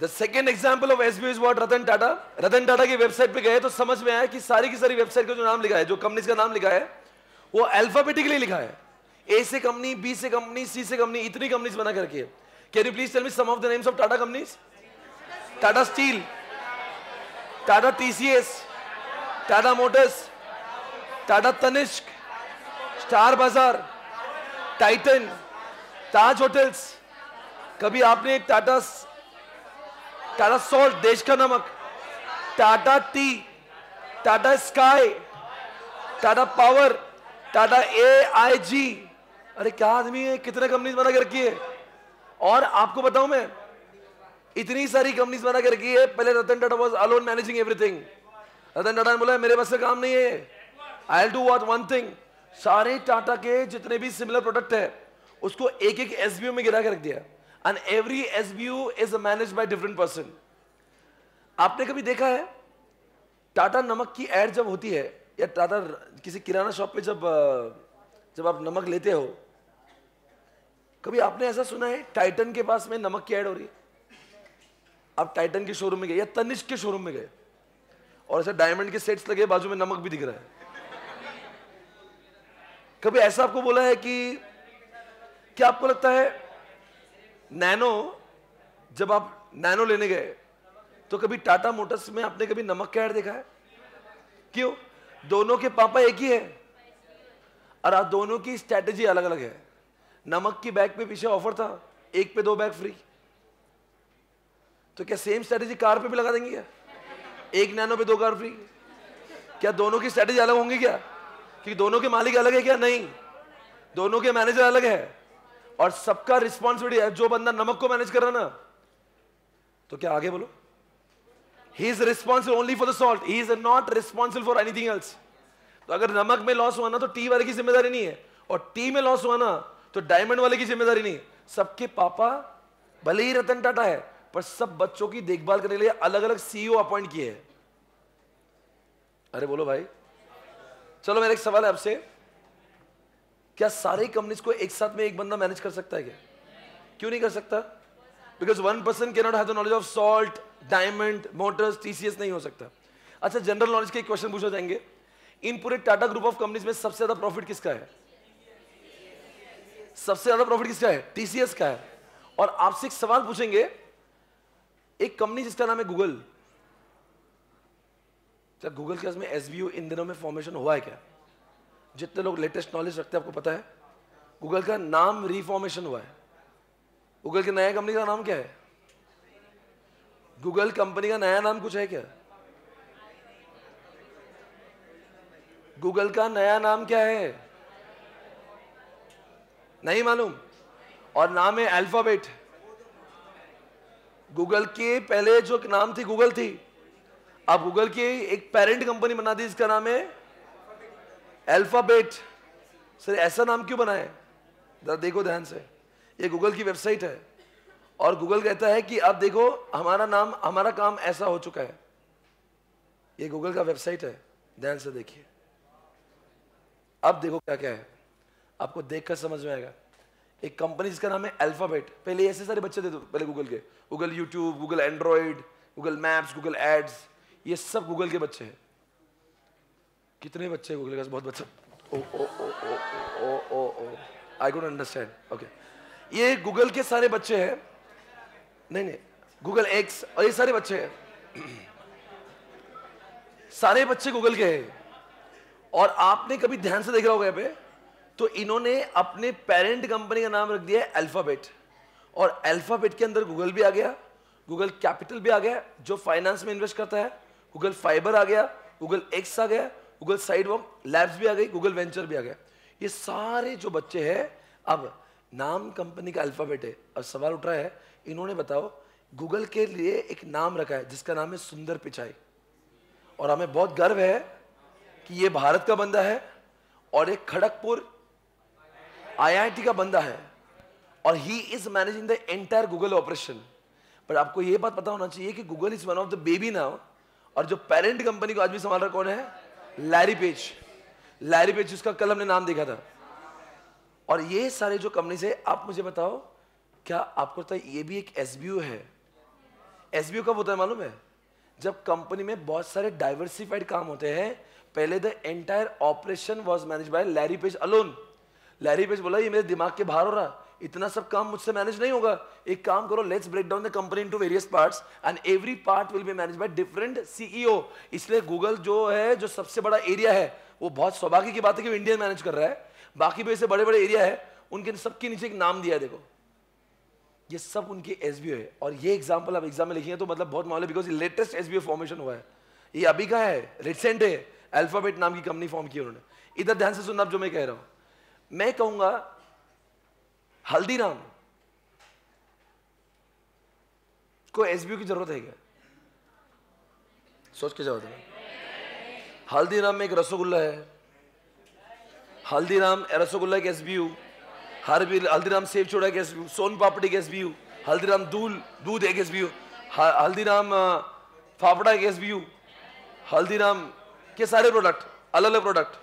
The second example of SBO is what Ratan Tata Ratan Tata की वेबसाइट पे गए तो समझ में आया कि सारी की सारी वेबसाइट का जो नाम लिखा है, जो कंपनी का नाम लिखा है, वो अल्फाबेटिकली लिखा है। ए से कंपनी बी से कंपनी सी से कंपनी इतनी कंपनीज़ बना करके। Can you please tell me some of the names of Tata companies Tata steel Tata TCS Tata Motors Tata Tanishq Star Bazaar Titan Taj hotels कभी आपने Tata Tata salt देश का नमक Tata tea Tata Sky Tata Power Tata AIG आई जी अरे क्या आदमी है? कितने कंपनीज़ बना के रखी है? और आपको बताऊँ मैं, इतनी सारी कंपनीज़ बना के रखी है। पहले Ratan Tata was alone managing everything Ratan Tata ने बोला, मेरे पास से काम नहीं है। I do what one thing सारे टाटा के जितने भी सिमिलर प्रोडक्ट है, उसको एक एक एसबीओ में गिरा के रख दिया। And B U is manage by different person आपने कभी देखा है? टाटा नमक की एड जब होती है, या टाटा किसी किराना शॉप पे जब जब आप नमक लेते हो, कभी आपने ऐसा सुना है टाइटन के पास में नमक की एड हो रही है? आप टाइटन के शोरूम में गए, या तनिष्क के शोरूम में गए, और ऐसे डायमंड के सेट्स लगे, बाजू में नमक भी दिख रहा है। कभी ऐसा आपको बोला है कि, क्या आपको लगता है नैनो, जब आप नैनो लेने गए तो कभी टाटा मोटर्स में आपने कभी नमक का ऐड देखा है? क्यों? दोनों के पापा एक ही है। और आप दोनों की स्ट्रेटेजी अलग अलग है। नमक की बैग पे पीछे ऑफ़र था, एक पे दो बैग फ्री तो क्या सेम स्ट्रेटेजी कार पे भी लगा देंगे क्या? एक नैनो पे दो कार फ्री क्या दोनों की स्ट्रेटेजी अलग होंगी क्या? क्योंकि दोनों के मालिक अलग है क्या? नहीं। दोनों के मैनेजर अलग है। और सबका रिस्पॉन्सिबिलिटी है, जो बंदा नमक को मैनेज कर रहा ना। तो क्या आगे बोलो? He is responsible only for the salt he is not responsible for anything else तो अगर नमक में लॉस हुआ ना तो टी वाले की ज़िम्मेदारी नहीं है। और टी में लॉस हुआ ना तो डायमंड वाले की ज़िम्मेदारी नहीं सबके पापा भले ही रतन टाटा है, पर सब बच्चों की देखभाल करने के लिए अलग अलग सीईओ अपॉइंट किए हैं। अरे बोलो भाई। चलो मेरा एक सवाल है आपसे। क्या सारे कंपनीज़ को एक साथ में एक बंदा मैनेज कर सकता है क्या? क्यों नहीं कर सकता? Because one person cannot have the knowledge of salt diamond motors TCS नहीं हो सकता। अच्छा जनरल नॉलेज के क्वेश्चन पूछा जाएँगे। इन पूरे टाटा ग्रुप ऑफ़ कंपनीज़ में सबसे ज़्यादा प्रॉफिट किसका है? सबसे ज़्यादा प्रॉफिट किसका है? टीसीएस का है। और आपसे एक सवाल पूछेंगे। एक कंपनी जिसका नाम है गूगल क्या गूगल के में एस इन दिनों में फॉर्मेशन हुआ है क्या? जितने लोग लेटेस्ट नॉलेज रखते हैं, आपको पता है? गूगल का नाम रिफॉर्मेशन हुआ है। गूगल की नया कंपनी का नाम क्या है? गूगल कंपनी का नया नाम कुछ है क्या? गूगल का नया नाम क्या है? नहीं मालूम। और नाम है अल्फ़ाबेट गूगल के पहले जो नाम थी गूगल थी। अब गूगल की एक पेरेंट कंपनी बना दी, इसका नाम है अल्फ़ाबेट सर ऐसा नाम क्यों बनाए जरा देखो ध्यान से। ये गूगल की वेबसाइट है। और गूगल कहता है कि अब देखो, हमारा नाम, हमारा काम ऐसा हो चुका है। ये गूगल का वेबसाइट है। ध्यान से देखिए। अब देखो क्या क्या है। आपको देखकर समझ में आएगा। एक कंपनी जिसका नाम है अल्फ़ाबेट पहले ऐसे सारे बच्चे थे तो पहले गूगल के। Google YouTube Google Android Google Maps Google Ads ये सब गूगल के बच्चे हैं। कितने बच्चे गूगल के बहुत बच्चे। आई डोंट अंडरस्टैंड ओके ये गूगल के सारे बच्चे हैं। नहीं नहीं। गूगल एक्स और ये सारे बच्चे हैं। सारे बच्चे गूगल के हैं। और आपने कभी ध्यान से देखा होगा यहाँ पे? तो इन्होंने अपने पेरेंट कंपनी का नाम रख दिया है अल्फ़ाबेट और अल्फ़ाबेट के अंदर गूगल भी आ गया। गूगल कैपिटल भी आ गया, जो फाइनेंस में इन्वेस्ट करता है। गूगल फाइबर आ गया। गूगल एक्स आ गया। गूगल साइडवॉक लैब्स भी आ गई गूगल वेंचर भी आ गया। ये सारे जो बच्चे हैं, अब नाम कंपनी का अल्फ़ाबेट है। अब सवाल उठ रहा है, इन्होंने बताओ गूगल के लिए एक नाम रखा है, जिसका नाम है सुंदर पिचाई। और हमें बहुत गर्व है कि ये भारत का बंदा है, और एक खड़गपुर आईआईटी का बंदा है, और he is managing the entire Google operation पर आपको ये बात पता होना चाहिए कि Google is one of the baby now और जो पेरेंट कंपनी को आज भी संभाल रहा कौन है? लैरी पेज लैरी पेज उसका कल हमने नाम देखा था। और ये सारे जो कंपनी से, आप मुझे बताओ, क्या आपको है ये भी एक एस है? एसबीयू कब होता है मालूम है? जब कंपनी में बहुत सारे डाइवर्सिफाइड काम होते हैं, पहले the entire operation was manage by Larry Page alone Larry Page बोला, ये मेरे दिमाग के बाहर हो रहा इतना सब काम मुझसे मैनेज नहीं होगा। एक काम करो let's break down the company into various parts and every part will be manage by different CEO इसलिए गूगल जो है, जो सबसे बड़ा एरिया है, वो बहुत सौभाग्य की बात है कि इंडियन मैनेज कर रहा है। बाकी भी ऐसे बड़े बड़े एरिया है, उनके सबके नीचे एक नाम दिया है, देखो। ये सब उनके एस है। और ये एग्ज़ाम्पल आप एग्ज़ाम में लिखेंगे तो मतलब बहुत मालूम बिकॉज़ लेटेस्ट एस फॉर्मेशन हुआ है। ये अभी का है रिसेंट है। अल्फ़ाबेट नाम की कंपनी फॉर्म की उन्होंने। इधर ध्यान से सुनना जो मैं कह रहा हूँ। मैं कहूँगा हल्दीराम को एसबीओ की ज़रूरत है क्या? सोच के जवाब हल्दीराम में एक रसगुल्ला है। हल्दीराम रसगुल्ला एक एसबीयू हर भी हल्दीराम सेव छोड़ा एक एसबीयू सोन पापड़ी के एसबीयू हल्दीराम दूल, दूध एक एसबीयू हल्दीराम फाफड़ा एक एसबीयू हल्दीराम के सारे प्रोडक्ट अलग अलग प्रोडक्ट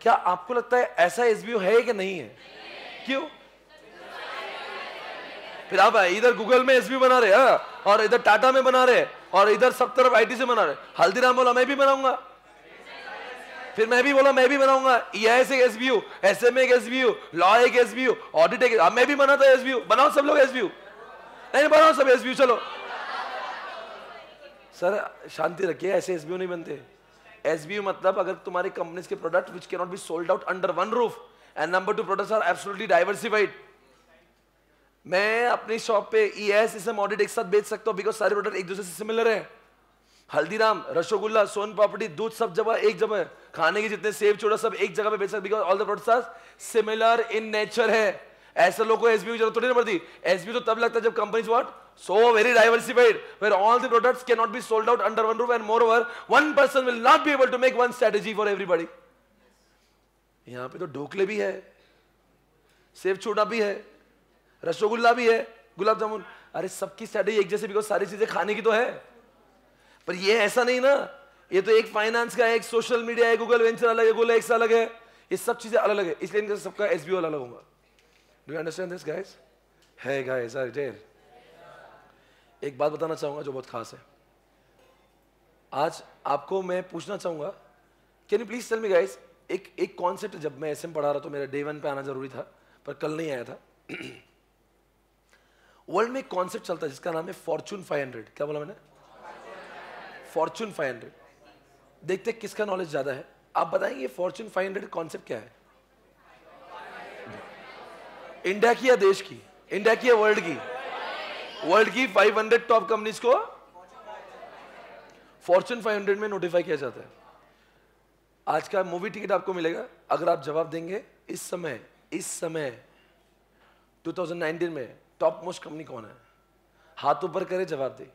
क्या आपको लगता है ऐसा एसबीओ है कि नहीं है? क्यों? फिर आप इधर गूगल में एसबीओ बना रहे, हैं? और इधर टाटा में बना रहे, और इधर सब तरफ़ आईटी से बना रहे। हल्दीराम बोला, मैं भी बनाऊँगा। फिर मैं भी बोला, मैं भी बनाऊँगा। ईआईएस एक एसबीयू एसएम एक एसबीयू लॉ एक एसबीयू ऑडिट एक मैं भी बनाता एसबीयू बनाओ सब लोग एसबीयू नहीं बनाओ सब एसबीयू चलो। सर, शांति रखिए, ऐसे एसबीयू नहीं बनते। एसबीयू मतलब अगर तुम्हारी कंपनी के product which can not be sold out under one roof and number two products are absolutely diversified मैं अपनी शॉप पे ई एस इसम ऑडिट एक साथ बेच सकता हूँ बिकॉज़ सारे प्रोडक्ट एक दूसरे से सिमिलर है। हल्दीराम, रसगुल्ला, सोन पापड़ी दूध सब जगह एक जगह खाने के जितने सेव छोड़ा सब एक जगह पे बेच सकते because all the products are similar in nature है। ऐसे लोगों को एसबीओ की ज़रूरत थोड़ी नहीं पड़ती। एसबीओ तो तब लगता है जब companies what so very diversified, where all the products cannot be sold out under one roof and moreover, one person will not be able to make one strategy for everybody यहाँ पे तो ढोकले भी है सेब छोटा भी है, रसगुल्ला भी है, गुलाब जामुन। अरे सबकी स्ट्रेटेजी एक जैसे बिकॉज़ सारी चीज़ें खाने की तो है। पर ये ऐसा नहीं ना, ये तो एक फाइनेंस का है, एक सोशल मीडिया है गूगल वेंचर अलग है गूगल एक्स अलग है, ये सब चीज़ें अलग है, इसलिए इनका सबका एस बी अलग होगा। Do you understand this guys है गाइस आई डेयर एक बात बताना चाहूँगा जो बहुत खास है। आज आपको मैं पूछना चाहूँगा can you please tell me guys एक एक कॉन्सेप्ट जब मैं एसएम पढ़ा रहा तो मेरा डे वन पे आना ज़रूरी था, पर कल नहीं आया था। वर्ल्ड में एक कॉन्सेप्ट चलता है, जिसका नाम है फॉर्चून 500 क्या बोला मैंने? फॉर्चून 500 देखते हैं किसका नॉलेज ज़्यादा है। आप बताएँगे फॉर्चून 500 कॉन्सेप्ट क्या है? इंडिया की या देश की? इंडिया की या वर्ल्ड की? वर्ल्ड की 500 टॉप कंपनीज़ को फॉर्चून 500 में नोटिफाई किया जाता है। आज का मूवी टिकट आपको मिलेगा। अगर आप जवाब देंगे, इस समय इस समय 2019 में टॉप मोस्ट कंपनी कौन है? हाथ ऊपर करे जवाब दे।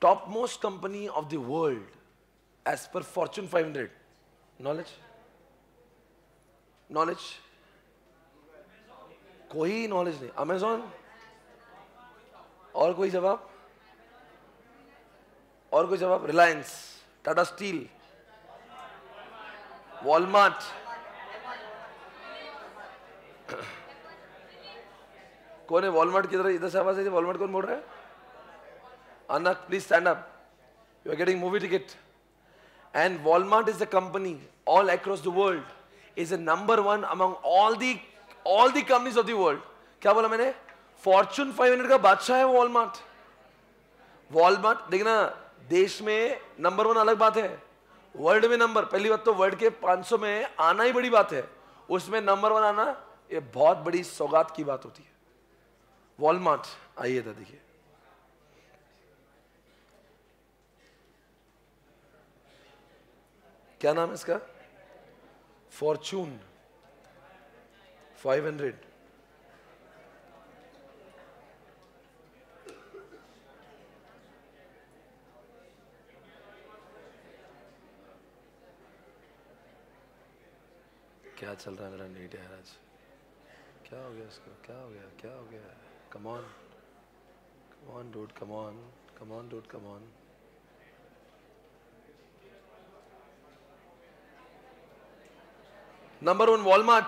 Top most company of the world as पर फॉर्चून 500 नॉलेज नॉलेज कोई नॉलेज नहीं। अमेजॉन और कोई जवाब? और कोई जवाब? रिलायंस टाटा स्टील वॉलमार्ट कौन है वॉलमार्ट किधर इधर से आवाज़ है वॉलमार्ट कौन बोल रहा है? Anna please stand up you are getting movie ticket and Walmart is the company all across the world is a number one among all the all the companies of the world क्या बोला मैंने? Fortune 500 का बादशाह है Walmart Walmart देखना, देश में number one अलग बात है। वर्ल्ड में नंबर, पहली बात तो वर्ल्ड के 500 में आना ही बड़ी बात है। उसमें नंबर वन आना, ये बहुत बड़ी सौगात की बात होती है। वॉलमार्ट आइए था देखिए। क्या नाम है इसका? फॉर्चून 500 क्या चल रहा है मेरा नीट है आज? क्या हो गया इसको क्या हो गया? क्या हो गया? Come on come on dude come on come on dude come on number one Walmart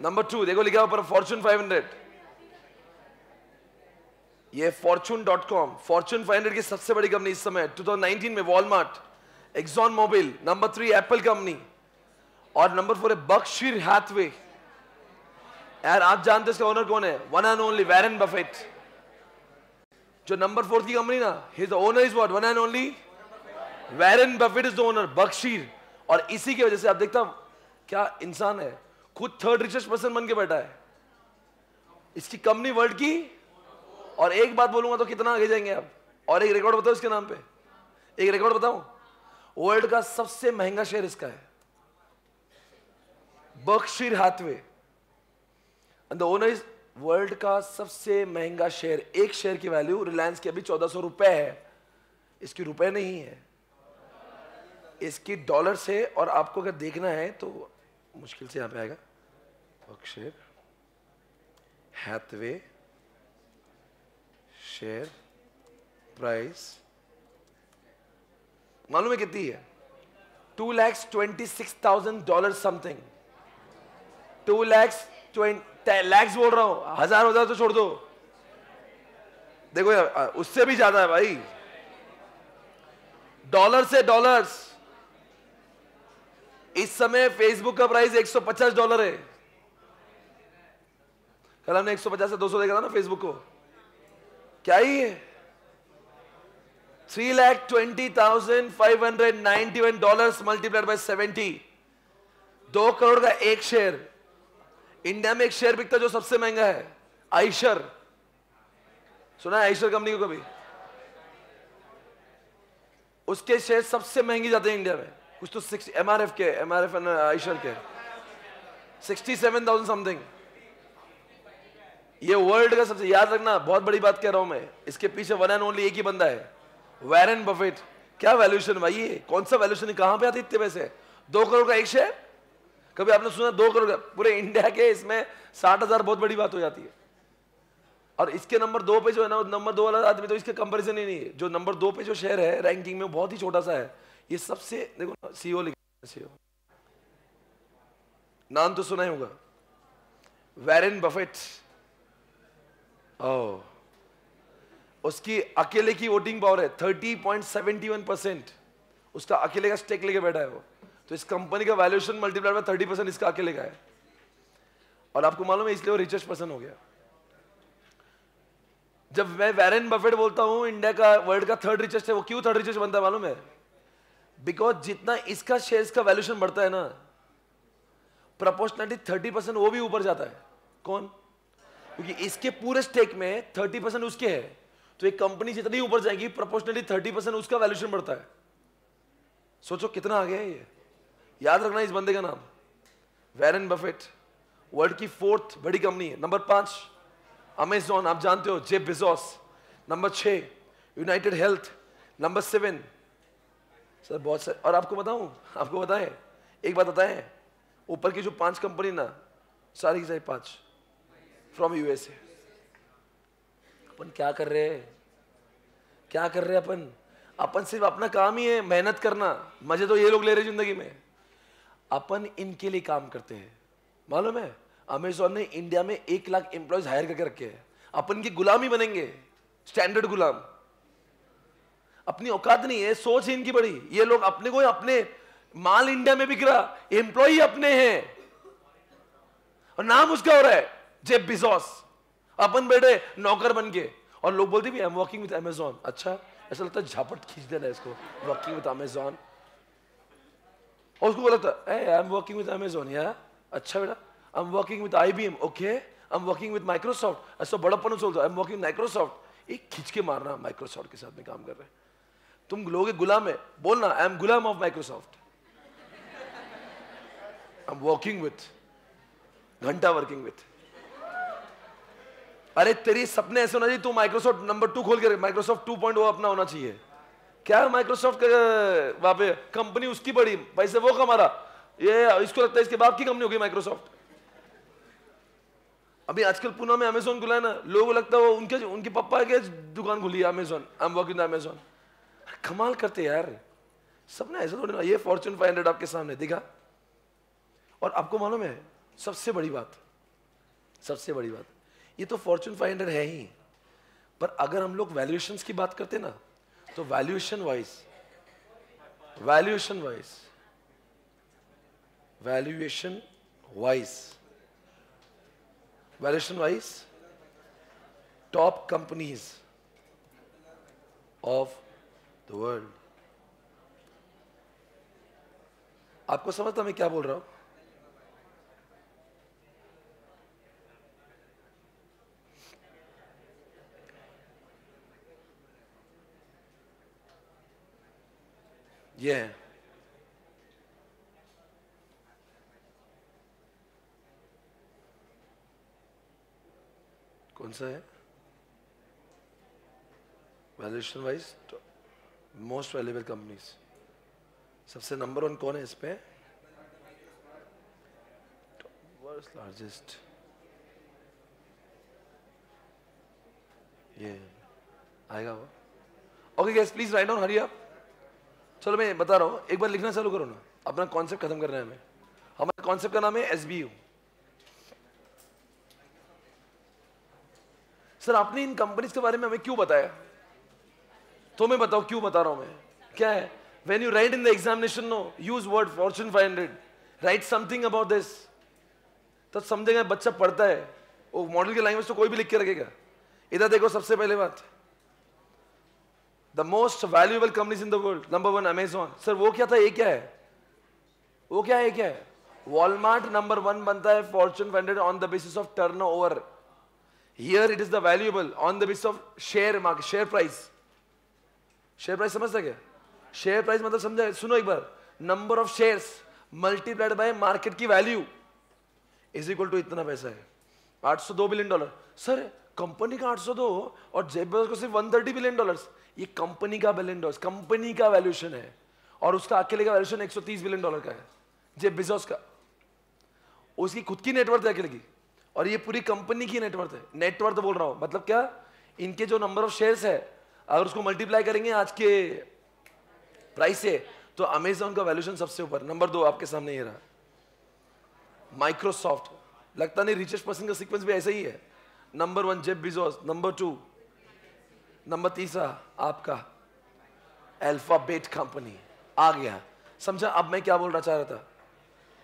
number two देखो लिखा ऊपर फॉर्चून 500 ये फॉर्चून डॉट कॉम फॉर्चून 500 की सबसे बड़ी कंपनी इस समय 2019 में Walmart Exxon Mobil number three Apple company और नंबर फोर है बक्शीर हैथवे। यार, आप जानते इसका ओनर कौन है? One and only Warren Buffett जो नंबर फोर की कंपनी ना his owner is what one and only Warren Buffett is the owner Berkshire और इसी की वजह से आप देखता क्या इंसान है? खुद थर्ड रिचेस्ट पर्सन बन के बैठा है। इसकी कंपनी वर्ल्ड की, और एक बात बोलूँगा तो कितना आगे जाएँगे आप। और एक रिकॉर्ड बताओ इसके नाम पे। एक रिकॉर्ड बताओ वर्ल्ड का सबसे महँगा शेयर इसका है। Berkshire Hathaway. The owner is world का सबसे महँगा शेयर एक शेयर की वैल्यू रिलायंस की अभी चौदह सौ रुपए है। इसकी रुपए नहीं है। इसकी डॉलर से और आपको अगर देखना है तो मुश्किल से यहाँ पे आएगा। बक्शीर हैथवे शेयर प्राइस मालूम है कितनी है? Two lakhs twenty six thousand dollar something two lakhs lakhs बोल रहा हूँ। हज़ार हज़ार तो छोड़ दो। देखो यार उससे भी ज़्यादा है भाई। डॉलर से डॉलर्स। इस समय फेसबुक का प्राइस 150 डॉलर है। कल हमने 150 से 200 देखा था ना फेसबुक को। क्या ही है? Three lakh twenty thousand five hundred ninety one dollar multiplied by seventy. दो करोड़ का एक शेयर। इंडिया में एक शेयर बिकता जो सबसे महँगा है, आइशर। सुना है आइशर कंपनी को कभी? उसके शेयर सबसे महँगी जाते हैं इंडिया में। कुछ तो सिक्स एम आर एफ़ के एम आर एफ़ आइशर के। सिक्सटी सेवन थाउज़ेंड समथिंग ये वर्ल्ड का सबसे, याद रखना, बहुत बड़ी बात कह रहा हूँ मैं। इसके पीछे वन एंड ओनली एक ही बंदा है। वैरन बफेट क्या वैल्यूशन भाई ये? कौन सा वैल्यूशन कहाँ पे आती इतने पैसे? दो करोड़ का एक शेयर कभी आपने सुना दो करोड़ पूरे इंडिया के इसमें साठ हज़ार बहुत बड़ी बात हो जाती है। और इसके नंबर दो पे जो है ना नंबर दो वाला आदमी तो इसके कंपैरिजन ही नहीं है। जो नंबर दो पे जो शेयर है रैंकिंग में बहुत ही छोटा सा है। ये सबसे, देखो सीओ लिखा सीओ नाम तो सुना ही होगा। वैरन बफेट ओ उसकी अकेले की वोटिंग पावर है 30.71 परसेंट उसका अकेले का स्टेक लेके बैठा है वो। तो इस कंपनी का वैल्यूएशन मल्टीप्लाई बाय 30 परसेंट इसका अकेले का है और आपको मालूम है, इसलिए वो रिचेस्ट पर्सन हो गया। जब मैं वैरन बफेट बोलता हूँ इंडिया का वर्ल्ड का थर्ड रिचेस्ट है, वो क्यों थर्ड रिचेस्ट बनता है मालूम है? बिकॉज़ जितना इसका शेयर्स का वैल्यूएशन बढ़ता है ना प्रपोर्शनलिटी थर्टी परसेंट वो भी ऊपर जाता है। कौन? क्योंकि इसके पूरे स्टेक में थर्टी परसेंट उसके है। तो एक कंपनी जितनी ऊपर जाएगी प्रपोर्शनली थर्टी परसेंट उसका वैल्यूएशन बढ़ता है। सोचो कितना आ गया है ये। याद रखना इस बंदे का नाम। वैरन बफेट वर्ल्ड की फोर्थ बड़ी कंपनी है। नंबर पाँच अमेजॉन आप जानते हो जेब बिजोस नंबर छ United Health number seven sir बहुत सारे और आपको बताऊँ, आपको बताएँ एक बात बताएँ ऊपर की जो पाँच कंपनी ना, सारी की सारी पाँच फ्रॉम यूएसए अपन क्या कर रहे हैं? क्या कर रहे हैं अपन? अपन सिर्फ़ अपना काम ही है, मेहनत करना। मज़े तो ये लोग ले रहे ज़िंदगी में। अपन इनके लिए काम करते हैं। मालूम है? अमेजोन ने इंडिया में एक लाख एम्प्लॉयज़ हायर करके रखे हैं। अपन की ही बनेंगे। स्टैंडर्ड गुलाम। अपनी औकात नहीं है, सोच है इनकी बड़ी। ये लोग अपने को अपने माल इंडिया में बिक रहा। एम्प्लॉय अपने हैं। और नाम उसका हो रहा है जेब बिजोस अपन बैठे नौकर बन के। और लोग बोलते भी I am working with Amazon अच्छा ऐसा लगता है झापट खींच देना इसको। वर्किंग विद अमेजोन और उसको बोला था I am working with Amazon या अच्छा बेटा I am working with IBM okay I am working with Microsoft ऐसा बड़प्पन सोचता आई एम वर्किंग माइक्रोसॉफ्ट एक खींच के मारना माइक्रोसॉफ्ट के साथ में काम कर रहे हैं। तुम लोग गुलाम है। बोलना I am Ghulam of Microsoft I am working with घंटा वर्किंग विथ अरे, तेरी सपने ऐसे होना चाहिए, तू माइक्रोसॉफ्ट नंबर टू खोल कर माइक्रोसॉफ्ट टू पॉइंट वो अपना होना चाहिए। क्या माइक्रोसॉफ्ट का, वहाँ पे कंपनी उसकी बड़ी पैसे वो कमा रहा। ये इसको लगता है इसके बाप की कंपनी होगी माइक्रोसॉफ्ट अभी आजकल पुणे में अमेजोन खुला है ना, लोगों लगता है वो उनके उनके पापा के दुकान खुली है Amazon I am working Amazon कमाल करते यार। सब ना ऐसा थोड़ी ये फॉर्चून 500 आपके सामने, देखा? और आपको मालूम है, सबसे बड़ी बात, सबसे बड़ी बात, ये तो फॉर्चून 500 है ही। पर अगर हम लोग वैल्यूएशन की बात करते ना तो valuation wise valuation wise valuation wise valuation wise top companies of the world आपको समझता मैं क्या बोल रहा हूँ? है कौन सा है? Valuation wise most valuable companies सबसे नंबर वन कौन है इस पे? वर्ल्ड लार्जेस्ट ये आएगा वो? Okay guess please write down hurry up चलो मैं बता रहा हूँ, एक बार लिखना चालू करो ना। अपना कॉन्सेप्ट खत्म करना है हमें। हमारे कॉन्सेप्ट का नाम है एस सर, आपने इन कंपनीज़ के बारे में हमें क्यों बताया? तो मैं बताओ क्यों बता रहा हूँ मैं? क्या है? When you write in the examination no use word fortune five hundred write something about this तो समझेगा, बच्चा पढ़ता है। वो मॉडल की लैंग्वेज तो कोई भी लिख के रखेगा। इधर देखो सबसे पहले बात। The most valuable companies in the world number one Amazon sir वो क्या था? ये क्या है? वो क्या है? क्या है? वॉलमार्ट नंबर वन बनता है fortune hundred on the basis of turnover here it is the valuable on the basis of share market share price share price समझता क्या? शेयर प्राइस मतलब समझा? सुनो एक बार. Number of shares multiplied by market की value is equal to इतना पैसा है. 802 बिलियन डॉलर सर कंपनी का 802 और जेब को सिर्फ़ 130 बिलियन डॉलर्स ये कंपनी का बिलियन डॉलर कंपनी का वैल्यूएशन है। और उसका अकेले का वैल्यूएशन 130 बिलियन डॉलर का है जेब बिजोस का। उसकी खुद की नेटवर्थ है अकेले की। और ये पूरी कंपनी की नेटवर्थ है। नेटवर्थ बोल रहा हूँ। मतलब क्या? इनके जो नंबर ऑफ़ शेयर्स है, अगर उसको मल्टीप्लाई करेंगे आज के प्राइस से तो अमेजोन का वैल्यूशन सबसे ऊपर। नंबर दो आपके सामने ये रहा। माइक्रोसॉफ्ट लगता नहीं रिचेस्ट पर्सन का सीक्वेंस भी ऐसा ही है। Number one Jeff Bezos number two number तीसरा आपका अल्फ़ाबेट कंपनी आ गया। समझा? अब मैं क्या बोलना चाह रहा था?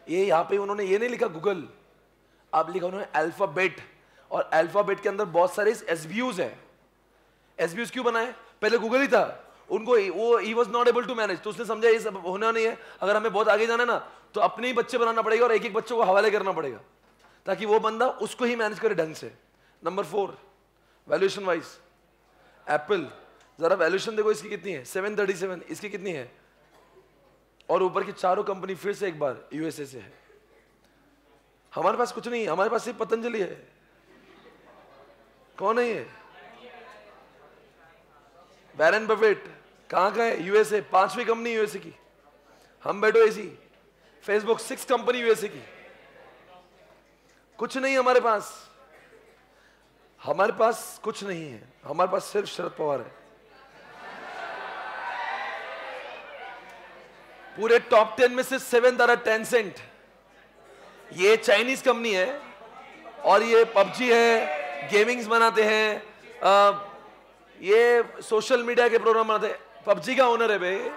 ये यहाँ पे उन्होंने ये नहीं लिखा गूगल अब लिखा उन्होंने अल्फ़ाबेट। और अल्फ़ाबेट के अंदर बहुत सारे एस है। एस क्यों बनाए? पहले गूगल ही था। उनको वो he was not able to manage तो उसने समझा, ये सब होना नहीं है। अगर हमें बहुत आगे जाना है ना तो अपने ही बच्चे बनाना पड़ेगा और एक एक बच्चों को हवाले करना पड़ेगा। ताकि वो बंदा उसको ही मैनेज करे ढंग से। Number four valuation wise Apple जरा वैल्यूएशन देखो इसकी कितनी है? सेवन थर्टी सेवन इसकी कितनी है? और ऊपर की चारों कंपनी फिर से एक बार यूएसए से है। हमारे पास कुछ नहीं हमारे पास सिर्फ़ पतंजलि है। कौन है ये? बैरन बफेट कहाँ का है? यूएसए पांचवी कंपनी यूएसए की। हम बैठो ऐसी फेसबुक सिक्स कंपनी यूएसए की। कुछ नहीं हमारे पास। हमारे पास कुछ नहीं है। हमारे पास सिर्फ़ शरद पवार है। पूरे टॉप टेन में से सेवन आ टेन सेंट ये चाइनीज़ कंपनी है और ये पबजी है गेमिंग्स बनाते हैं ये सोशल मीडिया के प्रोग्राम बनाते हैं। पबजी का ओनर है भाई।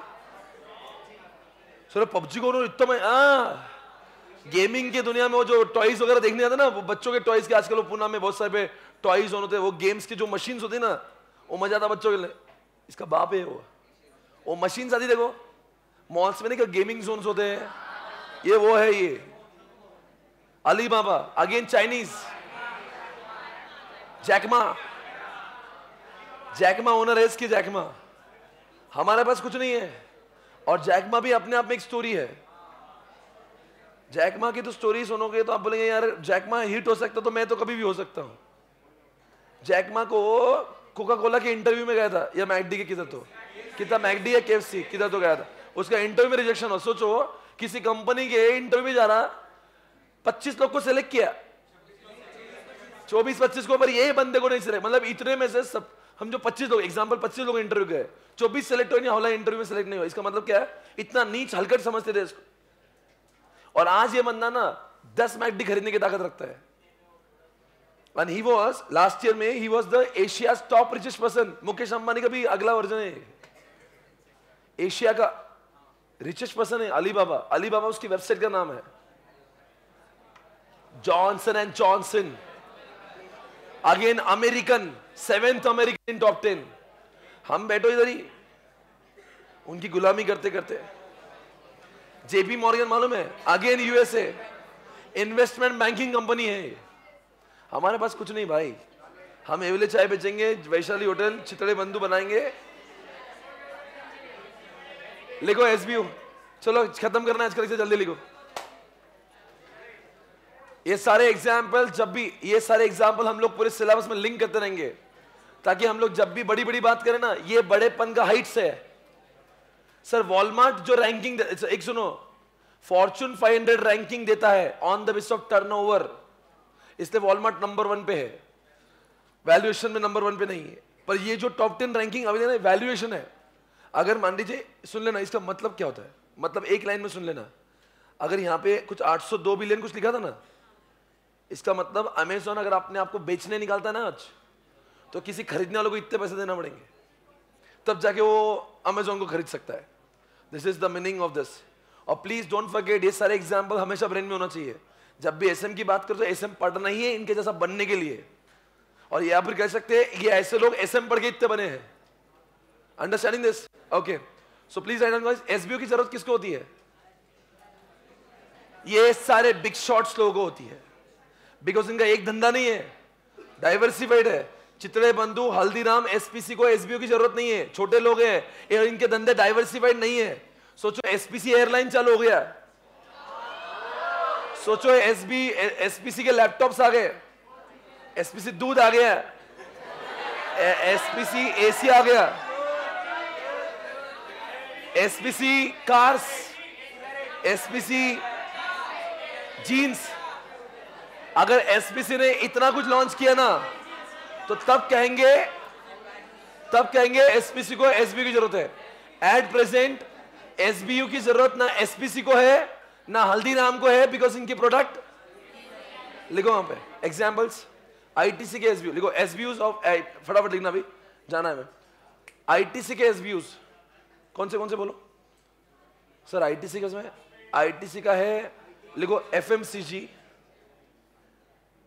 सर पबजी का ओनर इतना मैं गेमिंग की दुनिया में वो जो टॉयज वगैरह देखने आता ना, वो बच्चों के टॉयज के आजकल वो पूना में बहुत सारे टॉयज होते वो गेम्स की जो मशीन होती ना, वो मज़ा आता बच्चों के लिए। इसका बाप है वो। वो मशीन आती देखो मॉल्स में नहीं क्या गेमिंग जोन होते हैं। ये वो है ये। Alibaba again Chinese Jack Ma Jack Ma owner है इसकी जैकमा हमारे पास कुछ नहीं है। और जैकमा भी अपने आप में एक स्टोरी है। जैकमा की तो स्टोरी सुनोगे तो आप बोलेंगे, यार जैकमा हिट हो सकता तो मैं तो कभी भी हो सकता हूँ। जैकमा को कोका कोला के इंटरव्यू में गया था, या मैकडी के किधर तो? कितना मैकडी या केएफसी किधर तो गया था? उसका इंटरव्यू में रिजेक्शन हो सोचो, किसी कंपनी के इंटरव्यू में जा रहा, पच्चीस लोग को सिलेक्ट किया। चौबीस, पच्चीस को, पर ये बंदे को नहीं सिलेक्ट मतलब इतने में से सब, हम जो पच्चीस लोग एग्ज़ाम्पल पच्चीस लोग इंटरव्यू गए। चौबीस सेलेक्ट हो होला इंटरव्यू में सिलेक्ट नहीं हो इसका मतलब क्या है? इतना नीच, हलकट समझते थे इसको। और आज ये बंदा ना, दस मैकडी खरीदने की ताकत रखता है। And he was, last year में he was the Asia's top richest person. Mukesh Ambani का भी अगला वर्जन है एशिया का रिचेस्ट पर्सन है अलीबाबा अलीबाबा उसकी वेबसाइट का नाम है Johnson and Johnson again American seventh American in top ten हम बैठो इधर ही। उनकी गुलामी करते करते। जेपी मॉर्गन मालूम है? Again USA investment banking company है हमारे पास कुछ नहीं भाई। हम एवले चाय बेचेंगे, वैशाली होटल, चितड़े बंधु बनाएँगे। लिखो एस चलो, खत्म करना आजकल से जल्दी लिखो ये सारे एग्ज़ाम्पल जब भी, ये सारे एग्ज़ाम्पल हम लोग पूरे सिलेबस में लिंक करते रहेंगे। ताकि हम लोग जब भी बड़ी बड़ी बात करें ना, ये बड़ेपन का हाइट से है। सर वॉलमार्ट जो रैंकिंग एक सुनो फॉर्चून 500 रैंकिंग देता है on the base of turnover इसलिए वॉलमार्ट नंबर वन पे है। वैल्यूएशन में नंबर वन पे नहीं है। पर ये जो टॉप टेन रैंकिंग अभी ना वैल्यूएशन है। अगर मान लीजिए, सुन लेना, इसका मतलब क्या होता है? मतलब एक लाइन में सुन लेना। अगर यहाँ पे कुछ 802 बिलियन कुछ लिखा था ना, इसका मतलब अमेजोन अगर आपने आपको बेचने निकालता ना आज तो किसी खरीदने वालों को इतने पैसे देना पड़ेंगे। तब जाके वो अमेजोन को खरीद सकता है। This is the meaning of this और प्लीज़ डोंट फॉरगेट ये सारे एग्ज़ाम्पल हमेशा ब्रेन में होना चाहिए। जब भी एसएम की बात करो तो एसएम पढ़ना ही है इनके जैसा बनने के लिए। और या फिर कह सकते हैं, ये ऐसे लोग एसएम पढ़ के इतने बने हैं। Understanding this okay so please SBU की ज़रूरत किसको होती है? ये सारे बिग शॉट्स लोगों को होती है। बिकॉज़ इनका एक धंधा नहीं है। डाइवर्सिफाइड है। चित्रे, बंधु, हल्दीराम एसपीसी को एसबीओ की ज़रूरत नहीं है। छोटे लोग हैं। इनके धंधे डाइवर्सिफाइड नहीं है। सोचो एसपीसी एयरलाइन चालू हो गया। सोचो एस एसबी एसपीसी के लैपटॉप्स आ गए एसपीसी दूध आ गया एसपीसी एसी आ गया एसपीसी कार्स एसपीसी जीन्स अगर एसपीसी ने इतना कुछ लॉन्च किया ना तो तब कहेंगे तब कहेंगे एसपीसी को एसबी की ज़रूरत है। एट प्रेजेंट एसबीयू की ज़रूरत ना एसपीसी को है ना हल्दीराम को है बिकॉज़ इनके प्रोडक्ट लिखो वहाँ पे एग्जांपल्स आईटीसी के एसबीयू लिखो एसबीयूज ऑफ़ फटाफट लिखना भी जाना है मैं आईटीसी के एसबीयूज कौन से कौन से बोलो? सर आईटीसी का इसमें आईटीसी का है, लिखो एफएमसीजी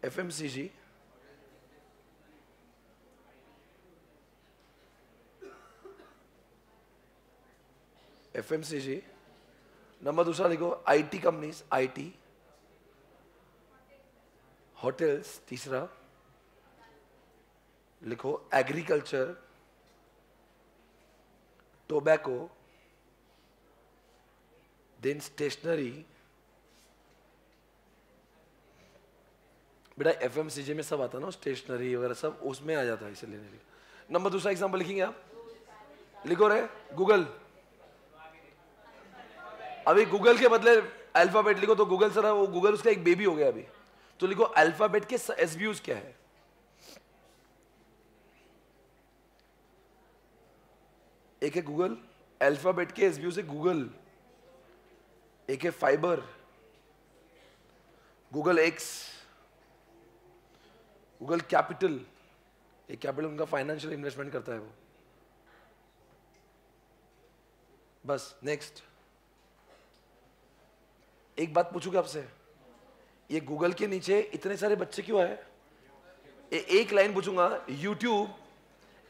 एफएमसीजी एफएमसीजी नंबर दूसरा लिखो आईटी कंपनीज़ आईटी होटल्स तीसरा, लिखो एग्रीकल्चर टोबैको देन स्टेशनरी बेटा एफ़ एम सी जे में सब आता ना स्टेशनरी वगैरह सब, उसमें आ जाता है इसलिए नंबर दूसरा एग्जांपल लिखेंगे आप। लिखो रहे गूगल अभी गूगल के बदले अल्फ़ाबेट लिखो तो गूगल सर, वो गूगल उसका एक बेबी हो गया अभी। तो लिखो अल्फ़ाबेट के एस क्या है? एक है गूगल अल्फ़ाबेट के एस है गूगल एक है fibre Google X Google capital एक कैपिटल उनका फाइनेंशियल इन्वेस्टमेंट करता है वो। बस नेक्स्ट एक बात पूछूँगा आपसे। ये गूगल के नीचे इतने सारे बच्चे क्यों आए? ए, एक लाइन पूछूँगा यूट्यूब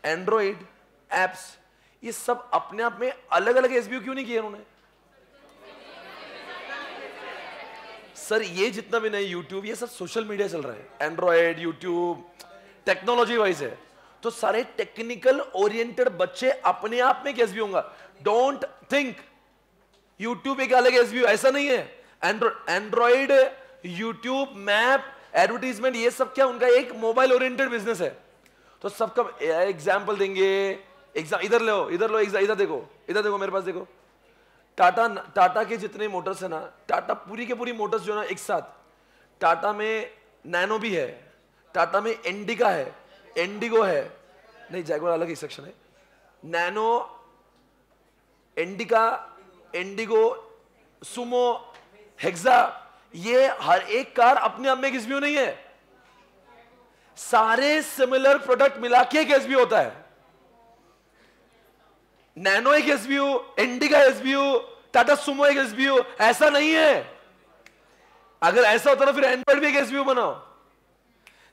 एंड्रॉइड एप्स ये सब अपने आप में अलग अलग एसबीओ क्यों नहीं किए उन्होंने सर ये जितना भी नहीं यूट्यूब ये सब सोशल मीडिया चल रहा है। एंड्रॉयड यूट्यूब टेक्नोलॉजी वाइज है। तो सारे टेक्निकल ओरिएंटेड बच्चे अपने आप में एसबी होंगे। डोंट थिंक यूट्यूब एक अलग एसबी ऐसा नहीं है। एंड्रॉइड यूट्यूब मैप एडवर्टीजमेंट ये सब क्या उनका एक मोबाइल ओरिएंटेड बिज़नेस है? तो सबका एग्ज़ाम्पल देंगे। एग्ज़ाम इधर लो इधर लो इधर देखो इधर देखो, मेरे पास देखो। टाटा टाटा के जितने मोटर्स है ना, टाटा पूरी के पूरी मोटर्स जो ना, एक साथ। टाटा में नैनो भी है, टाटा में एंडिका है एंडिगो है। नहीं जैगवार अलग ही सेक्शन है। Nano Indica Indigo Sumo Hexa ये हर एक कार अपने आप में एक एसबीओ नहीं है। सारे सिमिलर प्रोडक्ट मिला के एक एसबीओ होता है। नैनो एक SBU Indica SBU Tata Sumo एक एसबीयू ऐसा नहीं है। अगर ऐसा होता ना फिर एंड्रॉइड भी एक एसबीयू बनाओ।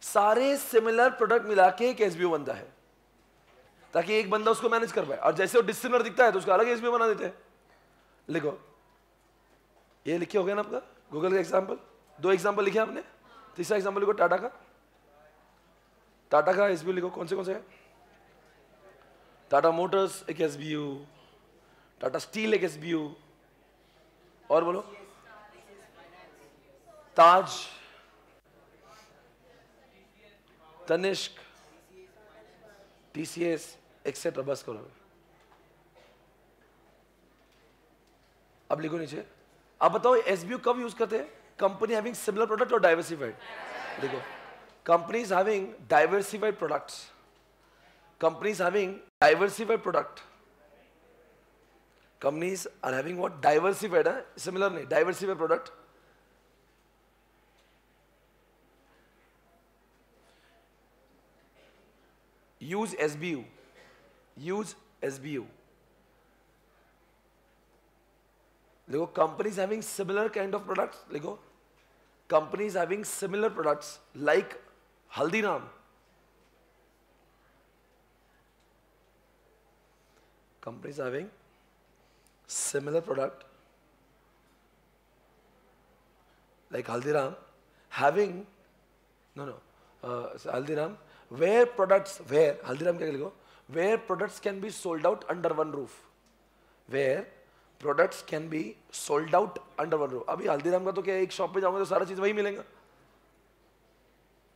सारे सिमिलर प्रोडक्ट मिला के एक एसबीओ बनता है। ताकि एक बंदा उसको मैनेज कर पाए। और जैसे वो डिसिमिलर दिखता है तो उसका अलग एसबीओ बना देते हैं। लिखो। ये लिखे हो गया ना आपका? गूगल का एग्ज़ाम्पल दो एग्ज़ाम्पल लिखे आपने? तीसरा एग्ज़ाम्पल लिखो टाटा का। टाटा का एसबीयू लिखो, कौन से कौन से है? टाटा मोटर्स एक एस टाटा स्टील एक एस और बोलो। ताज तनिष्क टीसीएस एक्सेट्रा बस करो अब लिखो नीचे। आप बताओ एसबीयू कब यूज़ करते हैं? कंपनी हैविंग सिमिलर प्रोडक्ट और डाइवर्सिफाइड देखो company having diversified product companies having diversified product companies are having what diversified है सिमिलर नहीं diversified product use SBU use SBU देखो companies having similar kind of products देखो companies having similar products like Haldiram companies having similar product like Haldiram having no no Haldiram where products where Haldiram क्या लिखो where products can be sold out under one roof where products can be sold out under one roof. अभी हल्दीराम का तो क्या एक shop पे जाऊँगा तो सारा चीज़ वही मिलेगा।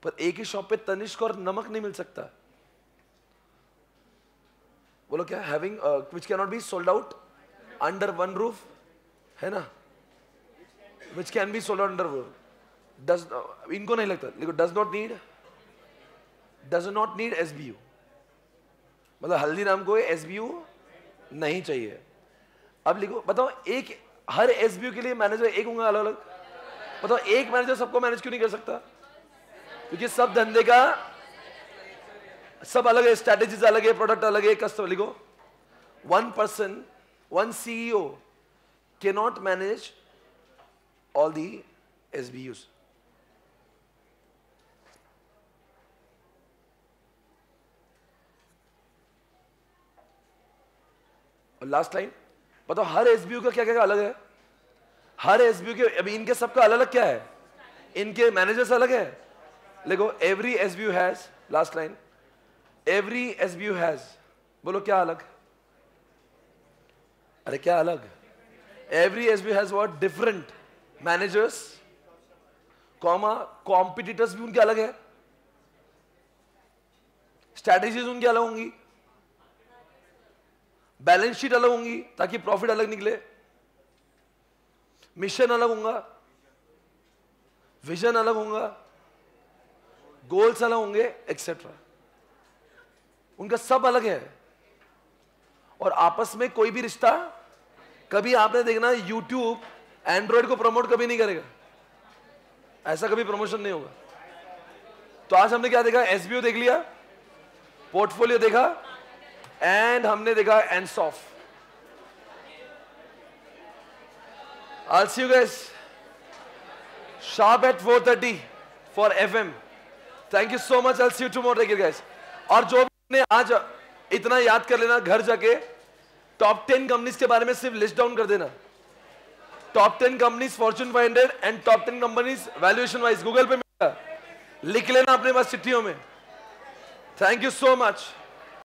पर एक ही शॉप पे तनिष्क और नमक नहीं मिल सकता। बोलो क्या having which can not be sold out under one roof है ना? Which can be sold under does इनको नहीं लगता। देखो does not need does not need S B U मतलब हल्दीराम को एस बी यू नहीं चाहिए। अब लिखो, बताओ, एक, हर एसबीयू के लिए मैनेजर एक होंगे अलग अलग बताओ, एक मैनेजर सबको मैनेज क्यों नहीं कर सकता? क्योंकि सब धंधे का, सब अलग है स्ट्रेटेजीज अलग है प्रोडक्ट अलग है कस्टमर लिखो। वन पर्सन वन सीईओ के not manage all the S B Us last line बताओ, हर एसबीयू का क्या क्या अलग है? हर एसबीयू के, अभी इनके सबका अलग अलग क्या है? इनके मैनेजर्स अलग है? देखो every SBU has last line every SBU has बोलो क्या अलग? अरे क्या अलग? Every SBU has what different managers comma competitors भी उनके अलग है। स्ट्रैटेजीज उनकी अलग होंगी। बैलेंस शीट अलग होंगी ताकि प्रॉफिट अलग निकले। मिशन अलग होगा। विजन अलग होगा। गोल्स अलग होंगे एक्सेट्रा उनका सब अलग है। और आपस में कोई भी रिश्ता कभी आपने देखना यूट्यूब एंड्रॉयड को प्रमोट कभी नहीं करेगा। ऐसा कभी प्रमोशन नहीं होगा। तो आज हमने क्या देखा? एसबीओ देख लिया। पोर्टफोलियो देखा। एंड हमने देखा एंड सॉफ I'll see you guys sharp at 4:30 for FM. Thank you so much. I'll see you tomorrow. Take care, guys. और जो भी आज इतना याद कर लेना घर जाके टॉप टेन कंपनीज़ के बारे में सिर्फ़ लिस्ट डाउन कर देना top ten companies fortune 500 and top ten companies valuation wise Google पे मिलेगा लिख लेना अपने पास चिट्ठियों में थैंक यू सो मच